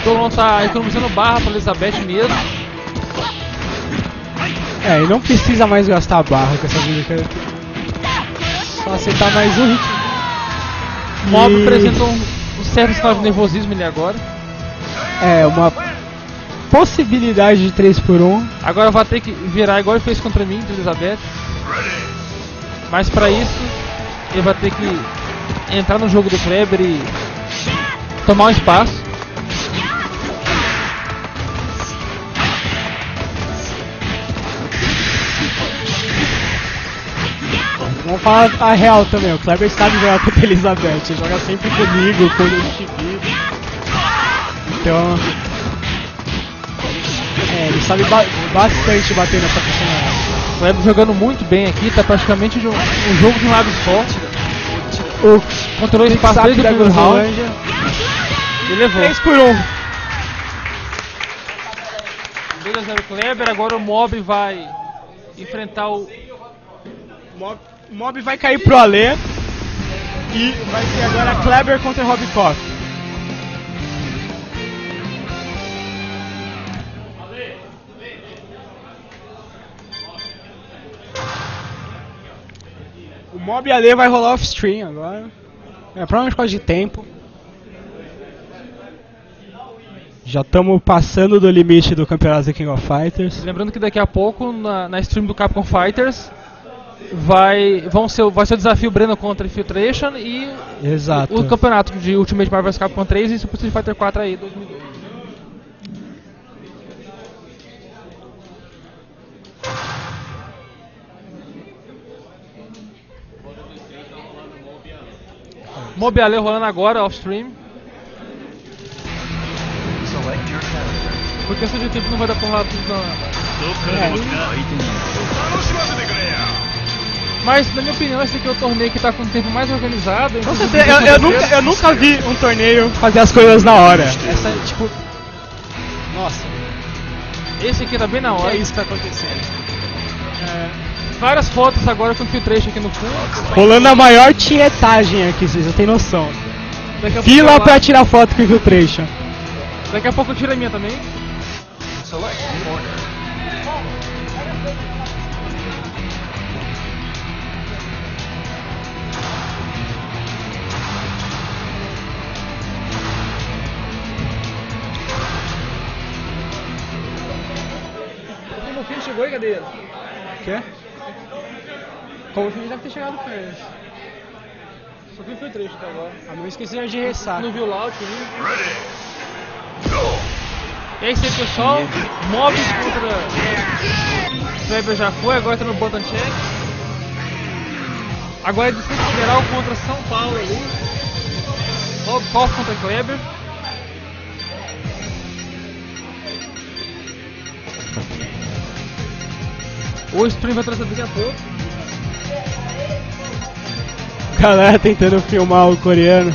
O Dolon tá economizando barra pra Elizabeth mesmo. É, e não precisa mais gastar barra com essa vida. que Só aceitar mais um hit. O Mob E- apresenta um, um certo sinal de nervosismo ali agora. É, uma possibilidade de 3 por 1 Agora vai ter que virar igual ele fez contra mim, de Elizabeth. Mas pra isso, ele vai ter que entrar no jogo do Kleber e tomar um espaço. Vamos falar a real também, o Kleber sabe jogar contra a Elizabeth, ele joga sempre comigo, quando eu estiver. Então. É, ele sabe ba- bastante bater nessa personagem. O Kleber jogando muito bem aqui, tá praticamente um, um jogo de um lado só. O Controlou o espaço desde o primeiro round e levou. 3 por 1 Dois a finalizar o Kleber, agora o Mob vai enfrentar o. O Mob, o Mob vai cair pro Alê. E vai ser agora Kleber contra Rob Koff. O Mob Alê vai rolar off-stream agora. É, provavelmente por causa de tempo. Já estamos passando do limite do campeonato da King of Fighters. Lembrando que daqui a pouco na, na stream do Capcom Fighters vai, vão ser, vai ser o desafio Breno contra Infiltration e Exato. o campeonato de Ultimate Marvel vs Capcom 3 e Super Street Fighter 4 aí 2002. Mobiale rolando agora off stream. Por questão de tempo não vai dar pra rolar tudo na, Mas, na minha opinião, esse aqui é o torneio que tá com o tempo mais organizado. Com certeza, eu, eu nunca, eu nunca vi um torneio fazer as coisas na hora. Essa, tipo. Nossa, Esse aqui tá bem na o hora. é isso que tá acontecendo? Várias fotos agora com filtration aqui no fundo. Rolando a maior tietagem aqui, vocês já tem noção. Fila pra tirar foto com Infiltration. Daqui a pouco eu tiro a minha também. Como aí, cadeira? Quê? Como filho deve ter chegado eles. Só que foi trecho até agora. A não esqueci de ressaca. Não viu o launch. Ready Go É isso aí, pessoal. Mob contra Kleber já foi, agora tá no button check. Agora é disputa geral contra São Paulo ali. Koff contra Kleber. O stream vai trazer daqui a pouco. Galera tentando filmar o coreano.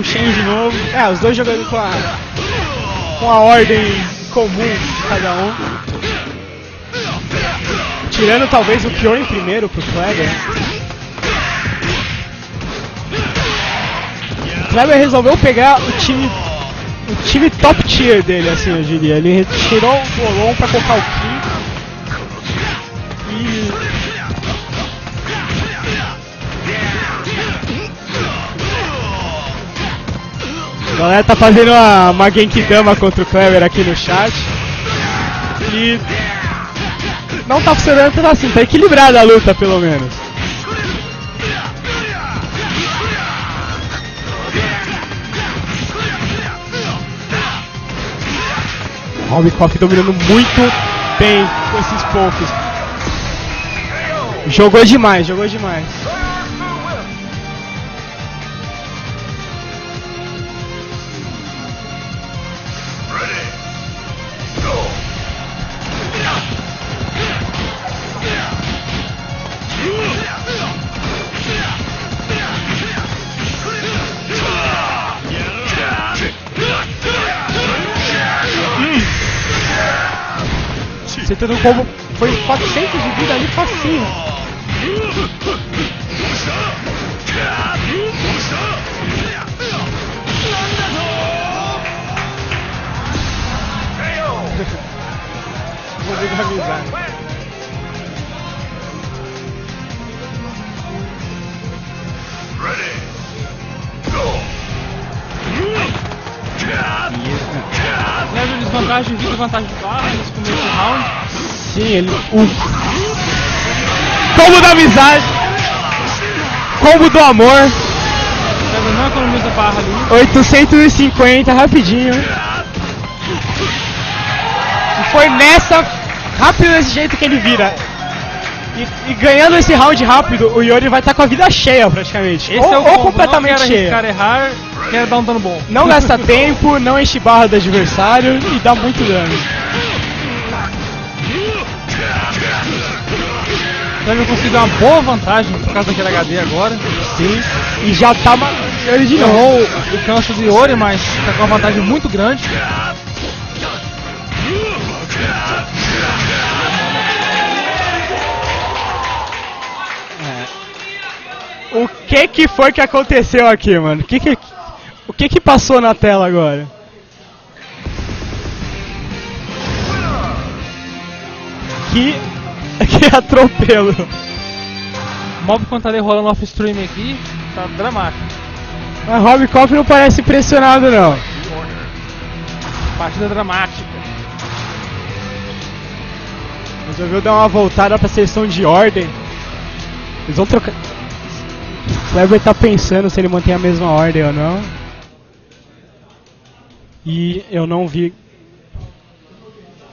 O Shen de novo. É, os dois jogando com a. com a ordem comum cada um. Tirando talvez o Kyo em primeiro pro Kleber. O Kleber resolveu pegar o time. o time top tier dele, assim eu diria. Ele tirou o Bolon pra colocar o Ki. E galera tá fazendo uma, uma Genkidama contra o Kleber aqui no chat. E. Não tá funcionando tanto assim, tá equilibrada a luta pelo menos. Robikoff dominando muito bem com esses poucos. Jogou demais, jogou demais. Você no combo foi 400 de vida ali facinho. Vou a amizade. Leva desvantagem de vida vantagem de barra nesse começo do round. Sim, ele. O combo da amizade! Combo do amor! Não economiza barra ali. 850, rapidinho. E foi nessa, rápido desse jeito que ele vira. E, e ganhando esse round rápido, o Yori vai estar com a vida cheia praticamente. Esse ou, é o ou completamente não cheia. errar, quero dar um dano bom. Não gasta tempo, não enche barra do adversário e dá muito dano. Deve conseguir uma boa vantagem por causa daquele HD agora. Sim. E já tá ele de novo. Errou o canso do Yori, mas tá com uma vantagem muito grande. O que que foi que aconteceu aqui, mano? O que que, o que que passou na tela agora? Que, que atropelo. Mob quando tá rolando off-stream aqui, tá dramático. Mas Rob Koff não parece impressionado não. Partida dramática. Resolveu dar uma voltada pra sessão de ordem. Eles vão trocar. O Kleber tá pensando se ele mantém a mesma ordem ou não. E eu não vi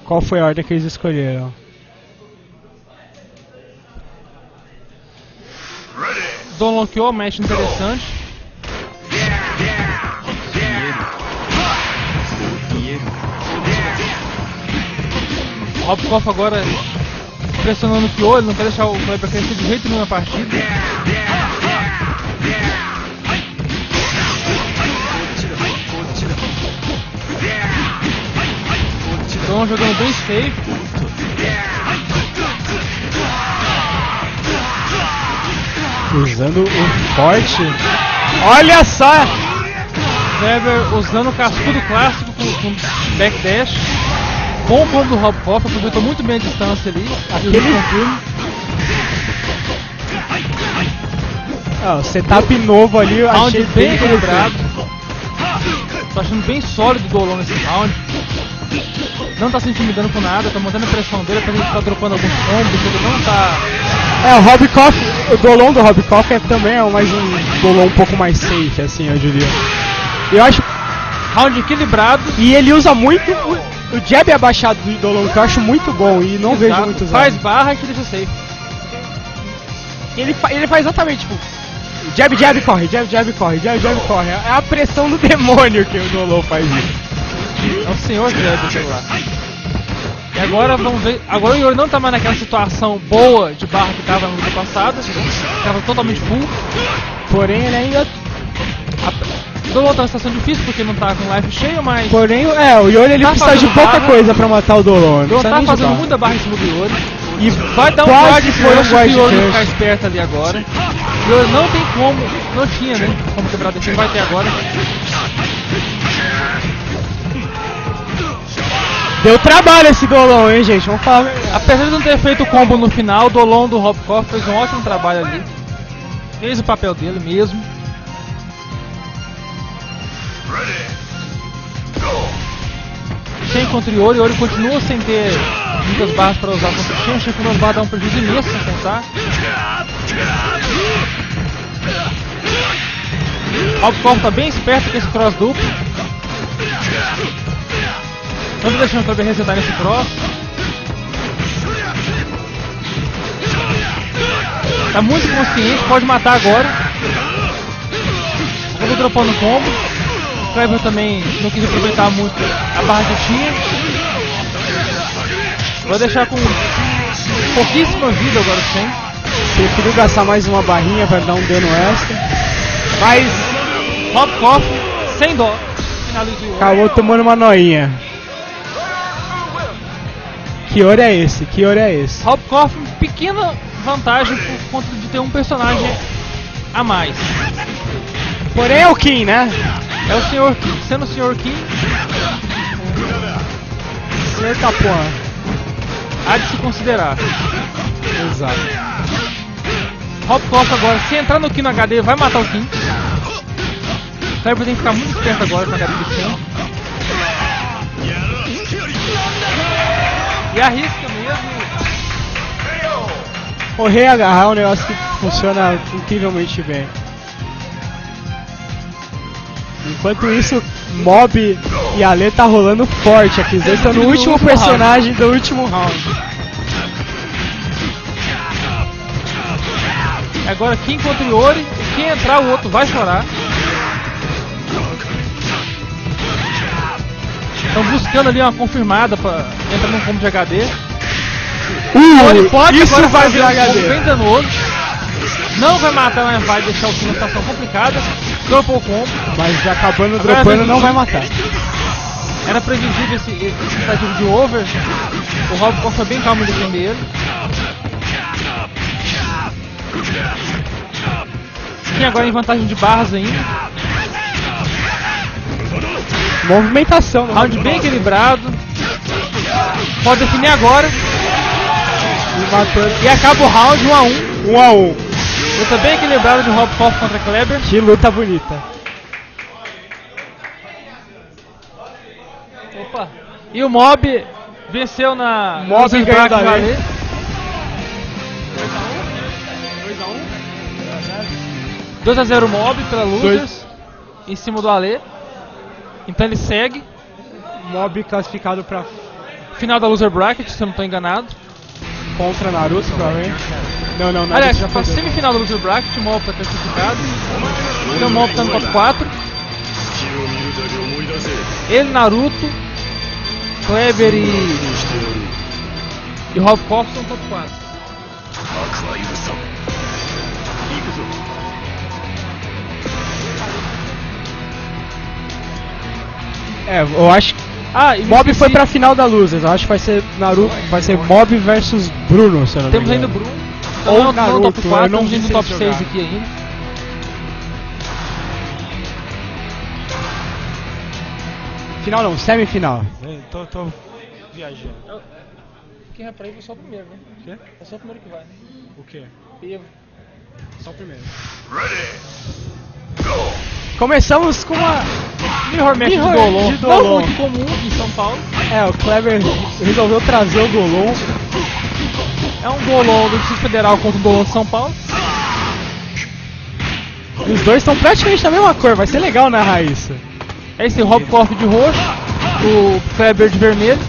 qual foi a ordem que eles escolheram. Don Lonkyo, match interessante. Rob Koff agora pressionando o Kyo, ele não quer deixar o Kleber crescer de jeito nenhum na partida. Don jogando bem safe. Usando o forte. Olha só! Weber usando o cascudo clássico com, com backdash. Bom combo do Rob Koff, aproveitou muito bem a distância ali. Aquele- Aquele... Ah, o setup novo ali, eu Round achei bem equilibrado. Tô achando bem sólido o Dolon nesse round. Não tá se intimidando com nada, tá mantendo a pressão dele, tá, tá dropando alguns combos, ele não tá. É, o Rob Koff, o Dolon do Rob Koff é também é mais um Dolon um pouco mais safe, assim, eu diria. Eu acho Round equilibrado. E ele usa muito o, o jab abaixado do Dolon, que eu acho muito bom e não vejo exato, muito usado. Faz barra que deixa safe. Ele, fa- ele faz exatamente, tipo, jab, jab, corre, jab, jab, corre, jab, jab, corre. É a pressão do demônio que o Dolon faz isso. É o senhor Jeb celular. E agora vamos ver. Agora o Yori não tá mais naquela situação boa de barra que tava na luta passada. Tava totalmente full. Porém, ele ainda. O Dolon tá numa situação difícil porque não tá com life cheio, mas. Porém, é, o Yori ele Tá precisa de pouca barra. coisa pra matar o Dolon. O Dolon precisa tá fazendo muita barra em cima do Yori. E Vai dar um guard crush pro Yori ficar esperto ali agora. O Yori não tem como. Não tinha, né? Como quebrar defesa. Vai ter agora. Deu trabalho esse Dolon, hein, gente? Vamos falar. Apesar de não ter feito o combo no final, o Dolon do Rob Koff fez um ótimo trabalho ali. Fez o papel dele mesmo. Shen contra Yori, Yori continua sem ter muitas barras para usar contra o Shen, o Shen com dá um prejuízo imenso sem pensar. Rob Koff tá bem esperto com esse cross duplo. Não tô deixando o Kleber resetar nesse cross. Tá muito consciente, pode matar agora. Acabou dropando o combo. O Kleber também não quis aproveitar muito a barra que tinha. Vai deixar com pouquíssima vida agora Shen. Prefiro gastar mais uma barrinha pra dar um dano extra. Mas Rob Koff, sem dó. Acabou tomando uma noinha. Que ouro é esse? Que ouro é esse? Rob Coffin, pequena vantagem por conta de ter um personagem a mais. Porém é o Kim, né? É o Sr. Kim. Sendo o Sr. Kim, Senhor Capuan. há de se considerar. Exato. Rob Coffin agora, se entrar no Kim no HD, vai matar o Kim. Kleber tem que ficar muito esperto agora com o HD do Kim. E arrisca mesmo. O rei agarrar é um negócio que funciona incrivelmente bem. Enquanto isso, Mob e Ale tá rolando forte aqui. Os dois estão no último personagem do último round. Agora Kim contra Iori. Quem entrar, o outro vai chorar. Estão buscando ali uma confirmada pra entrar no combo de HD. Iori pode Uh, isso agora vai virar um HD. bem danoso. Não vai matar, mas vai deixar o time numa situação complicada. Dropou o combo. Mas acabando Agora dropando não vai matar. Era previsível esse, esse tentativa de over. O Rob Koch foi bem calmo em defender ele. Kim agora em vantagem de barras ainda. Movimentação. né? Round bem equilibrado. Pode definir agora. E. E acaba o round 1 a 1 Um a um. Luta bem equilibrada de Rob Koch contra Kleber. Que luta bonita. Opa. E o Mob venceu na Mob ganhou da do Lei. Ale. 2 a 0 Mob pela Losers. Em cima do Ale. Então ele segue. Mob classificado para final da loser bracket, se eu não estou enganado. Contra Naruto, provavelmente. Não, não, Naruto. Aliás, já pra semifinal da loser bracket, o Mob está classificado. Então o Mob está no top 4. Ele, Naruto, Kleber e. e Rob Coffin são top 4. É, eu acho que Ah, e Mob foi pra final da Losers. Eu acho que vai ser Naruto, vai ser Mob versus Bruno, se eu não me Temos ainda o. Bruno. Ou Ou não, não Naruto, top eu 4, não temos vi no top eles 6 jogaram. aqui ainda. Final não, semifinal. tô, tô viajando. Quem vai pra aí foi só o primeiro, né? Quê? É só o primeiro que vai. O quê? Evo. Só o primeiro. Ready Começamos com uma. Mirror Match de Mirror Golon. de Não Golon. muito comum em São Paulo. É, o Kleber resolveu trazer o Golon. É um Golon do Distrito Federal contra o Golon de São Paulo. E os dois estão praticamente da mesma cor, vai ser legal narrar isso. É esse Rob Koff de roxo, o Kleber de vermelho.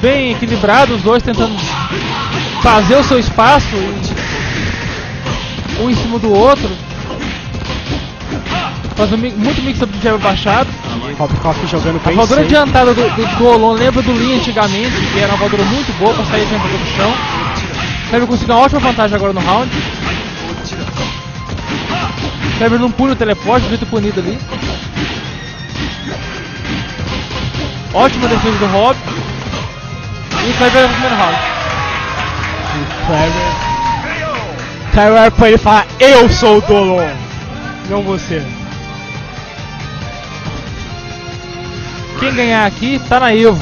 Bem equilibrado, os dois tentando fazer o seu espaço, um em cima do outro. Mi- muito mix-up de jab baixado. Hopkop jogando A voadora adiantada do, do Golon lembra do Lin antigamente, que era uma voadora muito boa para sair dentro do chão. Kleber conseguiu uma ótima vantagem agora no round. Kleber não pune o teleporte, muito punido ali. Ótima defesa do Rob. E o Kleber no primeiro round. Kleber era pra ele falar: Eu sou o Dolon, não você. Quem ganhar aqui tá na Evo.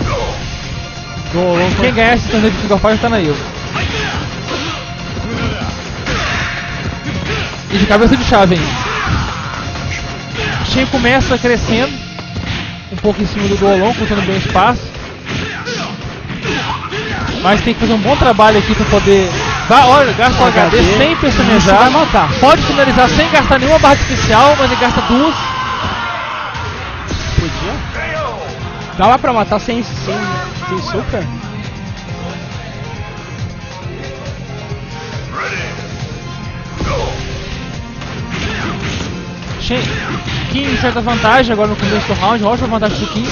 Golon Quem ganhar esse torneio de King of Fighters tá na Evo. E de cabeça de chave ainda. Shen começa crescendo. Um pouco em cima do Golon, contando bem o espaço. Mas tem que fazer um bom trabalho aqui pra poder. Vai, olha, gasta o HD, HD, sem pestanejar. vai matar. Pode finalizar sem gastar nenhuma barra especial, mas ele gasta duas. podia. Dava pra matar sem, sem, sem super? Shen, Kim em certa vantagem agora no começo do round, ótima vantagem do Kim.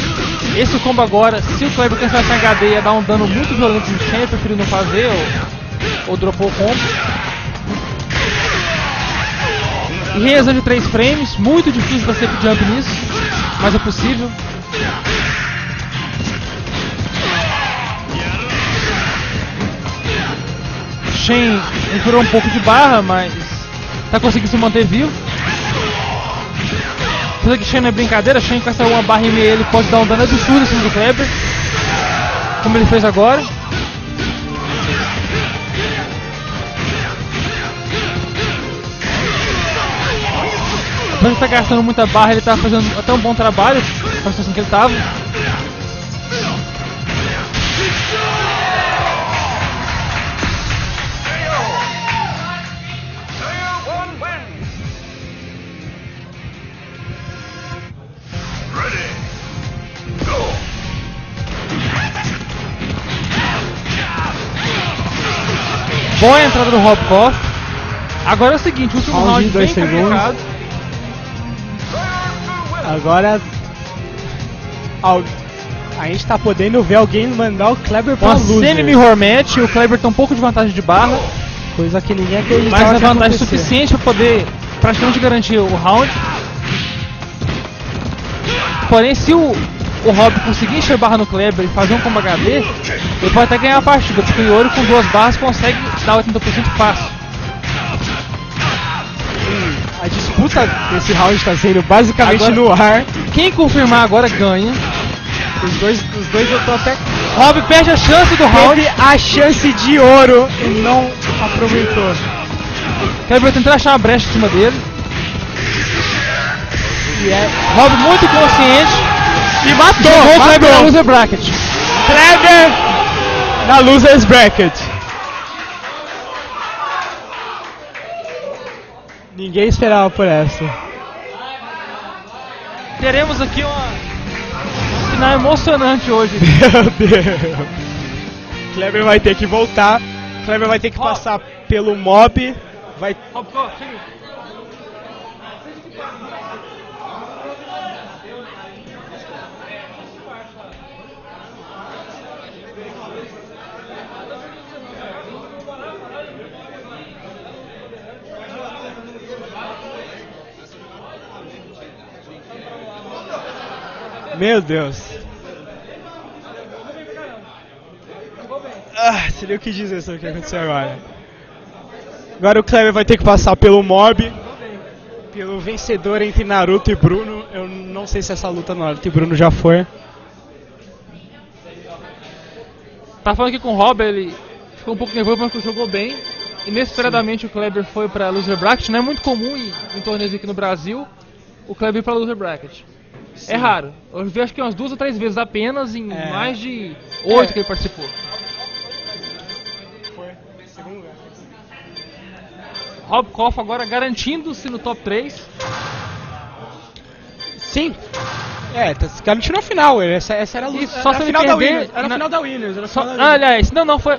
Esse combo agora, se o Kleber cancelar sem HD, ia dar um dano muito violento no Shen, preferiu não fazer ou, ou dropou o combo. E reação de 3 frames, muito difícil você pedir jump nisso. mas é possível. Shen enfurou um pouco de barra, mas tá conseguindo se manter vivo. Que Shen é brincadeira, Shen com essa uma barra e meia ele pode dar um dano absurdo em cima do Kleber. Como ele fez agora. Apesar de estar gastando muita barra, ele tá fazendo até um bom trabalho na situação que ele tava. Boa a entrada do Rob Koff. Agora é o seguinte, o último Round round de dois bem segundos. complicado. Agora. al- A gente tá podendo ver alguém mandar o Kleber pra Uma luz. semi-mirror match, o Kleber tem um pouco de vantagem de barra, Coisa que ninguém acreditava mas é vantagem acontecer. suficiente para poder praticamente garantir o round. Porém, se o, o Rob conseguir encher barra no Kleber e fazer um combo HD, ele pode até ganhar a partida, porque o Yori com duas barras consegue dar 80% fácil. A disputa desse round tá sendo basicamente Agora- no ar. Quem confirmar agora ganha. Os dois, os dois eu tô até. Rob perde a chance do round. Teve a chance de ouro e não aproveitou. Kleber tentar achar uma brecha em cima dele. E é. Rob muito consciente. E matou! Jogou o Kleber na matou. loser bracket. Kleber na losers bracket. Ninguém esperava por essa. Teremos aqui uma um final emocionante hoje. *laughs* Meu Deus. Kleber vai ter que voltar. Kleber vai ter que passar pelo mob. Vai Rob, ó, Meu Deus. Ah, seria o que dizer sobre o que aconteceu agora. Agora o Kleber vai ter que passar pelo mob. Pelo vencedor entre Naruto e Bruno. Eu não sei se essa luta Naruto e Bruno já foi. Tá falando aqui com o Rob, ele ficou um pouco nervoso, mas jogou bem. Inesperadamente o Kleber foi pra loser bracket. Não é muito comum em, em torneios aqui no Brasil o Kleber pra loser bracket. É raro. Eu vi acho que umas duas ou três vezes apenas em É. mais de oito É. que ele participou. Foi. Segundo lugar. Rob Koff agora garantindo-se no top 3. Sim. É, tá se garantindo a final. Essa, essa era a luta. Só era se a final da perder Winners. Era na- final da Winners. Era Só, final da ah, Winners. aliás, não, não foi.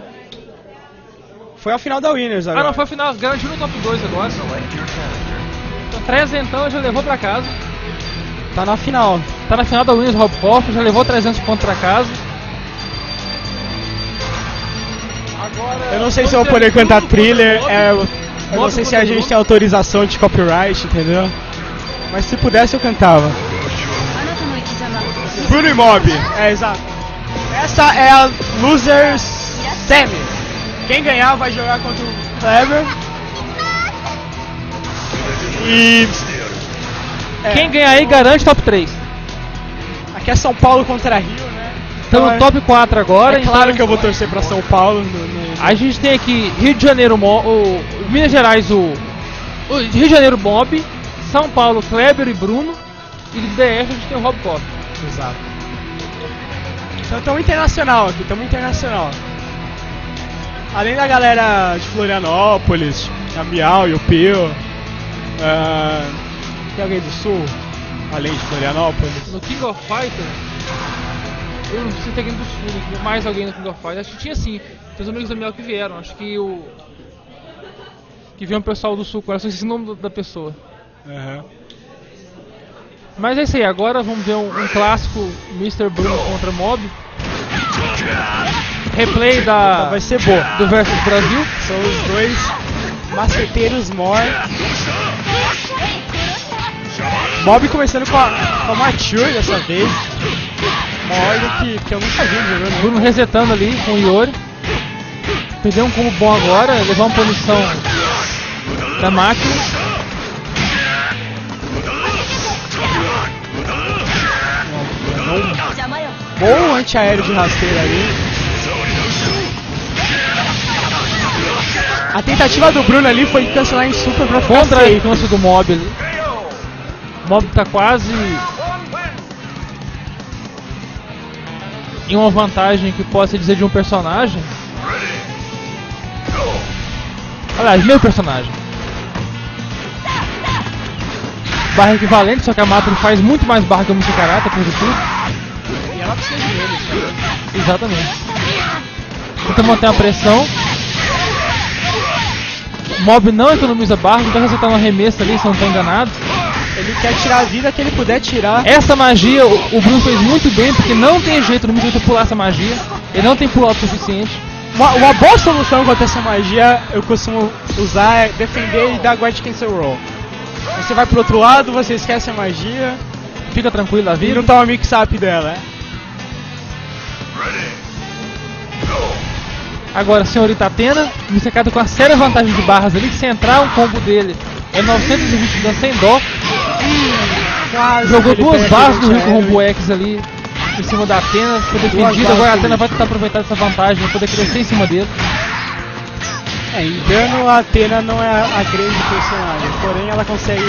Foi a final da Winners agora. Ah, não, foi a final. Garantiu no top 2 agora. Então, trezentão já levou pra casa. Tá na final. Tá na final da Williams Robkoff, já levou 300 pontos pra casa. Agora, eu não sei se eu vou poder cantar thriller, é, eu não sei se a gente tem autorização de copyright, entendeu? Mas se pudesse eu cantava. Bruno e Mob, é exato. Essa é a Losers Semi. Quem ganhar vai jogar contra o Clever. E é, Quem ganhar aí garante top 3. Aqui é São Paulo contra Rio, né? Estamos no top 4 agora. É claro então que eu vou torcer pra São Paulo. no- no- A gente tem aqui Rio de Janeiro, o, Minas Gerais, o, o Rio de Janeiro Mob, São Paulo, Kleber e Bruno. E do DF a gente tem o Rob Koff. Exato. Então estamos internacional aqui, estamos internacional. Além da galera de Florianópolis, a Miau e o Pio. ah, tem alguém do sul? Além de Florianópolis? No King of Fighters, eu não sei se tem alguém do Sul, né, mais alguém no King of Fighters. Acho que tinha sim. Tem os amigos da Miel que vieram. Acho que o. Que veio um pessoal do Sul, agora só esqueci o nome da pessoa. Aham. Mas é isso aí, agora vamos ver um, um clássico Mr. Bruno contra Mob. Replay da, vai ser boa. do Versus Brasil. São os dois maceteiros mor. Mob começando com a, com a Mature dessa vez. Uma ordem que, que eu nunca vi jogando. Bruno resetando ali com o Iori. Perdeu um combo bom agora, levar uma punição da máquina. Bom antiaéreo de rasteira ali. A tentativa do Bruno ali foi cancelar em super pra Contra a safe. infância do Mob ali. O Mob tá quase em uma vantagem que possa dizer de um personagem. Aliás, meio personagem. Barra equivalente, só que a Matro faz muito mais barra que o Mr. Karata, por tudo. E ela precisa de ele. Exatamente. Tenta manter a pressão. O Mob não economiza barra, então você tá no arremesso ali, se não tô enganado. Ele quer tirar a vida que ele puder tirar. Essa magia o, o Bruno fez muito bem, porque não tem jeito no de pular essa magia. Ele não tem pulo o suficiente. Uma, uma boa solução contra essa magia eu costumo usar é defender e dar guard cancel roll. Você vai pro outro lado, você esquece a magia Fica tranquilo a e vida. não toma mix-up dela. é. Agora, senhorita Atena, me secado com a séria vantagem de barras ali, que se entrar um combo dele é 920 de dano sem dó. Quase Jogou duas barras do Rico. Rombo X ali em cima da Atena, foi defendido. Agora a Atena vai tentar aproveitar dessa vantagem, vai poder crescer em cima dele. É, em dano a Atena não é a grande personagem, porém ela consegue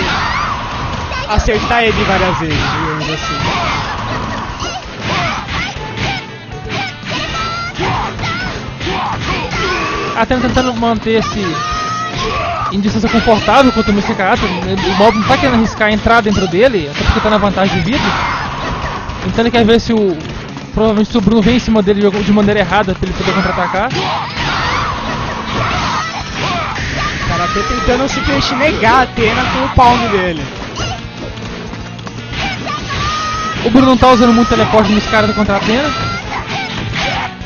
acertar ele várias vezes, digamos assim. Atena tentando manter-se em distância confortável contra o Mr. Karata. O Mob não tá querendo arriscar entrar dentro dele, até porque tá na vantagem de vida. Então ele quer ver se o. Provavelmente se o Bruno vem em cima dele de- maneira errada pra ele poder contra-atacar. O cara tá tentando simplesmente negar a Atena com o palmo dele. O Bruno não tá usando muito teleporte nesse cara contra a Atena.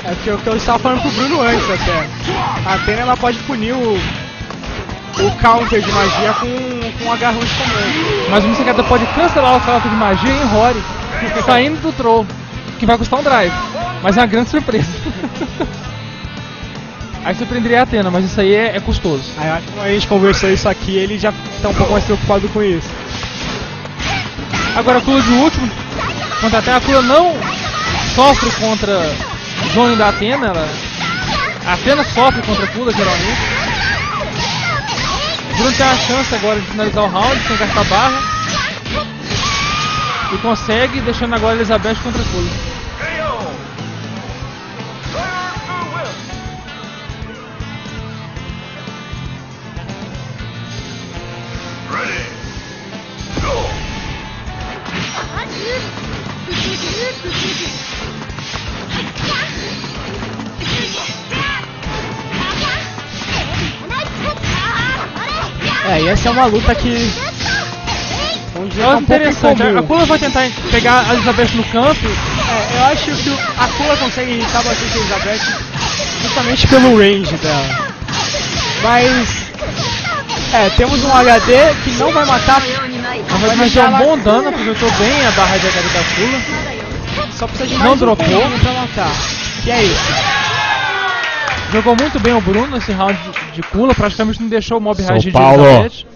É o que eu, que eu estava falando pro Bruno antes até. A Atena ela pode punir o, o counter de magia com, com um agarrão de comando. Mas o Mr. Karata pode cancelar o salto de magia em Rory, saindo do troll, que vai custar um drive. Mas é uma grande surpresa. *laughs* aí surpreenderia a Atena, mas isso aí é, é custoso. Aí acho que quando a gente conversou isso aqui, ele já tá um pouco mais preocupado com isso. Agora a Kula de último, contra a Atena, a Kula não sofre contra o Johnny da Atena, ela, a Atena sofre contra a Kula geralmente. Bruno tem a chance agora de finalizar o round sem gastar barra. E consegue, deixando agora a Elizabeth contra a Kula. É, e essa é uma luta que. É um pouco interessante, a Kula vai tentar pegar a Elizabeth no campo. É, eu acho que a Kula consegue irritar bastante a Elizabeth justamente pelo range dela. Mas. É, temos um HD que não vai matar, Mas vai deixar um bom dano, aproveitou bem a barra de HD da Kula. só precisa de Não mais um dropou. pra matar. E é isso. Jogou muito bem o Bruno nesse round de, Kula, praticamente não deixou o mob São reagir Paulo. de Elizabeth.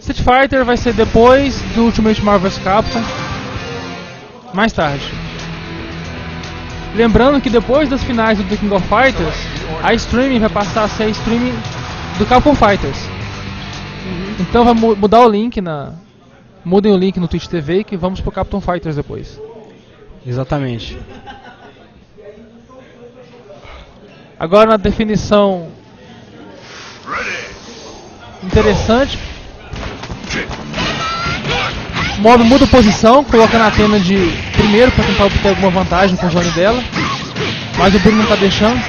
Street Fighter vai ser depois do Ultimate Marvel vs Capcom. Mais tarde. Lembrando que depois das finais do The King of Fighters, a streaming vai passar a ser a streaming do Capcom Fighters. Então vai mu- mudar o link na. Mudem o link no Twitch TV que vamos pro Capcom Fighters depois. Exatamente. Agora na definição interessante. Mob muda posição, colocando a Atena de primeiro para tentar obter alguma vantagem com o Johnny dela. Mas o Bruno não tá deixando.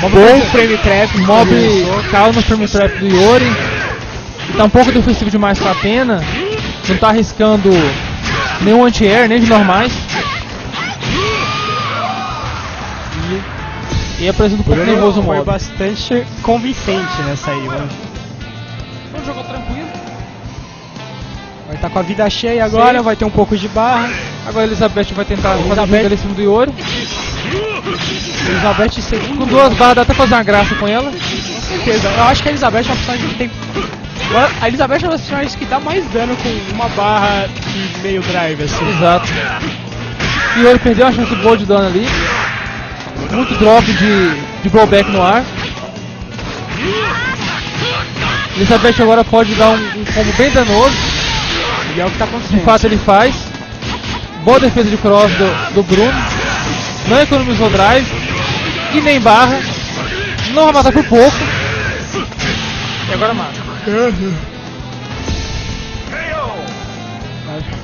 Mob, Bom frame trap, Mob caiu no frame trap do Yori. Tá um pouco defensivo demais com a Atena. Não tá arriscando nenhum anti-air, nem de normais. E apresenta um pouco nervoso o foi mob. bastante convincente nessa aí, mano. Um jogo tranquilo. Vai estar com a vida cheia agora, Sim. vai ter um pouco de barra. Agora a Elizabeth vai tentar fazer Elizabeth. jogo ali em cima do Iori. Elizabeth segundo. Com duas barras dá até fazer uma graça com ela. Com certeza. Eu acho que a Elizabeth é uma personagem que tem. A Elizabeth é uma personagem que dá mais dano com uma barra e meio drive, assim. Exato. Iori perdeu uma chance boa de dano ali. Muito drop de, de blowback no ar. Elizabeth agora pode dar um, um combo bem danoso. E é o que tá De acontecendo. fato ele faz. Boa defesa de cross do, do Bruno. Não economizou drive. E nem barra. Não vai matar por pouco. E agora mata.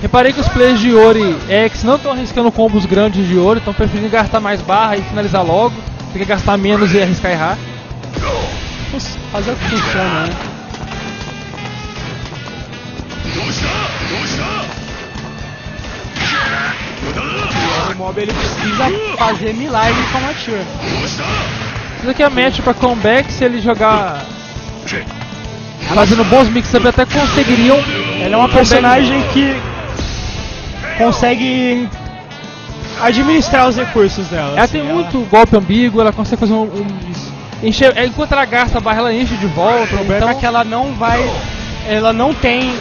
Reparei que os players de Yori X não estão arriscando combos grandes de Yori, estão preferindo gastar mais barra e finalizar logo. Tem que gastar menos e arriscar errar. Fazer o que funciona, né? O mob ele precisa fazer milagre com a Mature. Isso aqui é match pra comeback se ele jogar. Fazendo bons mix-up até conseguiriam. Ela é uma personagem que consegue administrar os recursos dela. Ela assim, tem muito ela... golpe ambíguo, ela consegue fazer um. um... Encher... É, enquanto ela gasta a barra, ela enche de volta. O problema então... é que ela não vai ela não tem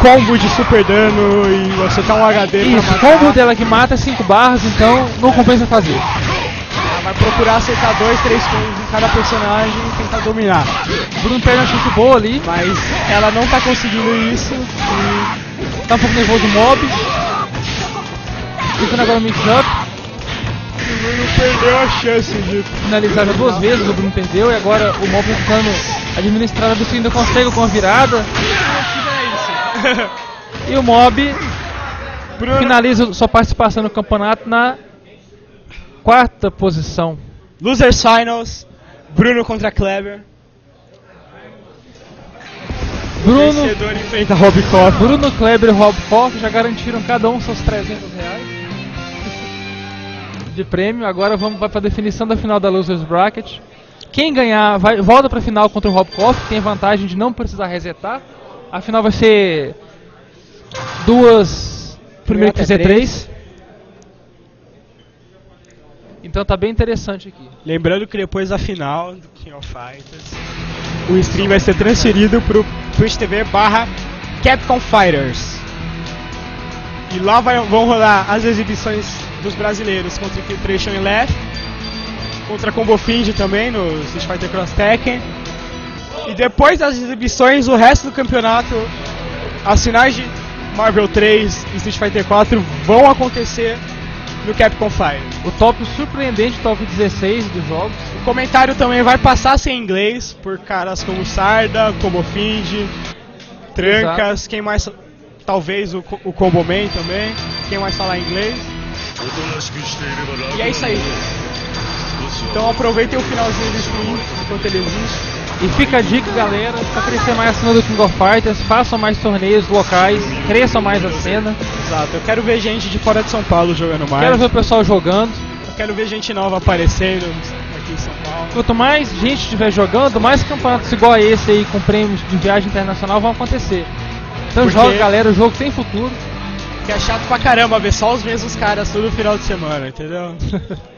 combo de super dano e você tá um HD Isso, o combo dela que mata é 5 barras, então não compensa fazer. Ela vai procurar acertar dois, três combos em cada personagem e tentar dominar. Bruno uma chance boa ali, Mas ela não tá conseguindo isso e tá um pouco nervoso o mob. Tentando agora o mix-up, Bruno perdeu a chance de. finalizar já duas vezes, o Bruno perdeu e agora o mob tentando administrar ver se ainda consegue com a virada. E o mob Bruno, finaliza sua participação no campeonato na quarta posição. Losers Finals, Bruno contra Kleber. Bruno, Vencedor enfrenta Rob Koff. Bruno Kleber e Rob Koff já garantiram cada um seus 300 reais de prêmio. Agora vamos para a definição da final da Losers Bracket. Quem ganhar vai, volta para a final contra o Rob Koff, tem a vantagem de não precisar resetar. A final vai ser duas. Primeiro que fizer três. três. Então tá bem interessante aqui. Lembrando que depois da final do King of Fighters, o stream vai ser transferido pro Twitch TV barra Capcom Fighters. E lá vai- vão rolar as exibições dos brasileiros contra o Filtration e Left, contra a Combo Find também no Street Fighter Cross Tekken. E depois das exibições, o resto do campeonato, as finais de Marvel 3 e Street Fighter 4 vão acontecer no Capcom Fighters. O top surpreendente, top 16 dos jogos. O comentário também vai passar sem inglês por caras como Sarda, como Finge, Trancas, quem mais. Talvez o, o Combo Man também, quem mais falar inglês. E é isso aí. Então aproveitem o finalzinho do stream enquanto ele existe. E fica a dica, galera, para crescer mais a cena do King of Fighters, façam mais torneios locais, cresçam mais a cena. Exato, eu quero ver gente de fora de São Paulo jogando mais. Quero ver o pessoal jogando. Eu quero ver gente nova aparecendo aqui em São Paulo. Quanto mais gente estiver jogando, mais campeonatos igual a esse aí, com prêmios de viagem internacional, vão acontecer. Então Porque... joga, galera, o jogo tem futuro. Que é chato pra caramba ver só os mesmos caras todo final de semana, entendeu? *laughs*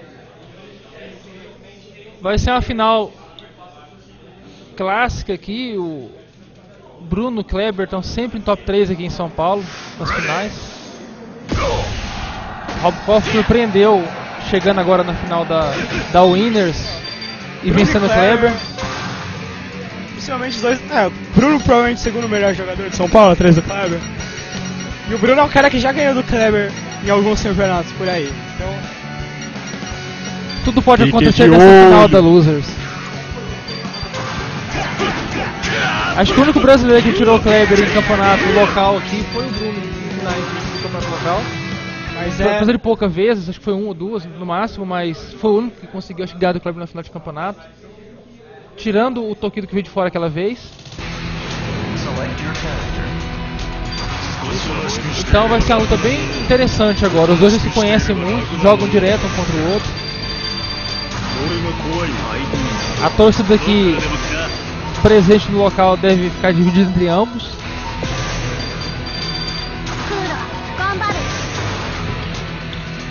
Vai ser uma final clássica aqui. O Bruno e o Kleber estão sempre em top 3 aqui em São Paulo, nas finais. Rob Koff surpreendeu chegando agora na final da, da Winners e vencendo o Kleber. Principalmente os dois. É, o Bruno provavelmente o segundo melhor jogador de São Paulo, atrás do Kleber. E o Bruno é um cara que já ganhou do Kleber em alguns campeonatos por aí. Então. Tudo pode acontecer nessa final da Losers. Acho que o único brasileiro que tirou o Kleber em campeonato local aqui foi o Bruno na campeonato local. Mas é... Fazendo poucas vezes, acho que foi um ou duas no máximo, mas foi o único que conseguiu chegar do Kleber na final de campeonato. Tirando o Tokido que veio de fora aquela vez. Select your character. Então vai ser uma luta bem interessante agora. Os dois já se conhecem muito, jogam direto um contra o outro. A torcida aqui presente no local deve ficar dividida entre ambos.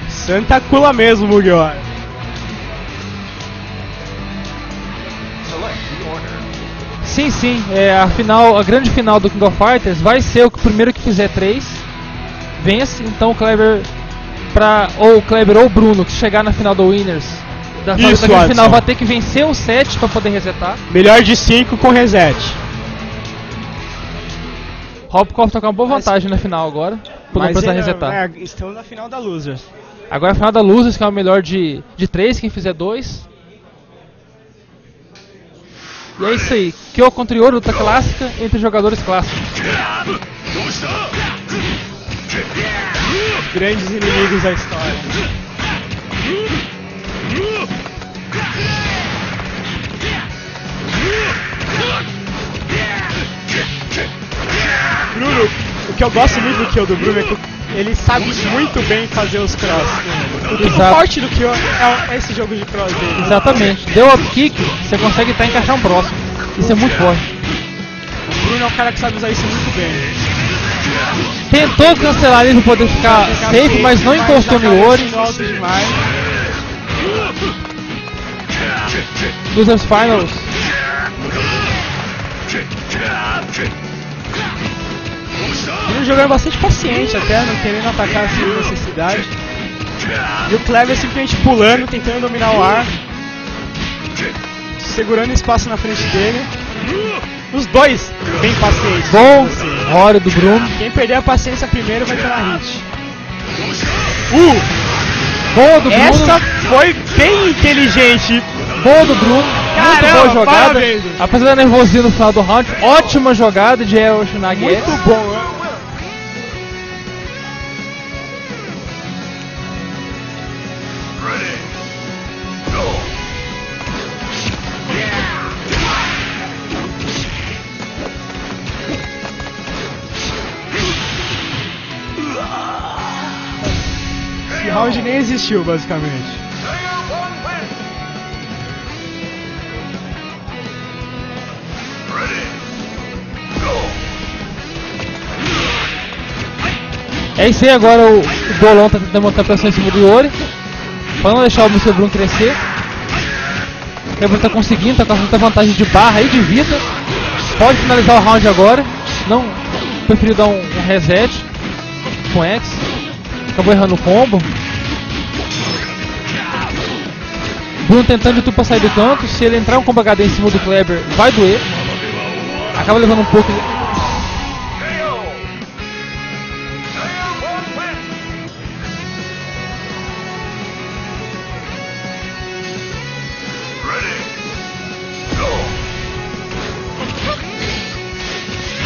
Santa Cula mesmo, Mugiwara. Sim, sim, é a final, a grande final do King of Fighters vai ser o que- primeiro que fizer três vence, então o Kleber pra ou o Kleber ou o Bruno que chegar na final do Winners da, Isso, da grande final vai ter que vencer o set pra poder resetar. Melhor de 5 com reset. Hopkov tá com uma boa Mas- vantagem na final agora, por não Mas precisar ele- resetar. é, estamos na final da Losers. Agora a final da Losers, que é o melhor de, de 3, quem fizer 2. E é isso aí. Que é o contra luta clássica entre jogadores clássicos. Grandes inimigos da história. Bruno, o que eu gosto muito do que do Bruno é que ele sabe muito bem fazer os cross. O que forte do Kyo é, é esse jogo de cross dele. Exatamente, deu up kick, você consegue estar encaixar um próximo. Isso é muito forte. O Bruno é um cara que sabe usar isso muito bem. Tentou cancelar ele pra poder ficar safe, mas não encostou no acabou Ori. Losers Finals. Bruno jogando bastante paciente até, não querendo atacar sem necessidade. E o Clever simplesmente pulando, tentando dominar o ar. Segurando espaço na frente dele. Os dois bem pacientes. Bom, hora do Bruno. Quem perder a paciência primeiro vai tomar hit. Uh! Boa do Bruno. Essa foi bem inteligente. Boa do Bruno. Muito Caramba, boa jogada. parabéns. Apesar da nervosinha no final do round, ótima jogada de Ero Shinagi. Muito bom. Esse round nem existiu, basicamente. É isso aí, agora o, o Bolão tá tentando montar pressão em cima do Yori. Pra não deixar o Mr. Bruno crescer. O Kevin tá conseguindo, tá com muita vantagem de barra e de vida. Pode finalizar o round agora. Não preferiu dar um, um reset com X. Acabou errando o combo. Bruno tentando de tudo pra sair do canto. Se ele entrar um combo HD em cima do Kleber, vai doer. Acaba levando um pouco.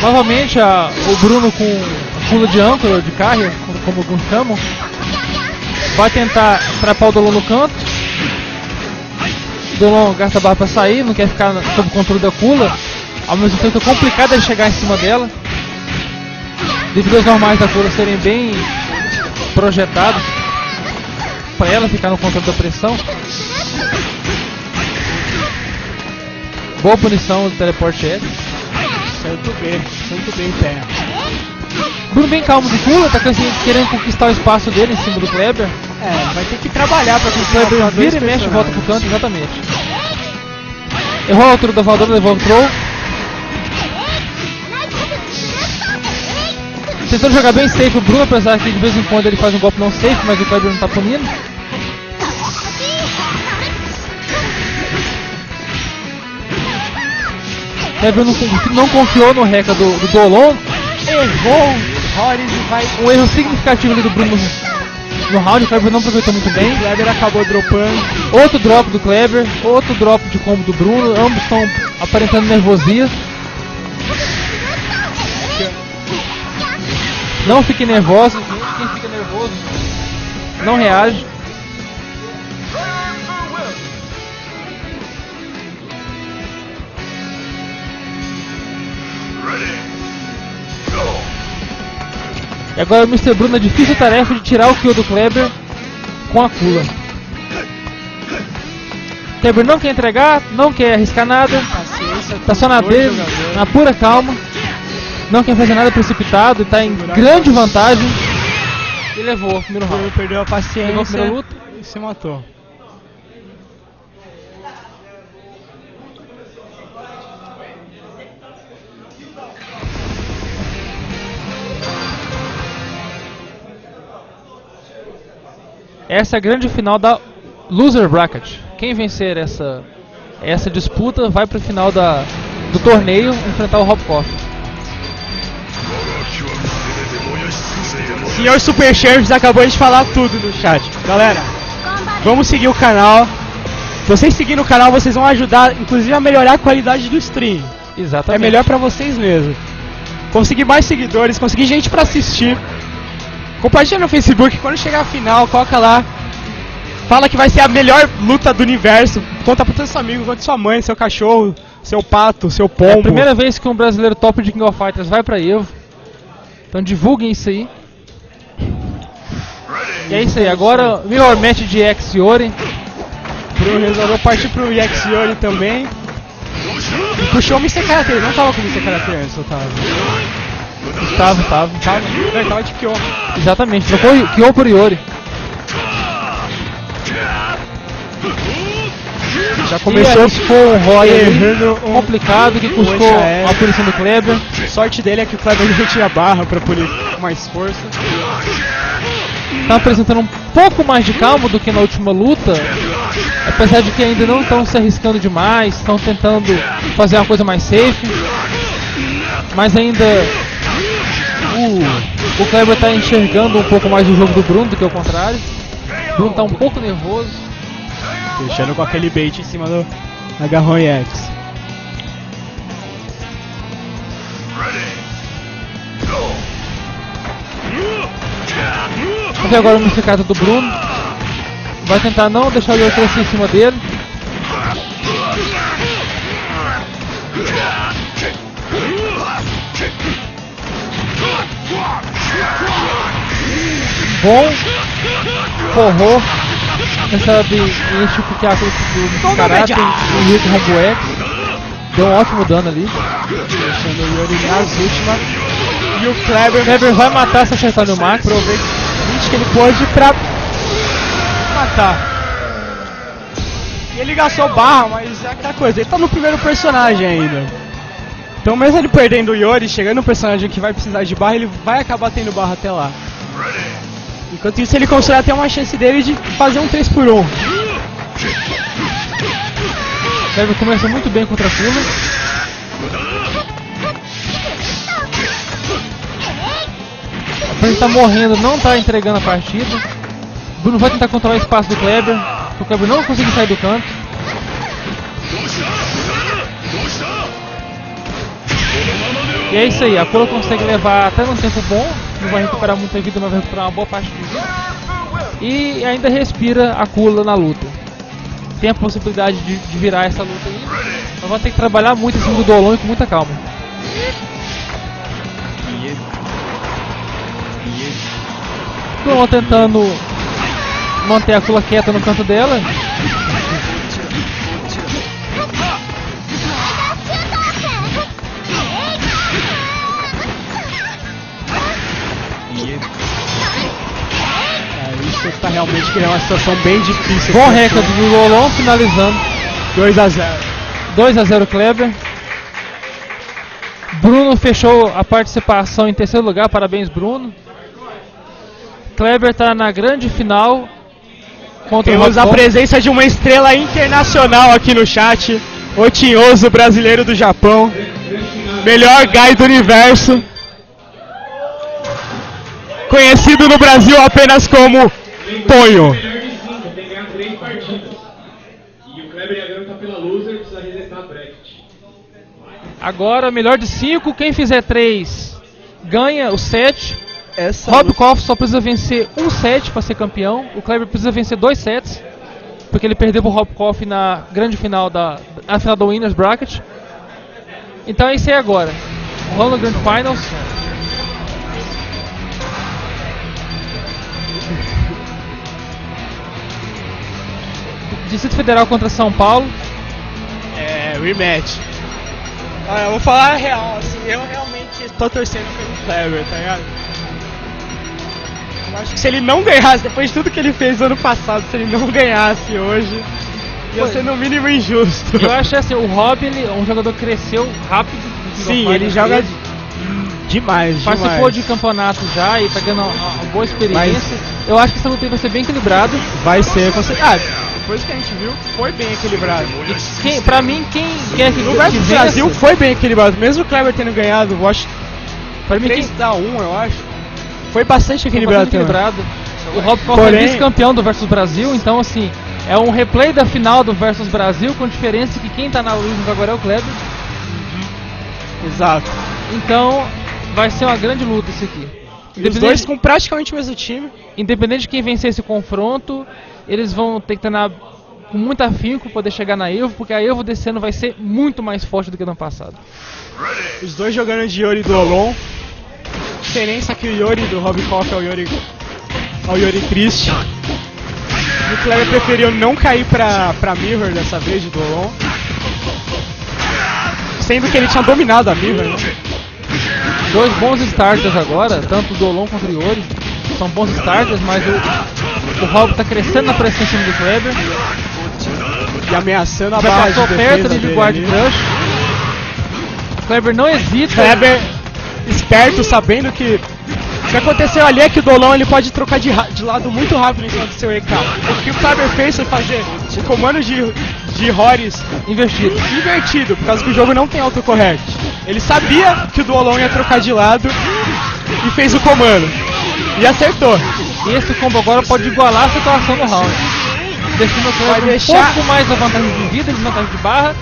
Novamente a- o Bruno com pulo de âncora, de carro, como, alguns chamam. Vai tentar trapar o Dolon no canto. Dolon gasta barra pra sair, não quer ficar sob controle da Kula. Ao mesmo tempo é complicado ele chegar em cima dela. Devido aos normais da Kula serem bem projetados. Pra ela ficar no controle da pressão. Boa punição do teleporte X. Santo bem, santo bem pé. Bruno bem calmo de Kula, tá querendo conquistar o espaço dele em cima do Kleber. É, vai ter que trabalhar pra O conseguir Kleber vira e mexe e volta pro canto, exatamente. Errou a altura da voadora, levou o troll. Tentando jogar bem safe o Bruno, apesar que de vez em quando ele faz um golpe não safe, mas o Kleber não tá punindo. Kleber não, não confiou no reca do, do Dolon. Errou e vai. Um erro significativo ali do Bruno no round, o Kleber não aproveitou muito bem. O Kleber acabou dropando. Outro drop do Kleber, outro drop de combo do Bruno, ambos estão aparentando nervosismo. Não fiquem nervosos, quem fica nervoso não reage. E agora o Mr. Bruno a difícil tarefa de tirar o kill do Kleber com a Kula. Kleber não quer entregar, não quer arriscar nada, tá só na dele, na pura calma. Não quer fazer nada precipitado, tá em grande vantagem. E levou o primeiro round. perdeu a a paciência primeira luta. e se matou. Essa é a grande final da Loser Bracket. Quem vencer essa, essa disputa vai para o final da, do torneio enfrentar o Robcoff. Senhor Super acabou de falar tudo no chat. Galera, vamos seguir o canal. Vocês seguindo o canal, vocês vão ajudar, inclusive, a melhorar a qualidade do stream. Exatamente. É melhor para vocês mesmo. Conseguir mais seguidores, conseguir gente para assistir. Compartilha no Facebook, quando chegar a final, coloca lá. Fala que vai ser a melhor luta do universo. Conta pra todos seus amigos, conta sua mãe, seu cachorro, seu pato, seu pombo. É a primeira vez que um brasileiro top de King of Fighters vai pra Evo. Então divulguem isso aí. E é isso aí, agora Mirror Match de X Yori. Bruno resolveu partir pro Yaxiori também. E puxou o Mr. Karate, ele não tava com o Mr. Karate antes, eu tava. Tava, tava, não, tava de Kyo. Exatamente, trocou Kyo por Yori. Já começou arriscou um Roy um- complicado que custou a punição do Kleber. Sorte dele é que o Kleber *laughs* não tinha barra pra punir com mais força. Tá apresentando um pouco mais de calma do que na última luta. Apesar de que ainda não estão se arriscando demais, estão tentando fazer uma coisa mais safe. Mas ainda o, o Kleber está enxergando um pouco mais o jogo do Bruno do que o contrário. O Bruno está um pouco nervoso. Deixando com aquele bait em cima do Agarron X. Vamos ver agora o unificado do Bruno. Vai tentar não deixar o crescer em cima dele. Bom forrou nessa de identificar aquele do Karate e o Ryuko Rambo X. Deu um ótimo dano ali. Deixando o Yori nas últimas. E o Kleber Kleber vai matar essa acertando o Max. aproveita o hit que ele pôde pra matar. E ele gastou barra, mas é aquela coisa, ele tá no primeiro personagem ainda. Então mesmo ele perdendo o Yori, chegando no personagem que vai precisar de barra, ele vai acabar tendo barra até lá. Enquanto isso ele considera ter uma chance dele de fazer um 3x1. Kleber começa muito bem contra a fila. Ele tá morrendo, não tá entregando a partida. Bruno vai tentar controlar o espaço do Kleber. O Kleber não consegue sair do canto. E é isso aí, a Kula consegue levar até num tempo bom. Não vai recuperar muita vida, mas vai recuperar uma boa parte de vida. E ainda respira a Kula na luta. Tem a possibilidade de, de virar essa luta aí. Mas vai ter que trabalhar muito em cima do Dolon e com muita calma. Dolon tentando manter a Kula quieta no canto dela. Tá realmente criando uma situação bem difícil. Bom recorde do Dolon, finalizando 2 a 0 2 a 0 Kleber. Bruno fechou a participação em terceiro lugar, parabéns Bruno. Kleber está na grande final contra Temos a presença de uma estrela internacional aqui no chat. O Tinhoso brasileiro do Japão. Melhor guy do universo. Conhecido no Brasil apenas como Tonho. melhor de 5, tem que ganhar 3 partidas. O Kleber Yagami pela loser, precisa resetar a bracket. Agora, melhor de 5, quem fizer 3 ganha o 7. Essa Rob Koff só precisa vencer um set para ser campeão. O Kleber precisa vencer dois sets. Porque ele perdeu pro Rob Koff na grande final da na final do Winners Bracket. Então é isso aí agora. Rolando o Grand Finals. Distrito Federal contra São Paulo. É, rematch. Olha, eu vou falar a real, assim, eu realmente tô torcendo pelo Kleber, tá ligado? Eu acho que se ele não ganhasse, depois de tudo que ele fez ano passado, se ele não ganhasse hoje, ia ser no mínimo injusto. Eu acho assim, o Rob ele é um jogador que cresceu rápido. Sim, ele joga dele. demais, Participou demais. de campeonato já e tá ganhando uma, uma boa experiência. Eu acho que essa luta vai ser bem equilibrada. Vai ser, certeza. Ah, depois que a gente viu, foi bem equilibrado. E quem, pra mim, quem quer que, No que versus vença, Brasil foi bem equilibrado, mesmo o Kleber tendo ganhado, eu acho pra mim, quem 3 a 1, eu acho. Foi bastante foi equilibrado. bastante também. equilibrado. O Rob é Porém- vice-campeão do Versus Brasil, então assim, é um replay da final do Versus Brasil, com diferença que quem tá na luz agora é o Kleber. Exato. Então, vai ser uma grande luta isso aqui. Os dois com praticamente o mesmo time. Independente de quem vencer esse confronto, eles vão ter que treinar com muito afinco para poder chegar na Evo, porque a Evo desse ano vai ser muito mais forte do que no ano passado. Os dois jogando de Yori do Olon. Diferença que o Yori do Rob Koff é o Yori, é o Yori triste. E o Kleber preferiu não cair pra, pra Mirror dessa vez de Dolon. Sendo que ele tinha dominado a Mirror, né? Dois bons starters agora, tanto o Dolon quanto o Iori, são bons starters, mas o, o Rob tá crescendo na pressão em cima do Kleber. E ameaçando a Já barra passou de perto ali de guard crush. O Kleber não hesita. Kleber esperto, sabendo que o que aconteceu ali é que o Dolon ele pode trocar de, de lado muito rápido em cima do seu EK. O que o Kleber fez foi fazer o comando de, de Horus Investido. invertido, por causa que o jogo não tem autocorrect. Ele sabia que o Dolon ia trocar de lado e fez o comando. E acertou. E esse combo agora pode igualar a situação no round. Deixando o Vai um deixar- pouco mais a vantagem de vida, desvantagem de barra.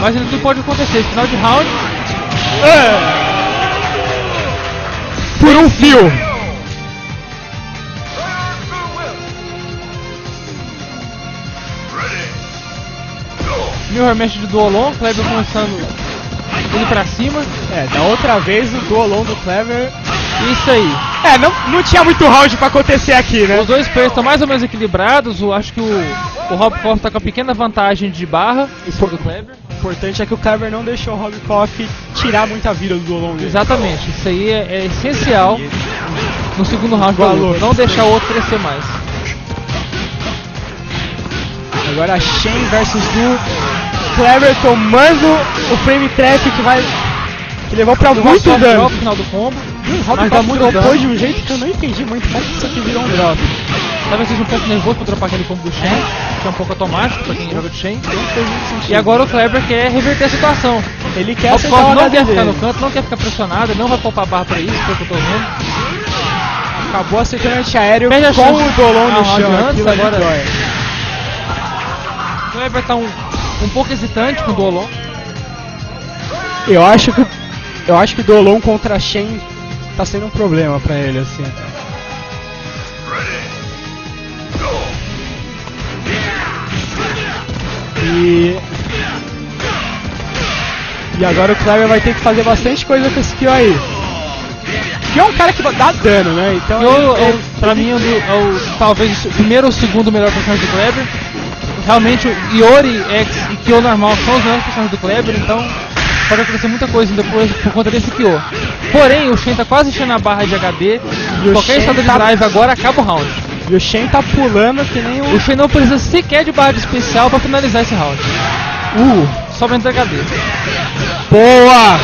Mas ainda tudo pode acontecer. Final de round, Ah! Por um fio. Mirror Match de Duolon, Kleber começando indo pra cima. É, da outra vez o Dolon do Clever. Isso aí. É, não, não tinha muito round pra acontecer aqui, né? Os dois players estão mais ou menos equilibrados. Eu acho que o, o Rob Koff tá com a pequena vantagem de barra sobre o Kleber. O importante é que o Clever não deixou o Rob Koff tirar muita vida do dele. Exatamente. Isso aí é, é essencial no segundo round Valor. Não deixar o outro crescer mais. Agora Shen versus Du. Clever tomando o frame trap que vai. que levou pra muito dano. no final do combo. Rob mas Koff muito dropou dano. de um jeito que eu não entendi muito como que isso aqui virou um drop. Talvez seja um pouco nervoso pra dropar aquele combo do Shen, que é um pouco automático pra quem joga de Shen. Sentido. E agora o Kleber quer reverter a situação. ele quer O Koff não quer ficar no canto, não quer ficar pressionado, não vai poupar barra pra isso, pelo que eu tô vendo. Acabou acertando antiaéreo com o Dolon Ah, no round chão. agora- Kleber tá um, um pouco hesitante com o Dolon. Eu acho que eu acho que Dolon contra Shen tá sendo um problema pra ele assim. E e agora o Kleber vai ter que fazer bastante coisa com esse Kyo aí. Que é um cara que dá dano, né? Então Eu, eu, ele- pra mim, é o, é o- talvez o primeiro ou segundo melhor personagem do Kleber. Realmente, o Iori X e Kyo normal são os melhores personagens do Kleber, então pode acontecer muita coisa depois por conta desse Kyo. Porém, o Shen tá quase enchendo a barra de HD. E o Qualquer Shen estado de tá- drive agora acaba o round. e o Shen tá pulando que nem um O Shen não precisa sequer de barra de especial pra finalizar esse round. uh, Só pra entrar HD. Boa!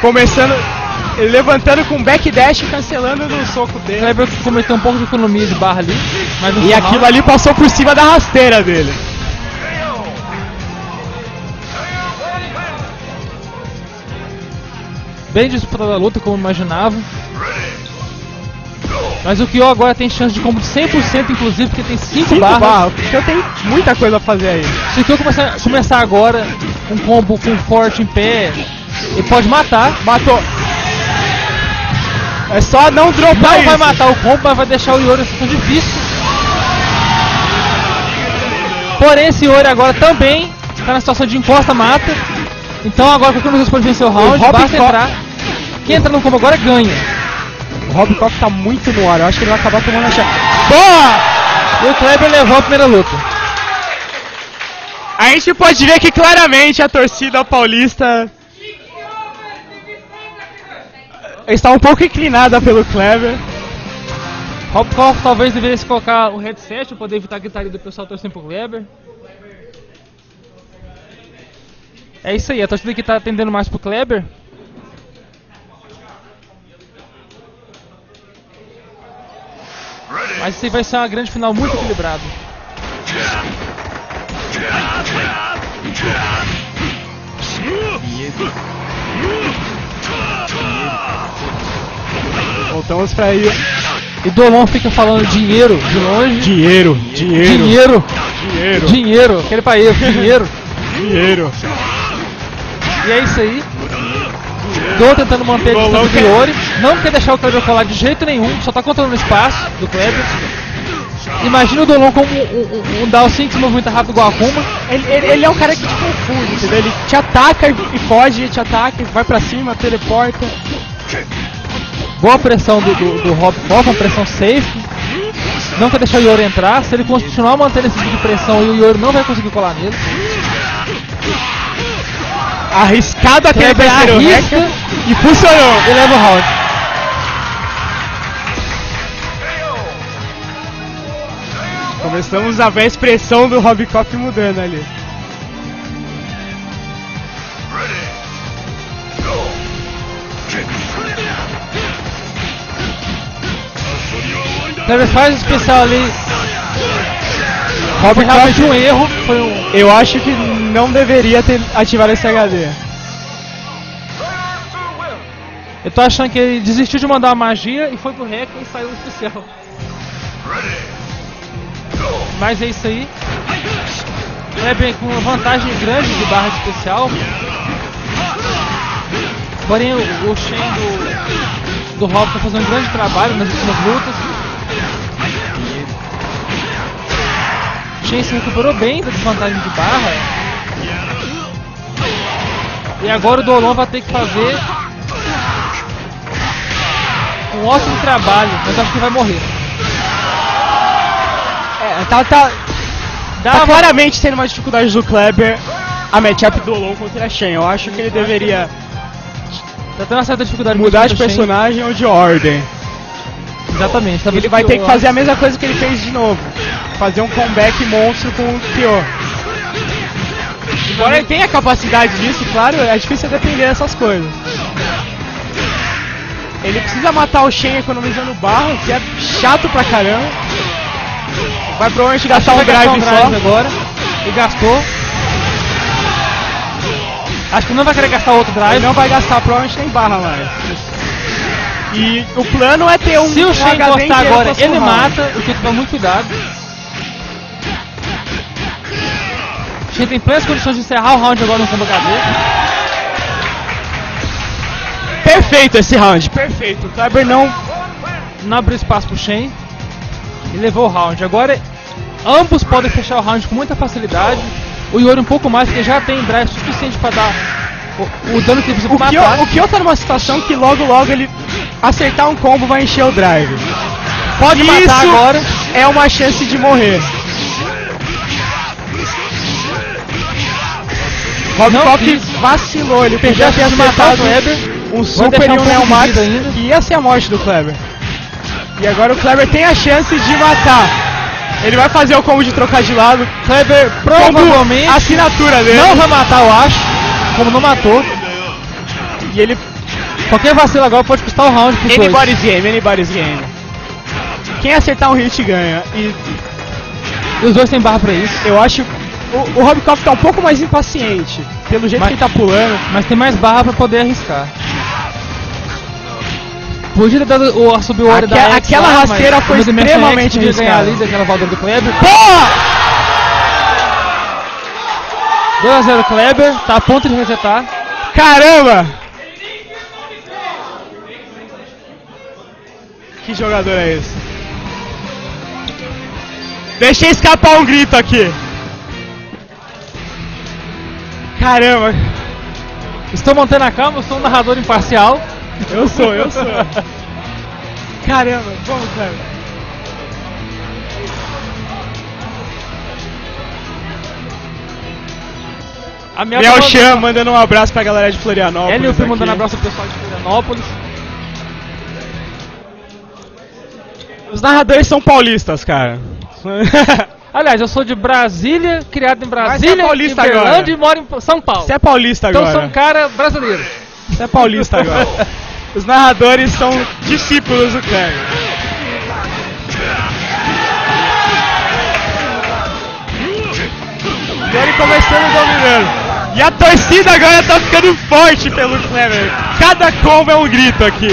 Começando, ele levantando com backdash e cancelando no soco O dele. Kleber cometeu um pouco de economia de barra ali. Mas E aquilo ali passou por cima da rasteira dele. bem disputada a luta, como eu imaginava. Mas o Kyo agora tem chance de combo de 100%, inclusive, porque tem 5 Cinco barras. barras, porque eu tenho muita coisa a fazer aí. Se o Kyo começar, começar agora um combo com forte em pé, ele pode matar. Matou. É só não dropar Não vai matar o combo, mas vai deixar o Yori em situação difícil. Porém, esse Yori agora também está na situação de encosta-mata. Então agora qualquer um dos dois pode vencer o round, Rob basta Co- entrar. Quem entra no combo agora ganha. O Rob Koff tá muito no ar, eu acho que ele vai acabar tomando a chave. Boa! E o Kleber levou a primeira luta. A gente pode ver que claramente a torcida paulista está um pouco inclinada pelo Kleber. Hopkov talvez deveria colocar o headset para poder evitar a gritaria do pessoal torcendo pro Kleber. É isso aí, a torcida que tá atendendo mais pro Kleber. Mas isso aí vai ser uma grande final muito equilibrada. Voltamos pra aí. E Dolon fica falando dinheiro de longe. Dinheiro, dinheiro, Dinheiro, dinheiro, dinheiro, aquele país, dinheiro. dinheiro. E é isso aí. Dou tentando manter a distância do Iori. Não quer deixar o Kleber colar de jeito nenhum. Só tá controlando o espaço do Kleber. Imagina o Dolon como um, um, um Dalsin que se movimenta rápido igual a Akuma. Ele, ele, ele é um cara que te confunde, entendeu? Ele te ataca e foge, te ataca, e vai pra cima, teleporta. Boa pressão do, do, do Rob Koff, uma pressão safe. Não quer deixar o Iori entrar. Se ele continuar mantendo esse tipo de pressão, o Iori não vai conseguir colar nele. Arriscado aquele Kleber terceiro arrisca. e funcionou. Ele leva o round. Começamos a ver a expressão do Robocop mudando ali. Kleber faz o especial ali. Rob realmente um erro. Foi um, Eu acho que não deveria ter ativado esse HD. Eu tô achando que ele desistiu de mandar a magia e foi pro rec e saiu o especial. Mas é isso aí. Kleber com uma vantagem grande de barra de especial. Porém o, o Shen do, do Rob tá fazendo um grande trabalho nas últimas lutas. O Shen se recuperou bem da desvantagem de barra. E agora o Dolon vai ter que fazer um ótimo trabalho, mas acho que vai morrer. É, tá, tá, tá claramente sendo uma dificuldade do Kleber a matchup do Olon contra a Shen. Eu acho que ele deveria Tá tendo uma certa dificuldade mudar de personagem ou de ordem. Exatamente. talvez Ele vai ter que fazer a mesma coisa que ele fez de novo. Fazer um comeback monstro com o Kyo. Embora ele tenha capacidade disso, claro, é difícil depender dessas coisas. Ele precisa matar o Shen economizando barra, que é chato pra caramba. Vai provavelmente gastar um drive um só. drive agora. E gastou. Acho que não vai querer gastar outro drive. Ele não vai gastar, provavelmente nem barra mais. E o plano é ter um Se o Shen encostar inteiro agora, ele mata, o que tomar muito cuidado. Shen tem plenas condições de encerrar o round agora no combo HD. Perfeito esse round, perfeito. O Kleber não Não abriu espaço pro Shen. E levou o round. Agora, ambos podem fechar o round com muita facilidade. O Yori um pouco mais, porque já tem drive suficiente para dar o, o dano que ele precisa O pra Kyo, matar. o Kyo tá numa situação que logo logo ele acertar um combo vai encher o drive. Pode matar Isso agora. é uma chance de morrer. Quis. vacilou, ele Perdeu a chance de matar o Kleber. um super e um pouco Neo de Max vida ainda. que ia ser a morte do Kleber. E agora o Kleber tem a chance de matar. Ele vai fazer o combo de trocar de lado. Kleber provavelmente assinatura dele. não vai matar, eu acho. Como não matou. E ele Qualquer vacilo agora pode custar o round pros dois. Anybody's game, anybody's game. Quem acertar um hit ganha. E E os dois têm barra pra isso. eu acho. O, o Robocop tá um pouco mais impaciente. Pelo jeito Mas- que ele tá pulando. Mas tem mais barra pra poder arriscar. Podia ter dado o Subiori da Aque- X aquela rasteira foi o extremamente podia ganhar arriscada. ali daquela voadora do Kleber. Porra! 2x0 Kleber, tá a ponto de resetar. Caramba! Que jogador é esse? Deixei escapar um grito aqui. Caramba, Estou mantendo a calma, eu sou um narrador imparcial. eu sou, eu sou. *laughs* Caramba, vamos, Kleber. A minha Léo Chan mandando um abraço pra galera de Florianópolis. Ele o Fih aqui. mandando abraço pro pessoal de Florianópolis. Os narradores são paulistas, cara. *laughs* Aliás, eu sou de Brasília, criado em Brasília, você é paulista em Berlândia agora. e moro em São Paulo. Você é paulista então agora. sou um cara brasileiro. Você é paulista agora. *laughs* Os narradores são discípulos do Kleber. E ele começando dominando. E a torcida agora tá ficando forte pelo Kleber. Cada combo é um grito aqui.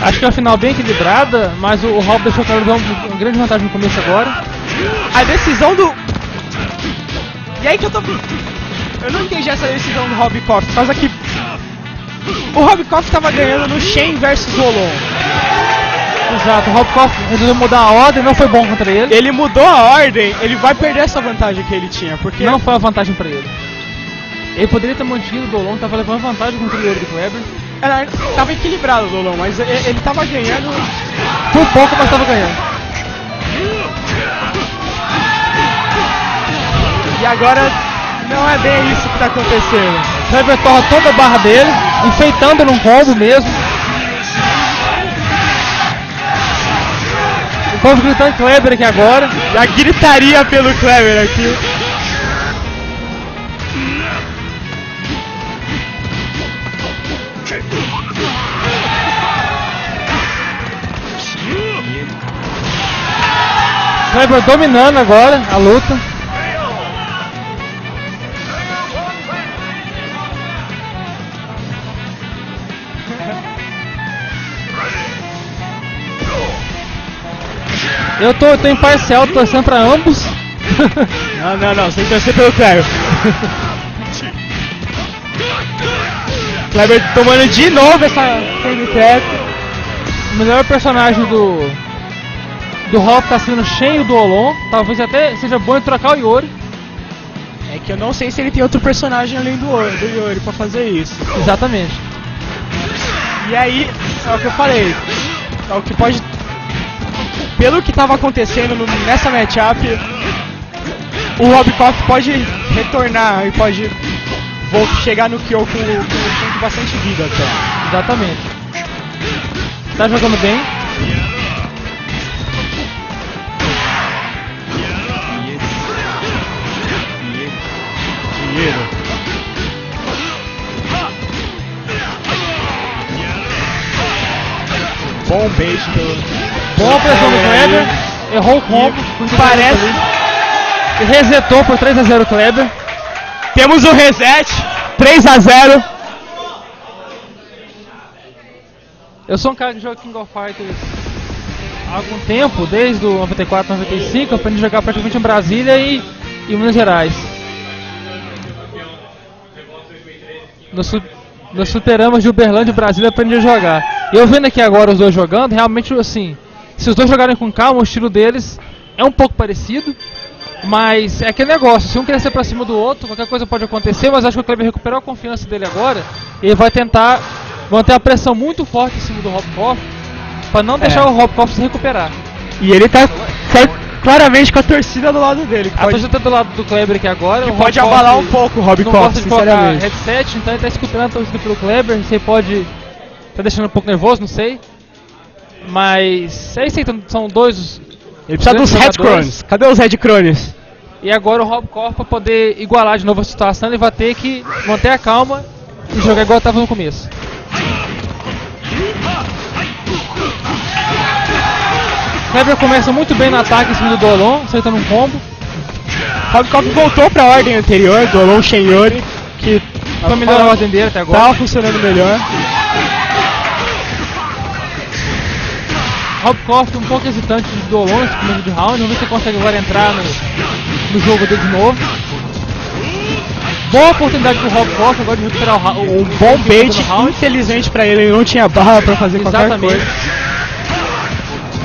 Acho que é uma final bem equilibrada, mas o, Rob deixou o cara dar um- uma grande vantagem no começo agora. A decisão do. E aí que eu tô. Eu não entendi essa decisão do Rob por causa que. O Rob Koff tava ganhando no Shen versus Rolon. Exato, o Rob Koff resolveu mudar a ordem, não foi bom contra ele. Ele mudou a ordem, ele vai perder essa vantagem que ele tinha, porque. Não foi uma vantagem pra ele. Ele poderia ter mantido o Dolon, tava levando vantagem contra o Yuri do Kleber. Era, tava equilibrado o Dolon, mas ele, ele tava ganhando. Por pouco, mas tava ganhando. E agora não é bem isso que tá acontecendo. Kleber torra toda a barra dele, enfeitando num combo mesmo. O povo gritando Kleber aqui agora. Já gritaria pelo Kleber aqui. Kleber dominando agora a luta. Eu tô, tô imparcial, tô torcendo pra ambos. *laughs* Não, não, não, você tem que torcer pelo Kleber. *laughs* Kleber tomando de novo essa frame trap. O melhor personagem do do Hoff tá sendo Shen e o do Olon. Talvez até seja bom trocar o Yori. É que eu não sei se ele tem outro personagem além do, do Yori pra fazer isso. Exatamente. E aí, é o que eu falei. É o que pode. Pelo que tava acontecendo no- nessa matchup, o Rob Koff pode retornar e pode vol- chegar no Kyo com, com, com bastante vida até. Exatamente. Tá jogando bem. Bom bait pelo. Boa pressão do Kleber. Errou o combo. Parece. E resetou por 3x0 o Kleber. Temos o reset. 3 a 0 Eu sou um cara que joga King of Fighters há algum tempo, desde o 94, 95. Eu aprendi a jogar praticamente em Brasília e em Minas Gerais. No, su no Superamas de Uberlândia e Brasília eu aprendi a jogar. E eu vendo aqui agora os dois jogando, realmente assim, se os dois jogarem com calma, o estilo deles é um pouco parecido. Mas é aquele negócio, se um crescer pra cima do outro, qualquer coisa pode acontecer, mas acho que o Kleber recuperou a confiança dele agora e ele vai tentar manter a pressão muito forte em cima do Hopkoff pra não deixar o Hopkoff se recuperar. E ele tá, tá claramente com a torcida do lado dele. A pode, torcida tá do lado do Kleber aqui agora. que pode Hopkoff abalar um pouco o Rob não colocar sinceramente. headset, então ele tá escutando a torcida pelo Kleber, você pode tá deixando um pouco nervoso, não sei. Mas é isso aí, então, são dois Ele precisa dos grandes Red jogadores. Crones. Cadê os Red Crones? E agora o Hopkoff pra poder igualar de novo a situação, ele vai ter que manter a calma e jogar igual tava no começo. Kleber começa muito bem no ataque em cima do Dolon, acertando um combo. Rob Koff voltou pra ordem anterior, do Olon Shenyori, que Foi melhor a ordem dele até agora. tava funcionando melhor. Hopkoff um pouco hesitante de Dolon nesse começo de round, vamos ver se ele consegue agora entrar no, no jogo dele de novo. Boa oportunidade pro Hopkoff agora de recuperar o, o Um bom o bait, infelizmente pra ele, ele não tinha barra pra fazer qualquer Exatamente. coisa.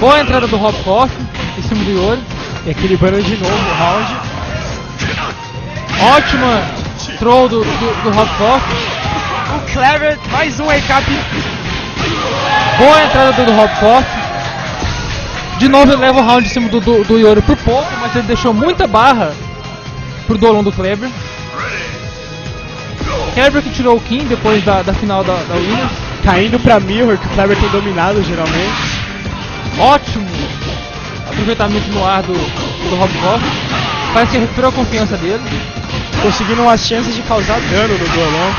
Boa entrada do Hopkoff em cima do Yori. E equilibrando de novo o round. Ótima throw do, do, do Hopkoff. O Clever, mais um recap. Boa entrada do, do Hopkoff. De novo ele leva o round em cima do, do, do Yori por pouco, mas ele deixou muita barra pro Dolon do Kleber. Kleber que tirou o Kim depois da, da final da, da Winners. Caindo pra Mirror, que o Kleber tem dominado geralmente. Ótimo aproveitamento no ar do, do Rob Goff. Parece que recuperou a confiança dele. Conseguindo umas chances de causar dano no duelão.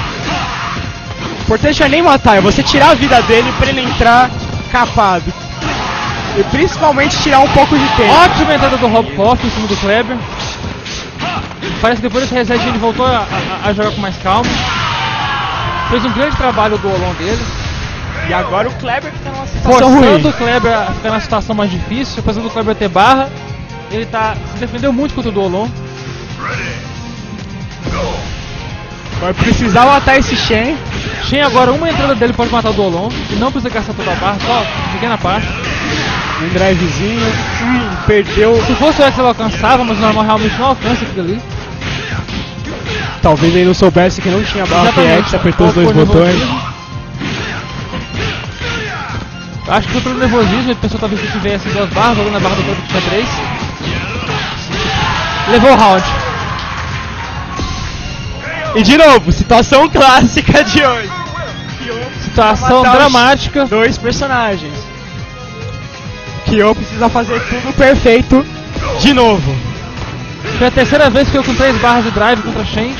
O importante não é nem matar, é você tirar a vida dele pra ele entrar capado. E principalmente tirar um pouco de tempo. Ótima entrada do Rob Goff em cima do Kleber. Parece que depois desse reset ele voltou a, a, a jogar com mais calma. Fez um grande trabalho do duelão dele. E agora o Kleber que tá numa situação Forçando ruim. o Kleber a ficar na situação mais difícil, apesar do Kleber ter barra. Ele tá, se defendeu muito contra o Dolon. Vai precisar matar esse Shen. Shen agora, uma entrada dele pode matar o Dolon. E não precisa gastar toda a barra, só pequena parte. Um drivezinho. Hum, perdeu. Se fosse o X ele alcançava, mas o normal realmente não alcança aquilo ali. Talvez ele não soubesse que não tinha barra Exatamente. PX, apertou os dois botões. Acho que foi pelo nervosismo, ele pensou talvez que tivesse duas barras, jogando a barra do corpo que tinha três. Levou o round. E de novo, situação clássica de hoje. Situação dramática. Dois personagens. Kyo precisa fazer tudo perfeito de novo. Foi a terceira vez que eu com três barras de drive contra Shen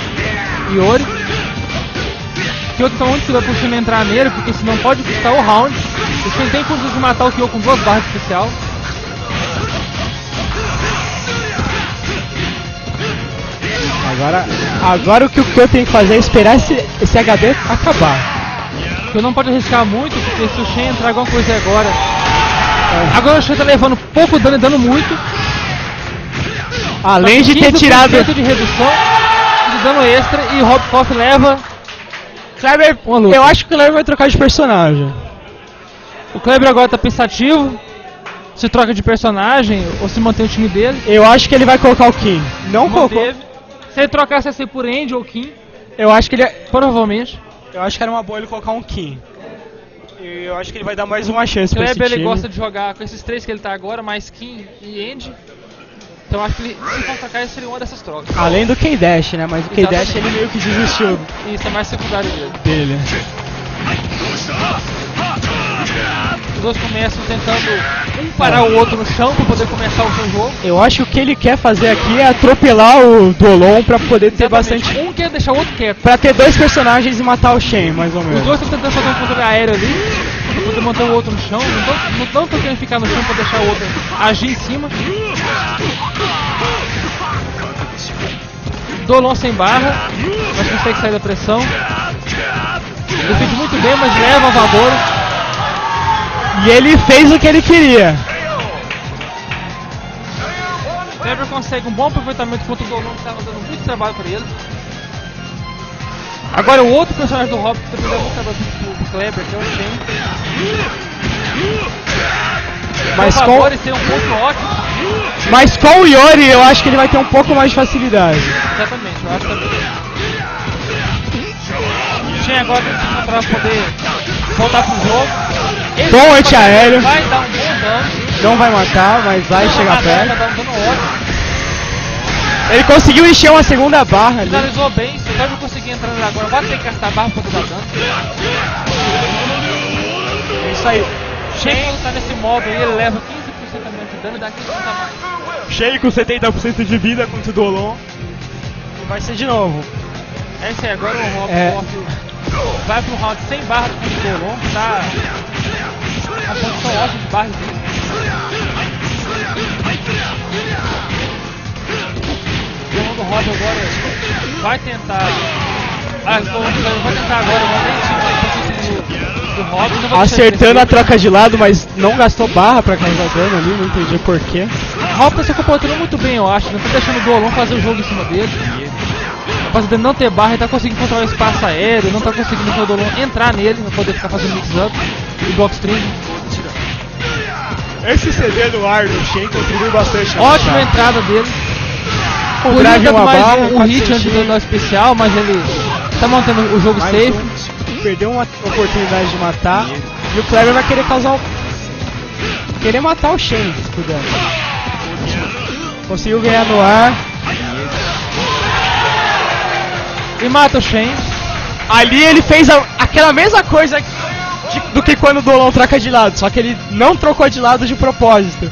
e Ori. Kyo tá muito cuidado pro Shen entrar nele, porque senão pode custar o round. O Shen tem condições de matar o Kyo com duas barras especial. Agora, agora o que o Kyo tem que fazer é esperar esse, esse HD acabar. Kyo não pode arriscar muito, porque se o Shen entrar alguma coisa agora. Agora o Shen tá levando pouco dano e dando muito. Além de ter 15% tirado. de redução de dano extra e Rob Koff leva. Kleber, eu acho que o Kleber vai trocar de personagem. O Kleber agora tá pensativo. Se troca de personagem ou se mantém o time dele. Eu acho que ele vai colocar o Kim. Não colocou. Se ele trocasse ser por Andy ou Kim, Eu acho que ele. provavelmente. Eu acho que era uma boa ele colocar um Kim. Eu acho que ele vai dar mais uma chance pra esse Kleber ele time. gosta de jogar com esses três que ele tá agora, mais Kim e Andy. Então acho que ele, se trocar, seria uma dessas trocas. Além do K-Dash, né? Mas o K-Dash ele meio que desistiu Isso é mais secundário dele. dele. Os dois começam tentando um parar o outro no chão pra poder começar o seu jogo. Eu acho que o que ele quer fazer aqui é atropelar o Dolon pra poder ter Exatamente. bastante. Um quer deixar o outro quieto. Pra ter dois personagens e matar o Shen, mais ou Os menos. dois estão tentando fazer um controle aéreo ali, poder manter o outro no chão. Não tão- Não estão querendo ficar no chão pra deixar o outro agir em cima. Dolon sem barra, mas consegue sair da pressão. Defende muito bem, mas leva a vapor. E ele fez o que ele queria. Kleber consegue um bom aproveitamento contra o Dolon, que estava dando muito trabalho para ele. Agora o outro personagem do Hobbit muito trabalho pro, pro Kleber, que é o Shen. Mas o com, Vapores tem um ponto ótimo. mas com o Yori eu acho que ele vai ter um pouco mais de facilidade. Exatamente, eu acho também. O Shen agora pra poder voltar pro jogo. Ele Bom antiaéreo. Vai dar um bom dano. Não vai matar, mas vai chegar matar, Vai perto. dar um dano ótimo. Ele conseguiu encher uma segunda barra ali. Finalizou bem. Se o Kleber conseguir entrar agora, vai ter que gastar barra pra dar dano. É isso aí. Quando tá nesse modo aí, ele leva 15% a menos de dano e dá 15% a mais. Cheio com 70% de vida contra o Dolon. E vai ser de novo. É isso aí, agora o Rob É. Vai pro round sem barra do Dolon, tá a posição ótima de barra O Rob agora vai tentar. Ah, vai tentar agora manter em cima da posição do, do não vai Acertando a troca de lado, mas não gastou barra pra causar dano ali, não entendi porquê. O Rob tá se comportando muito bem, eu acho. Não tá deixando o Dolon fazer o jogo em cima dele. Apesar dele não ter barra, ele tá conseguindo controlar o espaço aéreo, não tá conseguindo o Dolon entrar nele pra poder ficar fazendo mix-up e block string. Esse CD do ar do Shen contribui bastante. na Ótima entrada dele. O Por drive enquanto uma mais barra, um, um hit antes do dano especial, mas ele tá mantendo o jogo Mais safe. um. Perdeu uma oportunidade de matar. E o Kleber vai querer causar o... Querer matar o Shen, se puder. Conseguiu ganhar no ar. E mata o Shen. Ali ele fez a- aquela mesma coisa de- do que quando o Dolon troca de lado, só que ele não trocou de lado de propósito.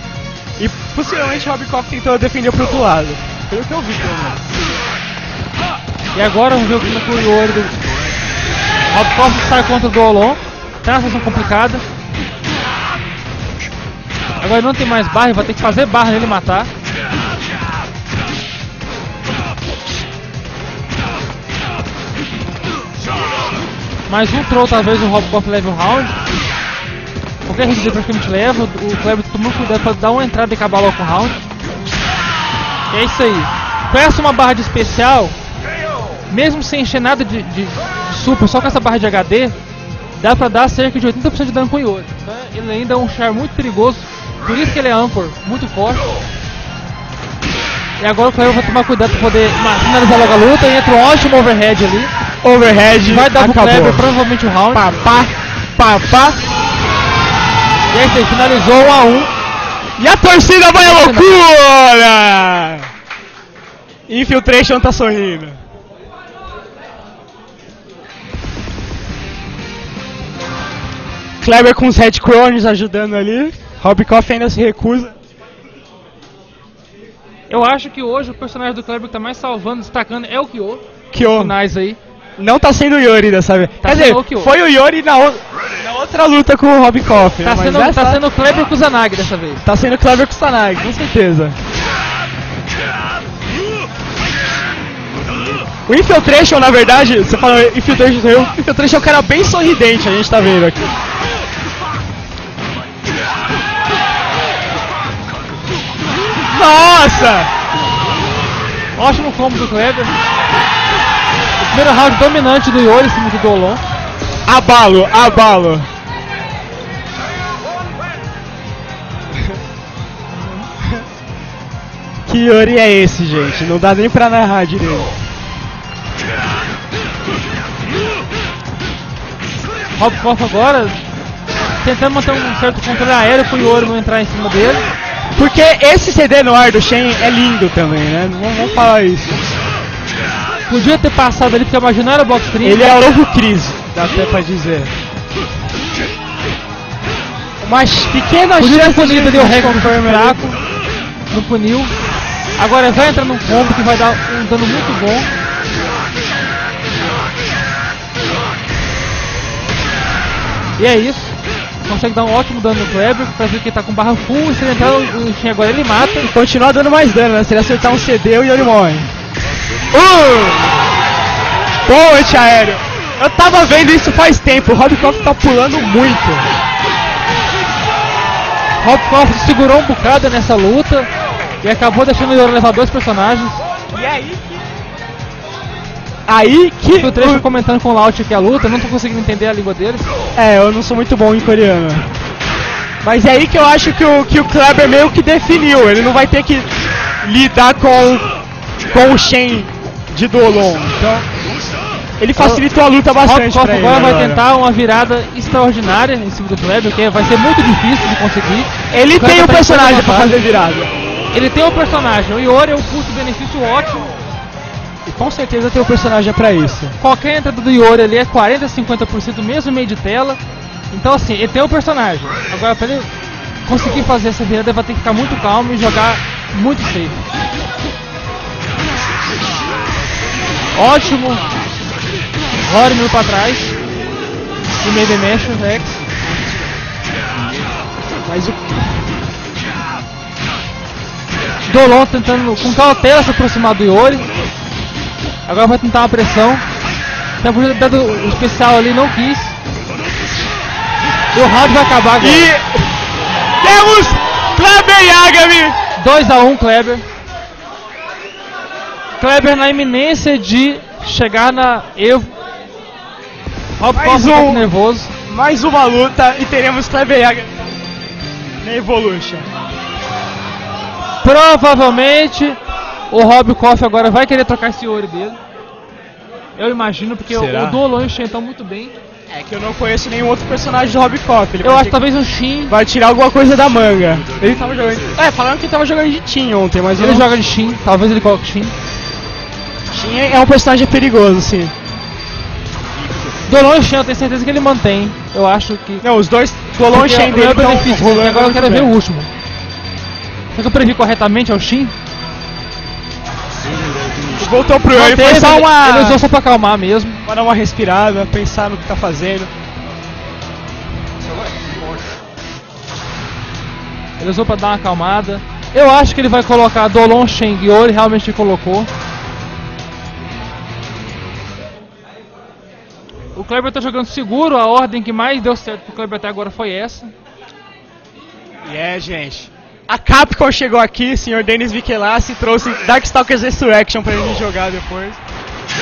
E possivelmente o Robikoff tentou defender pro outro lado. Pelo que eu vi, pelo menos. E agora vamos ver o que o Iori do Rob Costa sai contra o Dolon. Tá uma situação complicada. Agora não tem mais barra, vai ter que fazer barra nele matar. Mais um troll, talvez o Rob Koff leve o round. Qualquer hit praticamente leva. O Kleber tomou cuidado pra dar uma entrada e acabar logo com o round. É isso aí. Com essa uma barra de especial, mesmo sem encher nada de, de- de super, só com essa barra de HD, dá pra dar cerca de 80% de dano com o Yori. Então ele ainda é um char muito perigoso, por isso que ele é Anchor, muito forte. E agora o Kleber vai tomar cuidado pra poder finalizar logo a luta, e entra um ótimo overhead ali. Overhead, Vai dar pro acabou. Kleber provavelmente o round. Papá, papá. E é isso aí, finalizou 1 a 1 E a torcida vai à loucura! Infiltration tá sorrindo. Kleber com os Red Crones ajudando ali. Robikoff ainda se recusa. Eu acho que hoje o personagem do Kleber que tá mais salvando, destacando é o Kyo. Kyo. Finais aí. Não tá sendo o Yori dessa vez. Tá Quer dizer, o foi o Yori na, o- na outra luta com o Robikoff. Tá né? sendo, essa- tá sendo o Kleber com o Zanag dessa vez. tá sendo Kleber com o com certeza. O Infiltration, na verdade, você fala Infiltration, o Infiltration é um cara bem sorridente, a gente tá vendo aqui. Nossa! Ótimo combo do Kleber. Primeiro round dominante do Yori em cima do Dolon. Abalo, abalo. Que Yori é esse, gente? Não dá nem pra narrar direito. Rob Koff agora tentando manter um certo controle aéreo pro Yori não entrar em cima dele. Porque esse CD no ar do Shen é lindo também, né? Não vamos falar isso. Podia ter passado ali porque não era box trim. Ele é o novo Cris, dá até pra dizer. Uma pequena Podia chance de o recorde fraco. Não puniu. Agora vai entrar num combo que vai dar um dano muito bom. E é isso. Consegue dar um ótimo dano no Kleber. Parece que ele tá com barra full. E se ele entrar no no Shen agora ele mata. E continua dando mais dano, né? Se ele acertar um CD, o Yori morre. Uh! Bom antiaéreo. Eu tava vendo isso faz tempo. O Robcroft tá pulando muito. Rob Koff segurou um bocado nessa luta. E acabou deixando o Yori levar dois personagens. E aí que. Aí que. O trecho comentando com o Laut aqui a luta. Não tô conseguindo entender a língua deles. É, eu não sou muito bom em coreano. Mas é aí que eu acho que o, que o Kleber meio que definiu. Ele não vai ter que lidar com, com o Shen de Dolon. Então, ele facilitou a luta bastante ele. agora vai tentar uma virada extraordinária em cima do Kleber, que vai ser muito difícil de conseguir. Ele Kleber tem o tá em personagem vantagem. fazer virada. Ele tem um personagem, o Iori é um custo-benefício ótimo. E com certeza tem o personagem pra isso. Qualquer entrada do Iori ali é 40, 50% mesmo meio de tela. Então assim, ele tem um personagem. Agora pra ele conseguir fazer essa virada, ele vai ter que ficar muito calmo e jogar muito safe. Ótimo. Rory mil pra trás. E meio mesh, Rex. Mas o Dolon tentando com cautela se aproximar do Iori. Agora vai tentar uma pressão. Tá dado o especial ali, não quis. E o round vai acabar agora. E temos Kleber Yagami! 2x1 Kleber. Kleber na iminência de chegar na Evo. Rob Mais um pouco nervoso. Mais uma luta e teremos Kleber Yagami na Evolution. Provavelmente o Rob Koff agora vai querer trocar esse ouro dele. Eu imagino, porque o, Será? o Dolon e o Shen estão muito bem. É que eu não conheço nenhum outro personagem do Rob Koff. Ele Eu acho que talvez o Shin Vai tirar alguma coisa da manga. Ele tava jogando. É, falando que ele tava jogando de Team ontem, mas ele eu- joga de Shin, talvez ele coloque Shin. Team é um personagem perigoso, sim. Dolon e Shen, eu tenho certeza que ele mantém. Eu acho que. Não, os dois Dolon e Shen o dele meu tão benefício, rolando agora eu quero ver o último. Será que eu previ corretamente é o Shin? Voltou pro Yori, foi só ele- uma... Ele usou só pra acalmar mesmo. Pra dar uma respirada, pensar no que tá fazendo. Ele usou pra dar uma acalmada. Eu acho que ele vai colocar Dolon, Shen e Yori, realmente colocou. O Kleber tá jogando seguro, a ordem que mais deu certo pro Kleber até agora foi essa. E é, gente. A Capcom chegou aqui, senhor Denis Michelasi, trouxe Darkstalkers Resurrection pra gente jogar depois.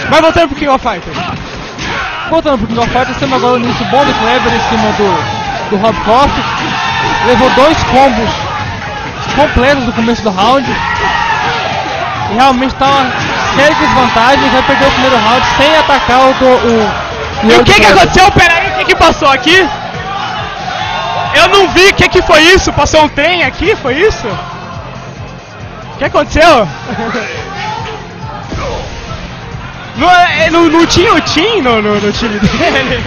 Mas voltando pro King of Fighters. Voltando pro King of Fighters, temos agora o início bom do Kleber em cima do, do Rob Koff. Levou dois combos completos no começo do round. E realmente tá uma séria desvantagem. Vai perder o primeiro round sem atacar o. Do, o E o que que aconteceu? Peraí, o que que passou aqui? Eu não vi, o que que foi isso? Passou um trem aqui, foi isso? O que aconteceu? *laughs* Não, é- não, não tinha o Tim no, no, no time dele?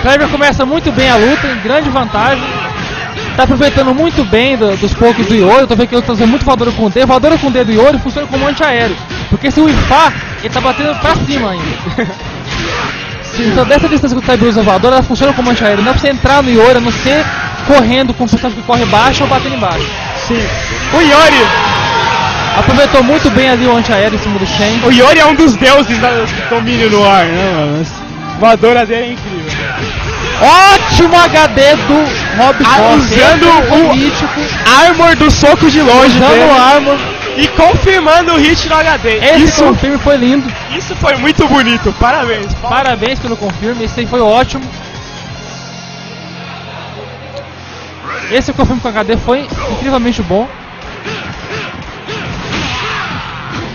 Kleber começa muito bem a luta, em grande vantagem. Tá aproveitando muito bem do- dos poucos do Iori. Tô vendo que ele tá usando muito voadora com D. Voadora com D do Iori funciona como antiaéreo. Porque se o IFA, ele tá batendo pra cima ainda. *laughs* então dessa distância que o Kleber usa voadora, ela funciona como antiaéreo. Não é pra você entrar no Iori, a não ser correndo com o personagem que corre baixo ou batendo embaixo. Sim. O Yori, Aproveitou muito bem ali o antiaéreo em cima do Shen. o Yori é um dos deuses do domínio no ar, né, mano? A voadora dele é incrível. Ótimo HD do Rob Ah, usando é o- mítico, Armor do soco de longe usando dele. o armor. E confirmando o hit no HD. Esse isso, confirme foi lindo. isso foi muito bonito. Parabéns. Parabéns pelo confirme, esse aí foi ótimo. Esse confirme com HD foi incrivelmente bom.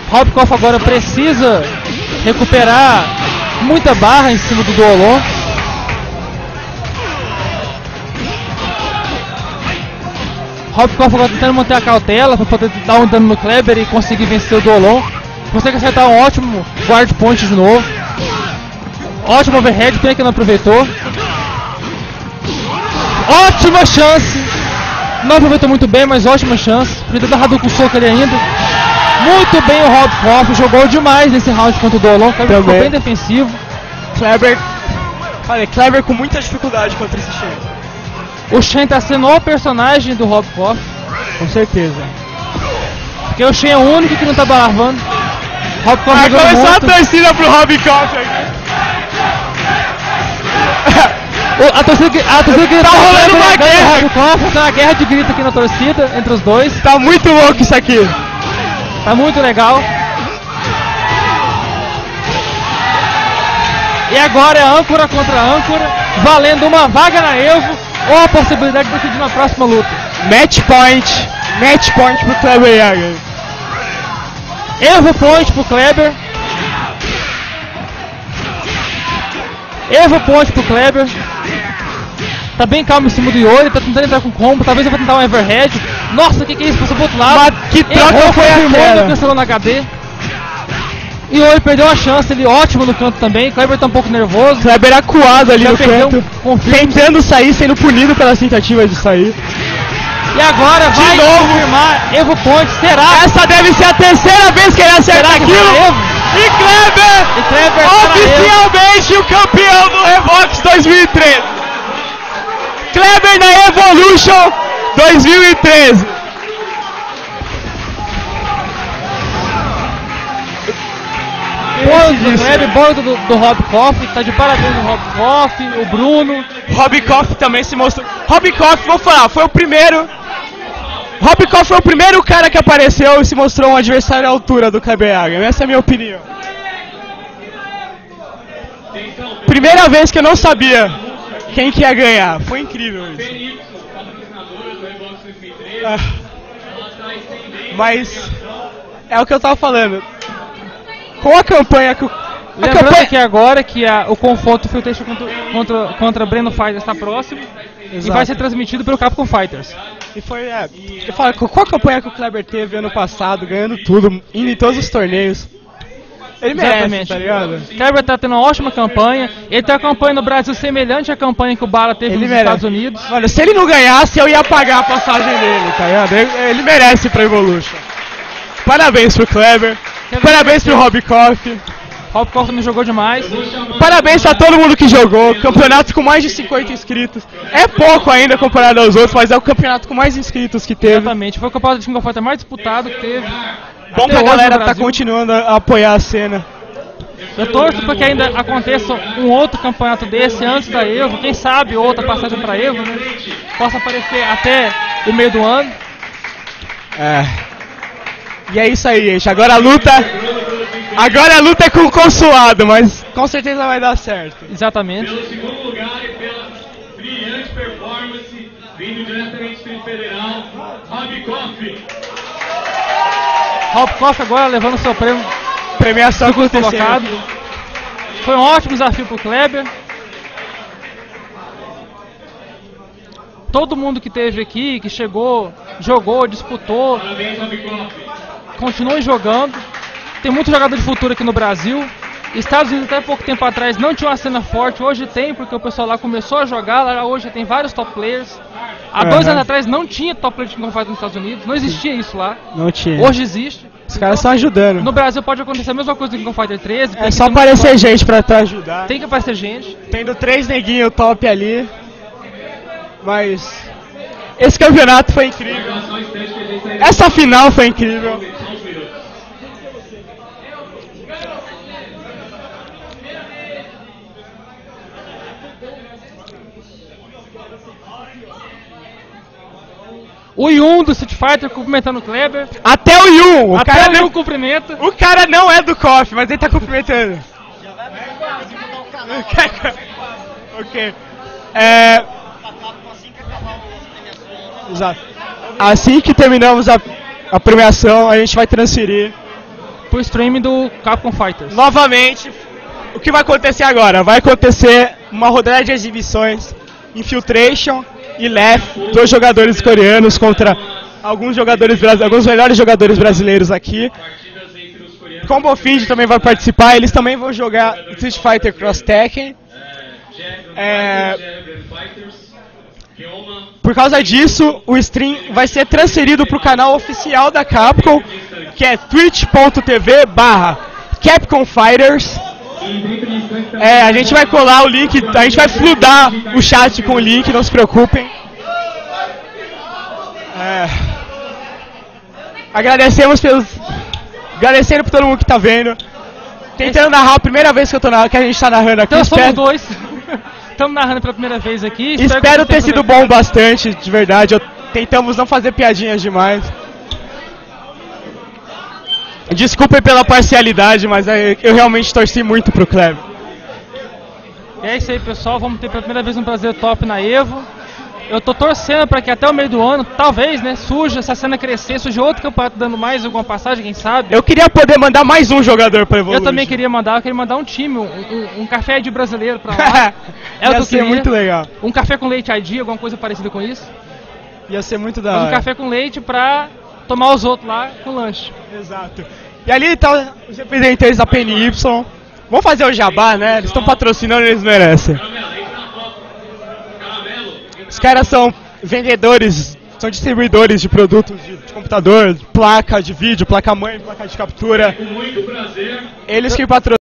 Robkoff agora precisa recuperar muita barra em cima do Dolon. Robkoff agora tentando manter a cautela para poder dar um dano no Kleber e conseguir vencer o Dolon. Consegue acertar um ótimo guard point de novo. Ótimo overhead, pena que não aproveitou. Ótima chance! Não aproveitou muito bem, mas ótima chance. Podia dado com soco ali ainda. Muito bem o Rob Koff, jogou demais nesse round contra o Dolon. Kleber ficou bem defensivo. Kleber. Falei, Kleber com muita dificuldade contra esse Shen. O Shen tá sendo o personagem do Rob Koff. Com certeza. Porque o Shen é o único que não tá balavando. Rob Koff Ah, jogando começou a muito. torcida pro Rob. O- A torcida, que- a torcida que Tá rolando uma guerra. Rob Koff, tá uma guerra de grito aqui na torcida entre os dois. Tá muito louco isso aqui. Tá muito legal. E agora é âncora contra âncora, valendo uma vaga na Evo ou a possibilidade de decidir na próxima luta. Match point. Match point pro Kleber Yager. Evo Point pro Kleber. Evo Point pro Kleber. Tá bem calmo em cima do Yori, tá tentando entrar com combo, talvez eu vou tentar um Everhead. Nossa, o que, que é isso? Passou pro outro lado. Mas que troca Errou, foi aquela? cancelou na HD. E o Yori perdeu a chance, ele ótimo no canto também. Kleber tá um pouco nervoso. Kleber acuado ali Já no canto. um. Tentando sair, sendo punido pelas tentativas de sair. E agora De vai novo. confirmar Evo Point. Será? Essa deve ser a terceira vez que ele acerta aquilo. E Kleber, E Kleber oficialmente o campeão do Revox 2013. Kleber na Evolution 2013. Do Kleber, bônus do, do Rob Koff. Tá de parabéns o Rob Koff, o Bruno. Rob Koff também se mostrou. Rob Koff, vou falar, foi o primeiro. Rob Koff foi o primeiro cara que apareceu e se mostrou um adversário à altura do Yager. Essa é a minha opinião. Primeira vez que eu não sabia quem que ia ganhar. Foi incrível isso. PNY, patrocinadora do Rebox 2013. Ah, mas é o que eu tava falando. Com a campanha que o. Lembrando campanha... que agora que a- o confronto Filtration contra, contra, contra Breno Fighters está próximo e Exato. vai ser transmitido pelo Capcom Fighters. E foi, é. Eu falo, qual a campanha que o Kleber teve ano passado, ganhando tudo, indo em todos os torneios. Ele merece, Exatamente. tá ligado? Kleber tá tendo uma ótima campanha. Ele tem uma campanha no Brasil semelhante à campanha que o Bala teve Ele nos merece. Estados Unidos. Mano, se ele não ganhasse, eu ia pagar a passagem dele, tá ligado? Ele, ele merece pra Evolution. Parabéns pro Kleber. Parabéns pro Rob Koff. Rob Koff também jogou demais. Parabéns pra todo mundo que jogou. Campeonato com mais de 50 inscritos. É pouco ainda comparado aos outros, mas é o campeonato com mais inscritos que teve. Exatamente. Foi o campeonato de King of Fighters mais disputado que teve. Bom até que a galera tá continuando a apoiar a cena. Eu torço para que ainda aconteça um outro campeonato desse antes da Evo. Quem sabe outra passagem pra Evo, né? Possa aparecer até o meio do ano. É. E é isso aí, gente. Agora a luta. Agora a luta é com o consulado, mas com certeza vai dar certo. Exatamente. Pelo segundo lugar e pela brilhante performance, vindo diretamente do Federal, Rob Koff. Rob Koff agora levando seu prêmio Premiação colocado. Foi um ótimo desafio pro Kleber. Todo mundo que teve aqui, que chegou, jogou, disputou, Parabéns, Rob Koff. Continue jogando. Tem muito jogador de futuro aqui no Brasil. Estados Unidos até pouco tempo atrás não tinha uma cena forte, hoje tem, porque o pessoal lá começou a jogar, lá hoje tem vários top players. Há dois anos atrás não tinha top player de King of Fighters nos Estados Unidos, não existia isso lá. Não tinha. Hoje existe. Os caras estão ajudando. No Brasil pode acontecer a mesma coisa do King of Fighters 13. tem É só aparecer muito- gente pra te ajudar. Tem que aparecer gente. Tendo três neguinhos top ali. Mas. Esse campeonato foi incrível. Essa final foi incrível. O Yun do Street Fighter cumprimentando o Kleber. Até o Yun! O Até cara, o Yun não, cumprimenta. o cara não é do KOF, mas ele tá cumprimentando. *laughs* ok. É. Exato. Assim que terminamos a, a premiação, a gente vai transferir Pro stream do Capcom Fighters. novamente. O que vai acontecer agora? Vai acontecer uma rodada de exibições Infiltration e Left, dois jogadores coreanos contra alguns jogadores alguns melhores jogadores brasileiros aqui. Combo Feed também vai participar, eles também vão jogar Street Fighter Cross Tekken. É, por causa disso, o stream vai ser transferido para o canal oficial da Capcom, que é twitch.tv barra Capcom Fighters. É, a gente vai colar o link, a gente vai fludar o chat com o link, não se preocupem. É, agradecemos pelos. Agradecendo por todo mundo que tá vendo. Tentando narrar a primeira vez que, eu tô narrando, que a gente tá narrando aqui. Então somos Espero, dois. *laughs* Estamos narrando pela primeira vez aqui. espero que ter sido bom bastante, de verdade. Eu- tentamos não fazer piadinhas demais. Desculpem pela parcialidade, mas é, eu realmente torci muito pro Kleber. E é isso aí, pessoal. Vamos ter pela primeira vez um prazer top na Evo. Eu tô torcendo para que até o meio do ano, talvez, né, surja essa cena crescer, surja outro campeonato dando mais alguma passagem, quem sabe. Eu queria poder mandar mais um jogador pra Eu Evolution. também queria mandar, eu queria mandar um time, um, um- um café de brasileiro pra lá. *laughs* É o que Ia eu ser muito legal. Um café com leite ID, alguma coisa parecida com isso. Ia ser muito da Mas um hora. café com leite pra tomar os outros lá com lanche. Exato. E ali tá os representantes da PNY. Vamos fazer o jabá, né? Eles estão patrocinando, eles merecem. Caramelo, entra na foto. Caramelo. Os caras são vendedores, são distribuidores de produtos de, de computador, placa de vídeo, placa mãe, placa de captura. Com muito prazer. Eles que patrocinam.